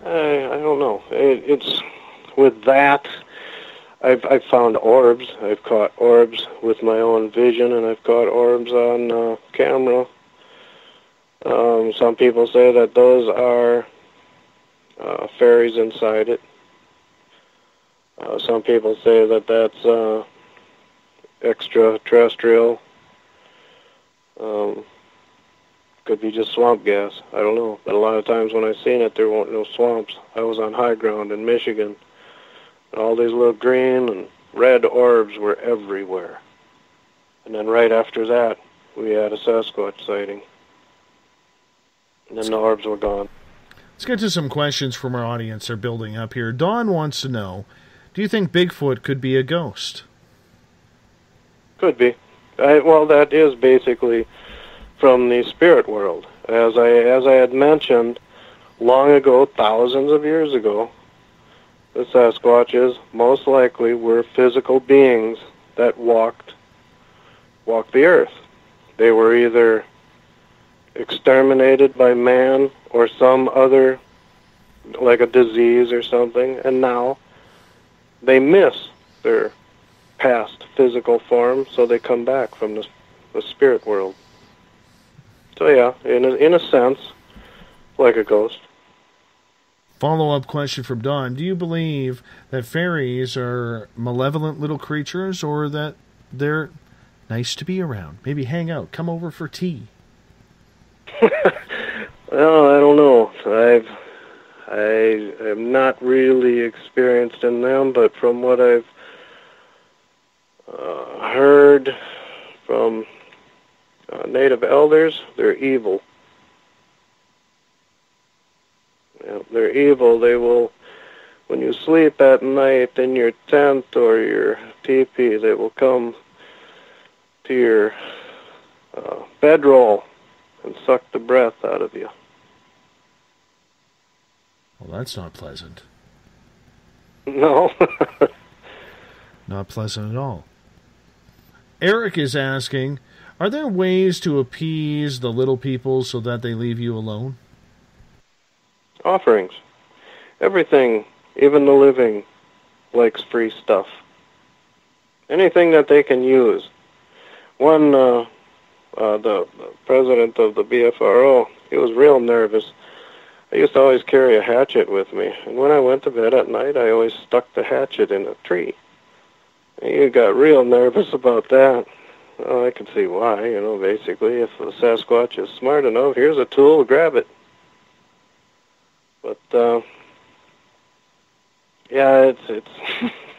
I, I don't know. It, it's with that. I've I've found orbs. I've caught orbs with my own vision, and I've caught orbs on uh, camera. Um, some people say that those are uh, fairies inside it. Uh, some people say that that's uh, extraterrestrial. Um, could be just swamp gas. I don't know. But a lot of times when I seen it, there weren't no swamps. I was on high ground in Michigan. And all these little green and red orbs were everywhere. And then right after that, we had a Sasquatch sighting. And then the orbs were gone. Let's get to some questions from our audience. They're building up here. Don wants to know Do you think Bigfoot could be a ghost? Could be. I, well, that is basically from the spirit world. As I as I had mentioned long ago, thousands of years ago, the Sasquatches most likely were physical beings that walked walked the earth. They were either exterminated by man or some other like a disease or something, and now they miss their past physical form, so they come back from the, the spirit world. So yeah, in a, in a sense, like a ghost. Follow up question from Don Do you believe that fairies are malevolent little creatures or that they're nice to be around? Maybe hang out, come over for tea. Well, I don't know. I've I am not really experienced in them, but from what I've uh, heard from uh, native elders, they're evil. Yeah, they're evil. They will, when you sleep at night in your tent or your teepee, they will come to your uh, bedroll and suck the breath out of you. Well, that's not pleasant. No. Not pleasant at all. Eric is asking, are there ways to appease the little people so that they leave you alone? Offerings. Everything, even the living, likes free stuff. Anything that they can use. One, uh, uh, the, the president of the BFRO, he was real nervous. I used to always carry a hatchet with me, and when I went to bed at night, I always stuck the hatchet in a tree. And he got real nervous about that. Well, I can see why, you know, basically. If the Sasquatch is smart enough, here's a tool, grab it. But, uh, yeah, it's, it's,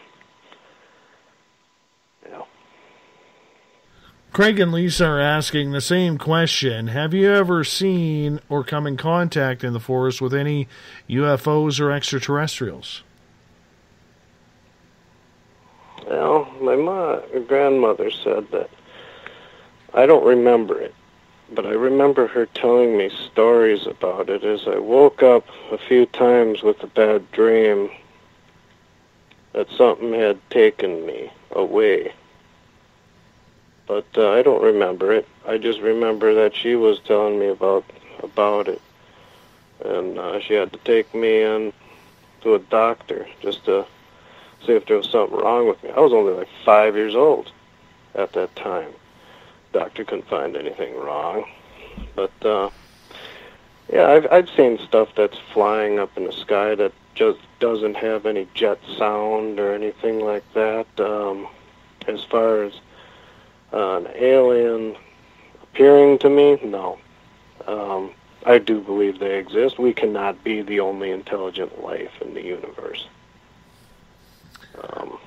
Craig and Lisa are asking the same question. Have you ever seen or come in contact in the forest with any UFOs or extraterrestrials? well, my ma, grandmother said that. I don't remember it, but I remember her telling me stories about it as I woke up a few times with a bad dream that something had taken me away. But uh, I don't remember it. I just remember that she was telling me about about it, and uh, she had to take me in to a doctor just to see if there was something wrong with me. I was only like five years old at that time. Doctor couldn't find anything wrong, but uh, yeah, I've I've seen stuff that's flying up in the sky that just doesn't have any jet sound or anything like that. Um, as far as uh, an alien appearing to me, no. Um, I do believe they exist. We cannot be the only intelligent life in the universe. Um,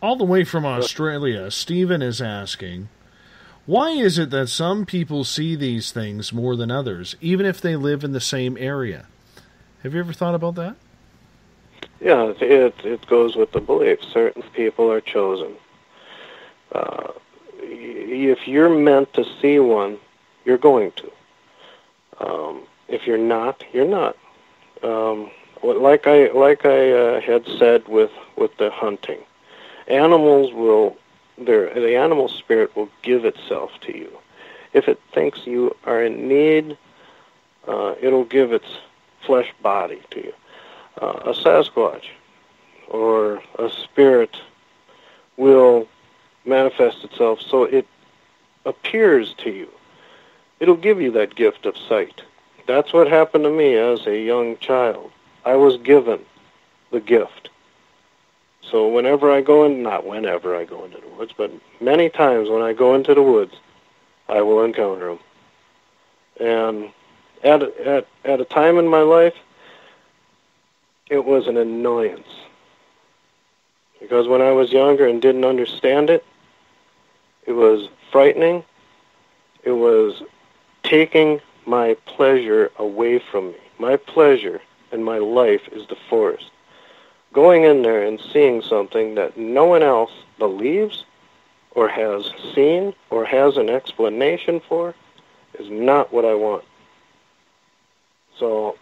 All the way from Australia, Stephen is asking, why is it that some people see these things more than others, even if they live in the same area? Have you ever thought about that? Yeah, it, it it goes with the belief. Certain people are chosen. Uh, if you're meant to see one, you're going to. Um, if you're not, you're not. Um, like I like I uh, had said with with the hunting, animals will their the animal spirit will give itself to you. If it thinks you are in need, uh, it'll give its flesh body to you. Uh, a Sasquatch or a spirit will manifest itself so it appears to you. It'll give you that gift of sight. That's what happened to me as a young child. I was given the gift. So whenever I go in, not whenever I go into the woods, but many times when I go into the woods, I will encounter them. And at at at a time in my life, it was an annoyance because when I was younger and didn't understand it, it was frightening. It was taking my pleasure away from me. My pleasure and my life is the forest. Going in there and seeing something that no one else believes or has seen or has an explanation for is not what I want. So,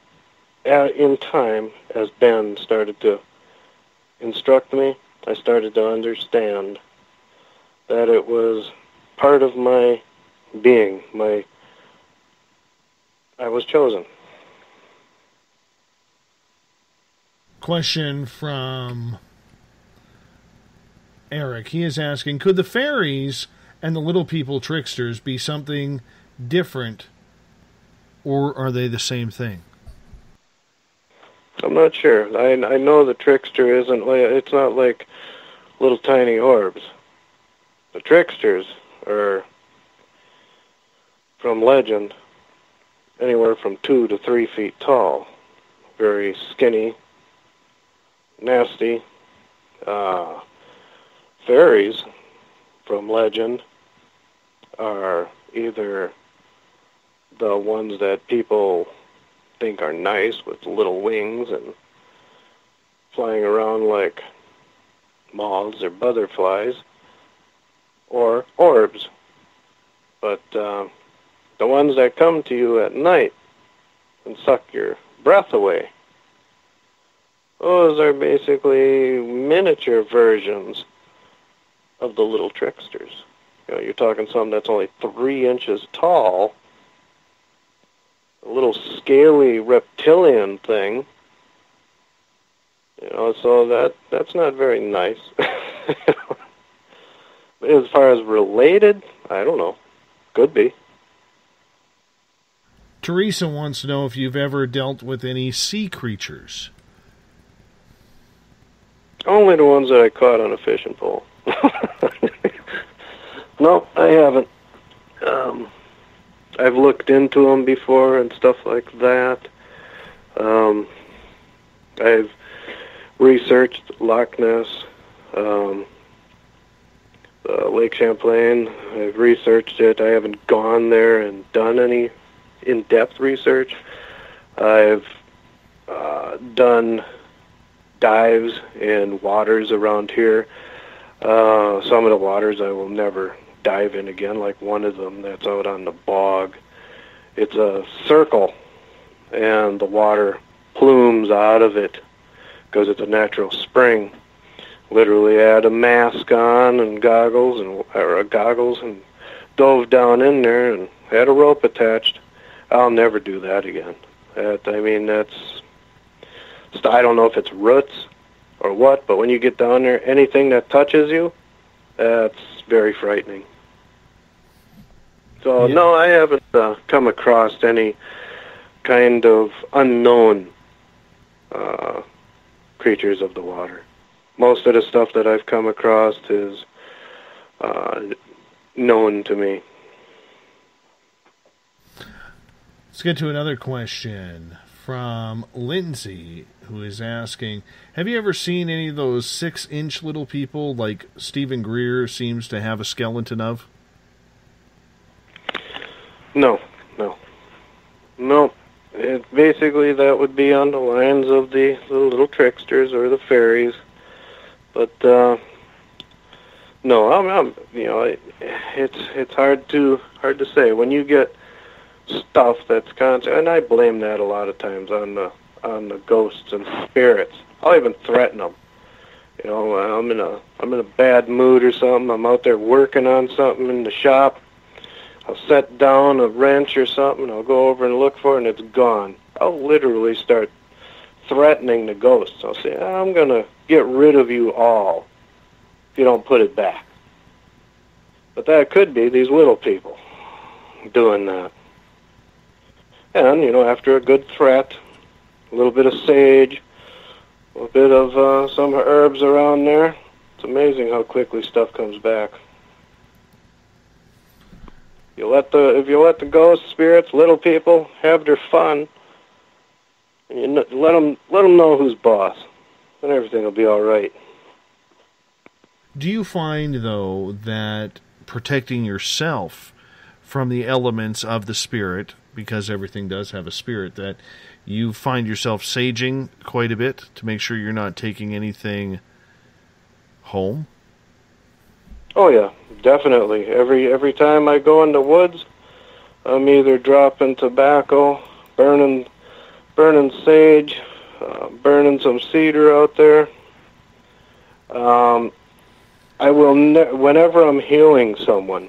in time, as Ben started to instruct me, I started to understand that it was part of my being, my I was chosen. Question from Eric. He is asking Could the fairies and the little people tricksters be something different, or are they the same thing? I'm not sure. I I know the trickster isn't like it's not like little tiny orbs. The tricksters are from legend anywhere from two to three feet tall, very skinny, nasty. Uh, fairies from legend are either the ones that people think are nice with little wings and flying around like moths or butterflies, or orbs. But uh, the ones that come to you at night and suck your breath away, those are basically miniature versions of the little tricksters. You know, you're talking something that's only three inches tall, a little scaly reptilian thing. You know, so that that's not very nice. As far as related, I don't know. Could be. Teresa wants to know if you've ever dealt with any sea creatures. Only the ones that I caught on a fishing pole. no, I haven't. Um, I've looked into them before and stuff like that. Um, I've researched Loch Ness, um, uh, Lake Champlain. I've researched it. I haven't gone there and done any in-depth research. I've uh, done dives in waters around here. Uh, some of the waters I will never dive in again, like one of them that's out on the bog. It's a circle, and the water plumes out of it because it's a natural spring. Literally had a mask on and goggles and or goggles and dove down in there and had a rope attached. I'll never do that again. That I mean that's I don't know if it's roots or what, but when you get down there, anything that touches you, that's very frightening. So no, I haven't uh, come across any kind of unknown uh, creatures of the water. Most of the stuff that I've come across is uh, known to me. Let's get to another question from Lindsay, who is asking Have you ever seen any of those six inch little people like Steven Greer seems to have a skeleton of? No, no, no. It, basically, that would be on the lines of the, the little tricksters or the fairies, but uh, no, I'm, I'm you know, it, it's it's hard to hard to say when you get stuff that's constant, and I blame that a lot of times on the on the ghosts and spirits. I'll even threaten them. You know, I'm in a I'm in a bad mood or something. I'm out there working on something in the shop. I'll set down a wrench or something. I'll go over and look for it, and it's gone. I'll literally start threatening the ghosts. I'll say, I'm going to get rid of you all if you don't put it back. But that could be these little people doing that. And, you know, after a good threat, a little bit of sage, a bit of uh, some herbs around there, it's amazing how quickly stuff comes back. You let the if you let the ghost spirits, little people, have their fun, you kn- let them let them know who's boss, and everything will be all right. Do you find, though, that protecting yourself from the elements of the spirit, because everything does have a spirit, that you find yourself saging quite a bit to make sure you're not taking anything home? Oh yeah, definitely. Every every time I go in the woods, I'm either dropping tobacco, burning burning sage, uh, burning some cedar out there. Um, I will ne- whenever I'm healing someone,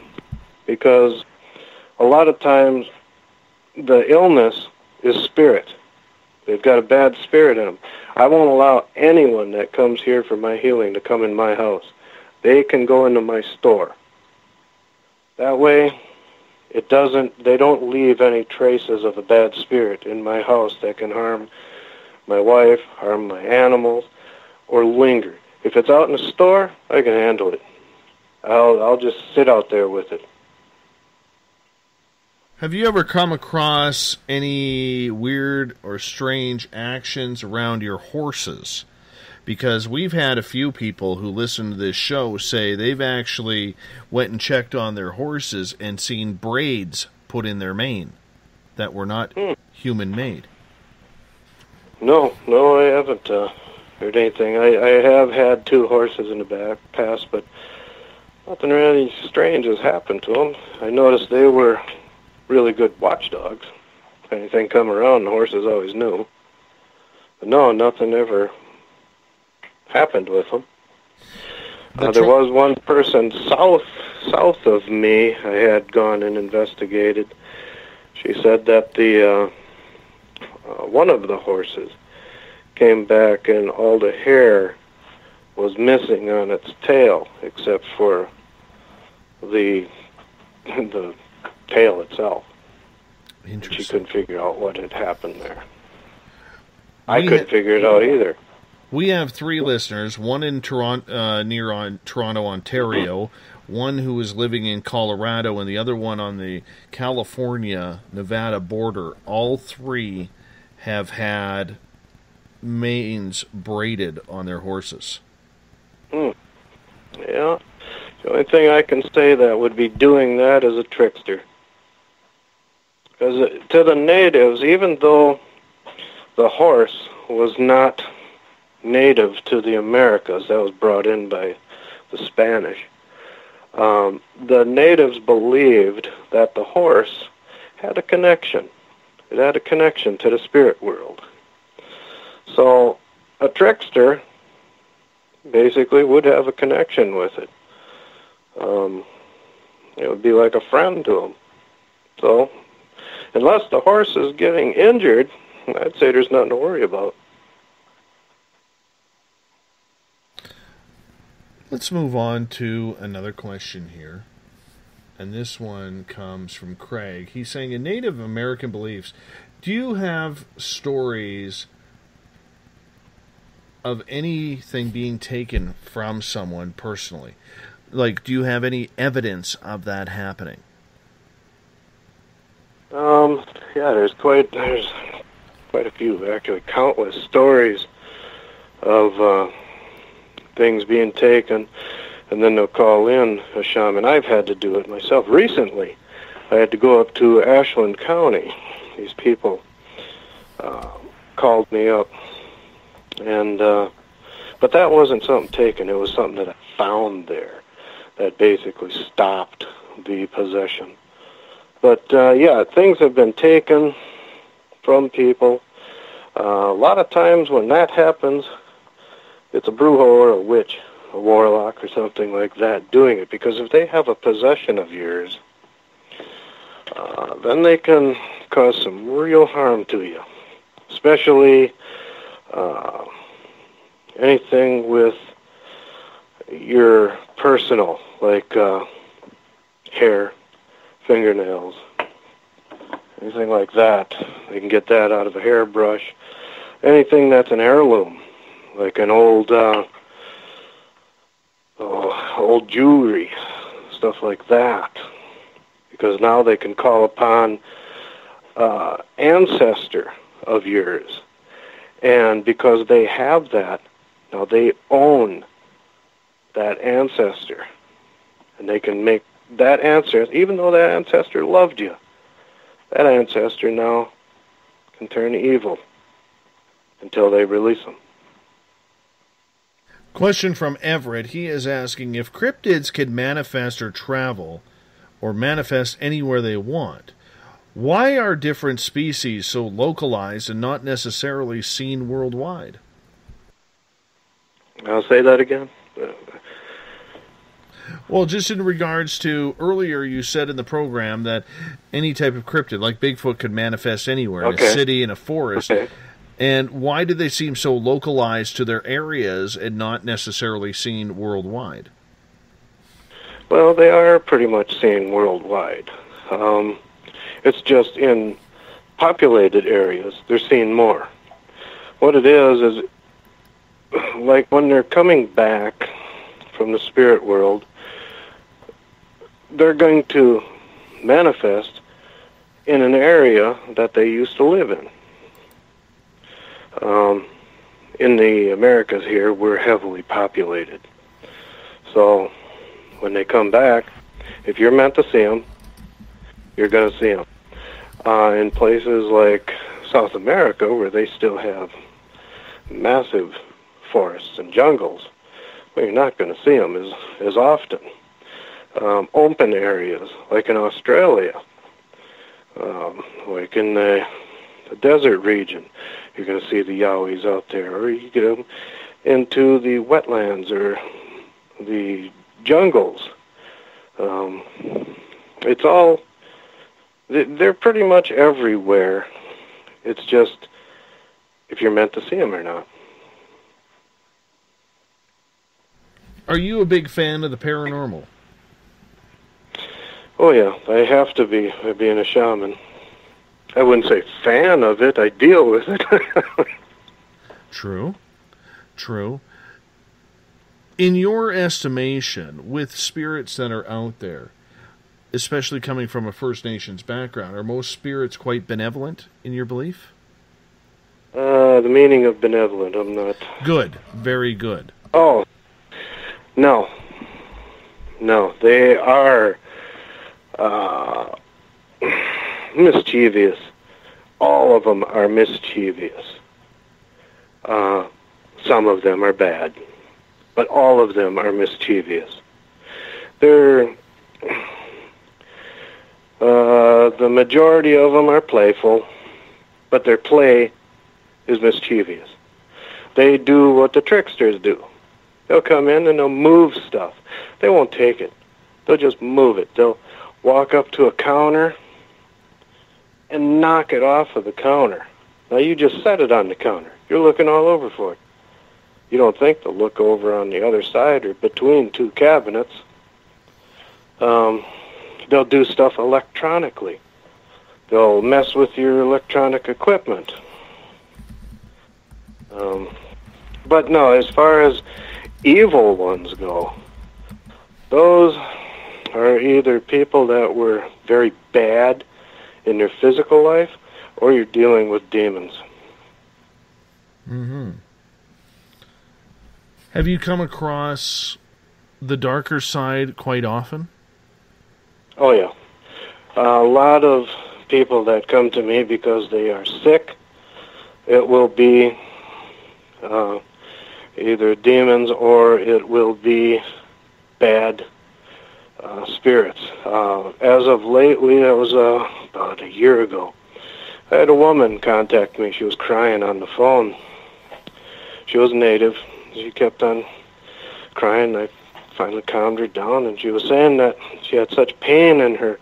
because a lot of times the illness is spirit. They've got a bad spirit in them. I won't allow anyone that comes here for my healing to come in my house. They can go into my store. That way, it doesn't. They don't leave any traces of a bad spirit in my house that can harm my wife, harm my animals, or linger. If it's out in the store, I can handle it. I'll I'll just sit out there with it. Have you ever come across any weird or strange actions around your horses? Because we've had a few people who listen to this show say they've actually went and checked on their horses and seen braids put in their mane that were not human made. No, no, I haven't uh, heard anything. I, I have had two horses in the back past, but nothing really strange has happened to them. I noticed they were really good watchdogs. If anything come around, the horses always knew. But no, nothing ever happened with them. Uh, there was one person south south of me. I had gone and investigated. She said that the uh, uh, one of the horses came back and all the hair was missing on its tail, except for the the tail itself. She couldn't figure out what had happened there. I couldn't ha- figure it out either. We have three listeners: one in Toronto, uh, near on Toronto, Ontario, one who is living in Colorado, and the other one on the California Nevada border. All three have had manes braided on their horses. Hmm. Yeah. The only thing I can say that would be doing that is a trickster. Because to the natives, even though the horse was not native to the Americas, that was brought in by the Spanish, um, the natives believed that the horse had a connection. It had a connection to the spirit world. So a trickster basically would have a connection with it. Um, it would be like a friend to him. So, unless the horse is getting injured, I'd say there's nothing to worry about. Let's move on to another question here. And this one comes from Craig. He's saying, in Native American beliefs, do you have stories of anything being taken from someone personally? Like, do you have any evidence of that happening? Um, yeah, there's quite there's quite a few actually, countless stories of uh, things being taken, and then they'll call in a shaman. I've had to do it myself recently. I had to go up to Ashland County. These people uh, called me up, and uh, but that wasn't something taken. It was something that I found there that basically stopped the possession. But uh, yeah, things have been taken from people. Uh, a lot of times when that happens, it's a brujo or a witch, a warlock or something like that doing it. Because if they have a possession of yours, uh, then they can cause some real harm to you. Especially uh, anything with your personal, like uh, hair, fingernails, anything like that. They can get that out of a hairbrush. Anything that's an heirloom, like an old, uh, oh, old jewelry, stuff like that. Because now they can call upon uh, ancestor of yours, and because they have that, now they own that ancestor, and they can make that ancestor, even though that ancestor loved you, that ancestor now can turn evil until they release him. Question from Everett. He is asking if cryptids can manifest or travel or manifest anywhere they want. Why are different species so localized and not necessarily seen worldwide? I'll say that again. Well, just in regards to earlier, you said in the program that any type of cryptid, like Bigfoot, could manifest anywhere in Okay. a city, in a forest. Okay. And why do they seem so localized to their areas and not necessarily seen worldwide? Well, they are pretty much seen worldwide. Um, it's just in populated areas they're seen more. What it is is like when they're coming back from the spirit world, they're going to manifest in an area that they used to live in. Um, in the Americas here, we're heavily populated. So when they come back, if you're meant to see them, you're going to see them. Uh, in places like South America, where they still have massive forests and jungles, well, you're not going to see them as, as often. Um, open areas, like in Australia, um, like in the, the desert region, you're going to see the Yowies out there, or you get 'em into the wetlands or the jungles. Um, it's all they- they're pretty much everywhere. It's just if you're meant to see them or not. Are you a big fan of the paranormal? Oh yeah, I have to be being a shaman. I wouldn't say fan of it. I deal with it. True. True. In your estimation, with spirits that are out there, especially coming from a First Nations background, are most spirits quite benevolent in your belief? uh, the meaning of benevolent. I'm not. Good. Very good. Oh, no, no. They are uh, mischievous. All of them are mischievous. Uh, some of them are bad, but all of them are mischievous. They're uh, the majority of them are playful, but their play is mischievous. They do what the tricksters do. They'll come in and they'll move stuff. They won't take it. They'll just move it. They'll walk up to a counter and knock it off of the counter. Now you just set it on the counter. You're looking all over for it. You don't think to look over on the other side or between two cabinets. Um, they'll do stuff electronically. They'll mess with your electronic equipment. Um, but no, as far as evil ones go, those are either people that were very bad in your physical life, or you're dealing with demons. Mm-hmm. Have you come across the darker side quite often? Oh yeah, a lot of people that come to me because they are sick. It will be uh, either demons or it will be bad uh, spirits. Uh, as of lately, that was uh, about a year ago. I had a woman contact me. She was crying on the phone. She was a native. She kept on crying. I finally calmed her down, and she was saying that she had such pain in her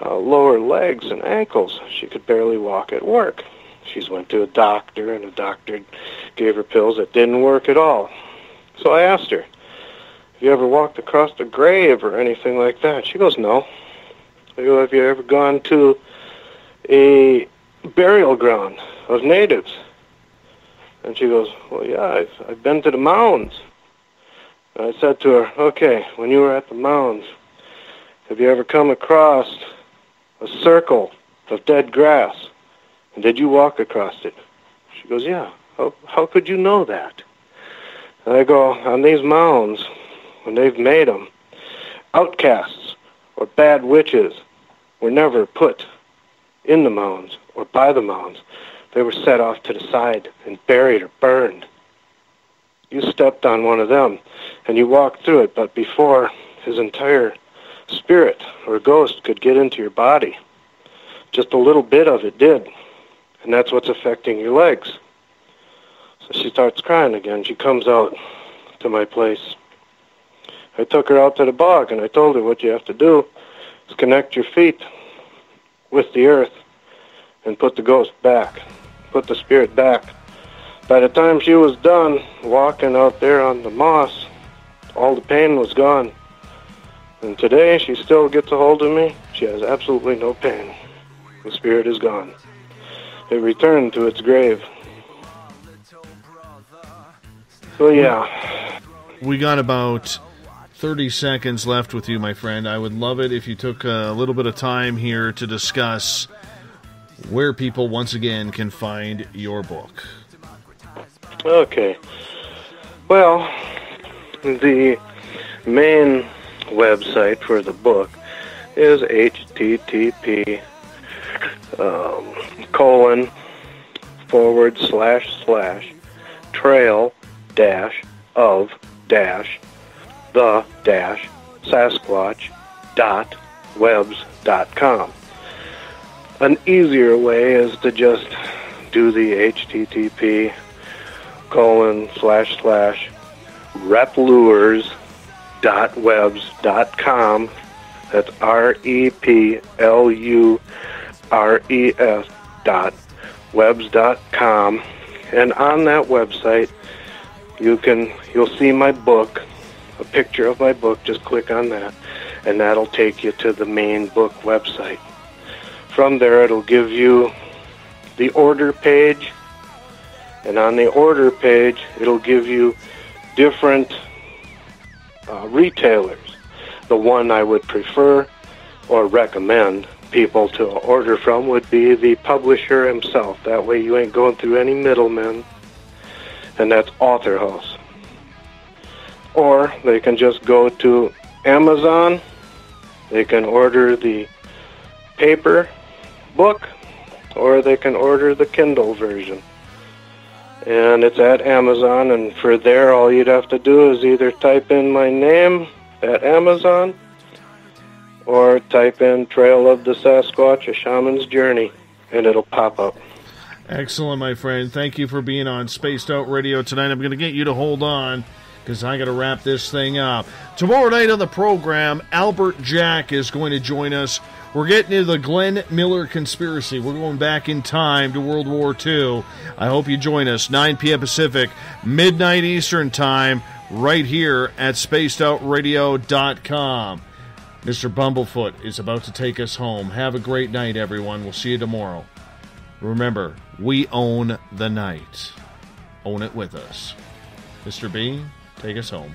uh, lower legs and ankles she could barely walk at work. She's went to a doctor, and the doctor gave her pills that didn't work at all. So I asked her, "Have you ever walked across a grave or anything like that?" She goes, "No." I go, "Have you ever gone to a burial ground of natives?" And she goes, "Well, yeah, I've I've been to the mounds." And I said to her, "Okay, when you were at the mounds, have you ever come across a circle of dead grass? And did you walk across it?" She goes, "Yeah." How how could you know that? And I go, "On these mounds, when they've made them, outcasts or bad witches were never put in the mounds or by the mounds. They were set off to the side and buried or burned. You stepped on one of them and you walked through it, but before his entire spirit or ghost could get into your body, just a little bit of it did. And that's what's affecting your legs. So she starts crying again. She comes out to my place. I took her out to the bog and I told her what you have to do is connect your feet with the earth and put the ghost back, put the spirit back. By the time she was done walking out there on the moss, all the pain was gone. And today she still gets a hold of me. She has absolutely no pain. The spirit is gone. It returned to its grave. So yeah, We got about 30 seconds left with you, my friend. I would love it if you took a little bit of time here to discuss where people once again can find your book. Okay. Well, the main website for the book is http um, colon forward slash slash trail dash of dash the dash sasquatch dot webs dot com. An easier way is to just do the http colon slash slash replures dot webs dot com. That's R E P L U R E S dot webs dot com. And on that website, you can you'll see my book, a picture of my book. Just click on that, and that'll take you to the main book website. From there, it'll give you the order page, and on the order page, it'll give you different uh, retailers. The one I would prefer or recommend people to order from would be the publisher himself. That way, you ain't going through any middlemen, and that's AuthorHouse. Or they can just go to Amazon. They can order the paper book, or they can order the Kindle version. And it's at Amazon, and for there, all you'd have to do is either type in my name at Amazon or type in Trail of the Sasquatch, a Shaman's Journey, and it'll pop up. Excellent, my friend. Thank you for being on Spaced Out Radio tonight. I'm going to get you to hold on because I got to wrap this thing up. Tomorrow night on the program, Albert Jack is going to join us. We're getting into the Glenn Miller conspiracy. We're going back in time to World War II. I hope you join us, 9 p.m. Pacific, midnight Eastern Time, right here at spacedoutradio.com. Mr. Bumblefoot is about to take us home. Have a great night, everyone. We'll see you tomorrow. Remember, we own the night. Own it with us. Mr. B, Take us home.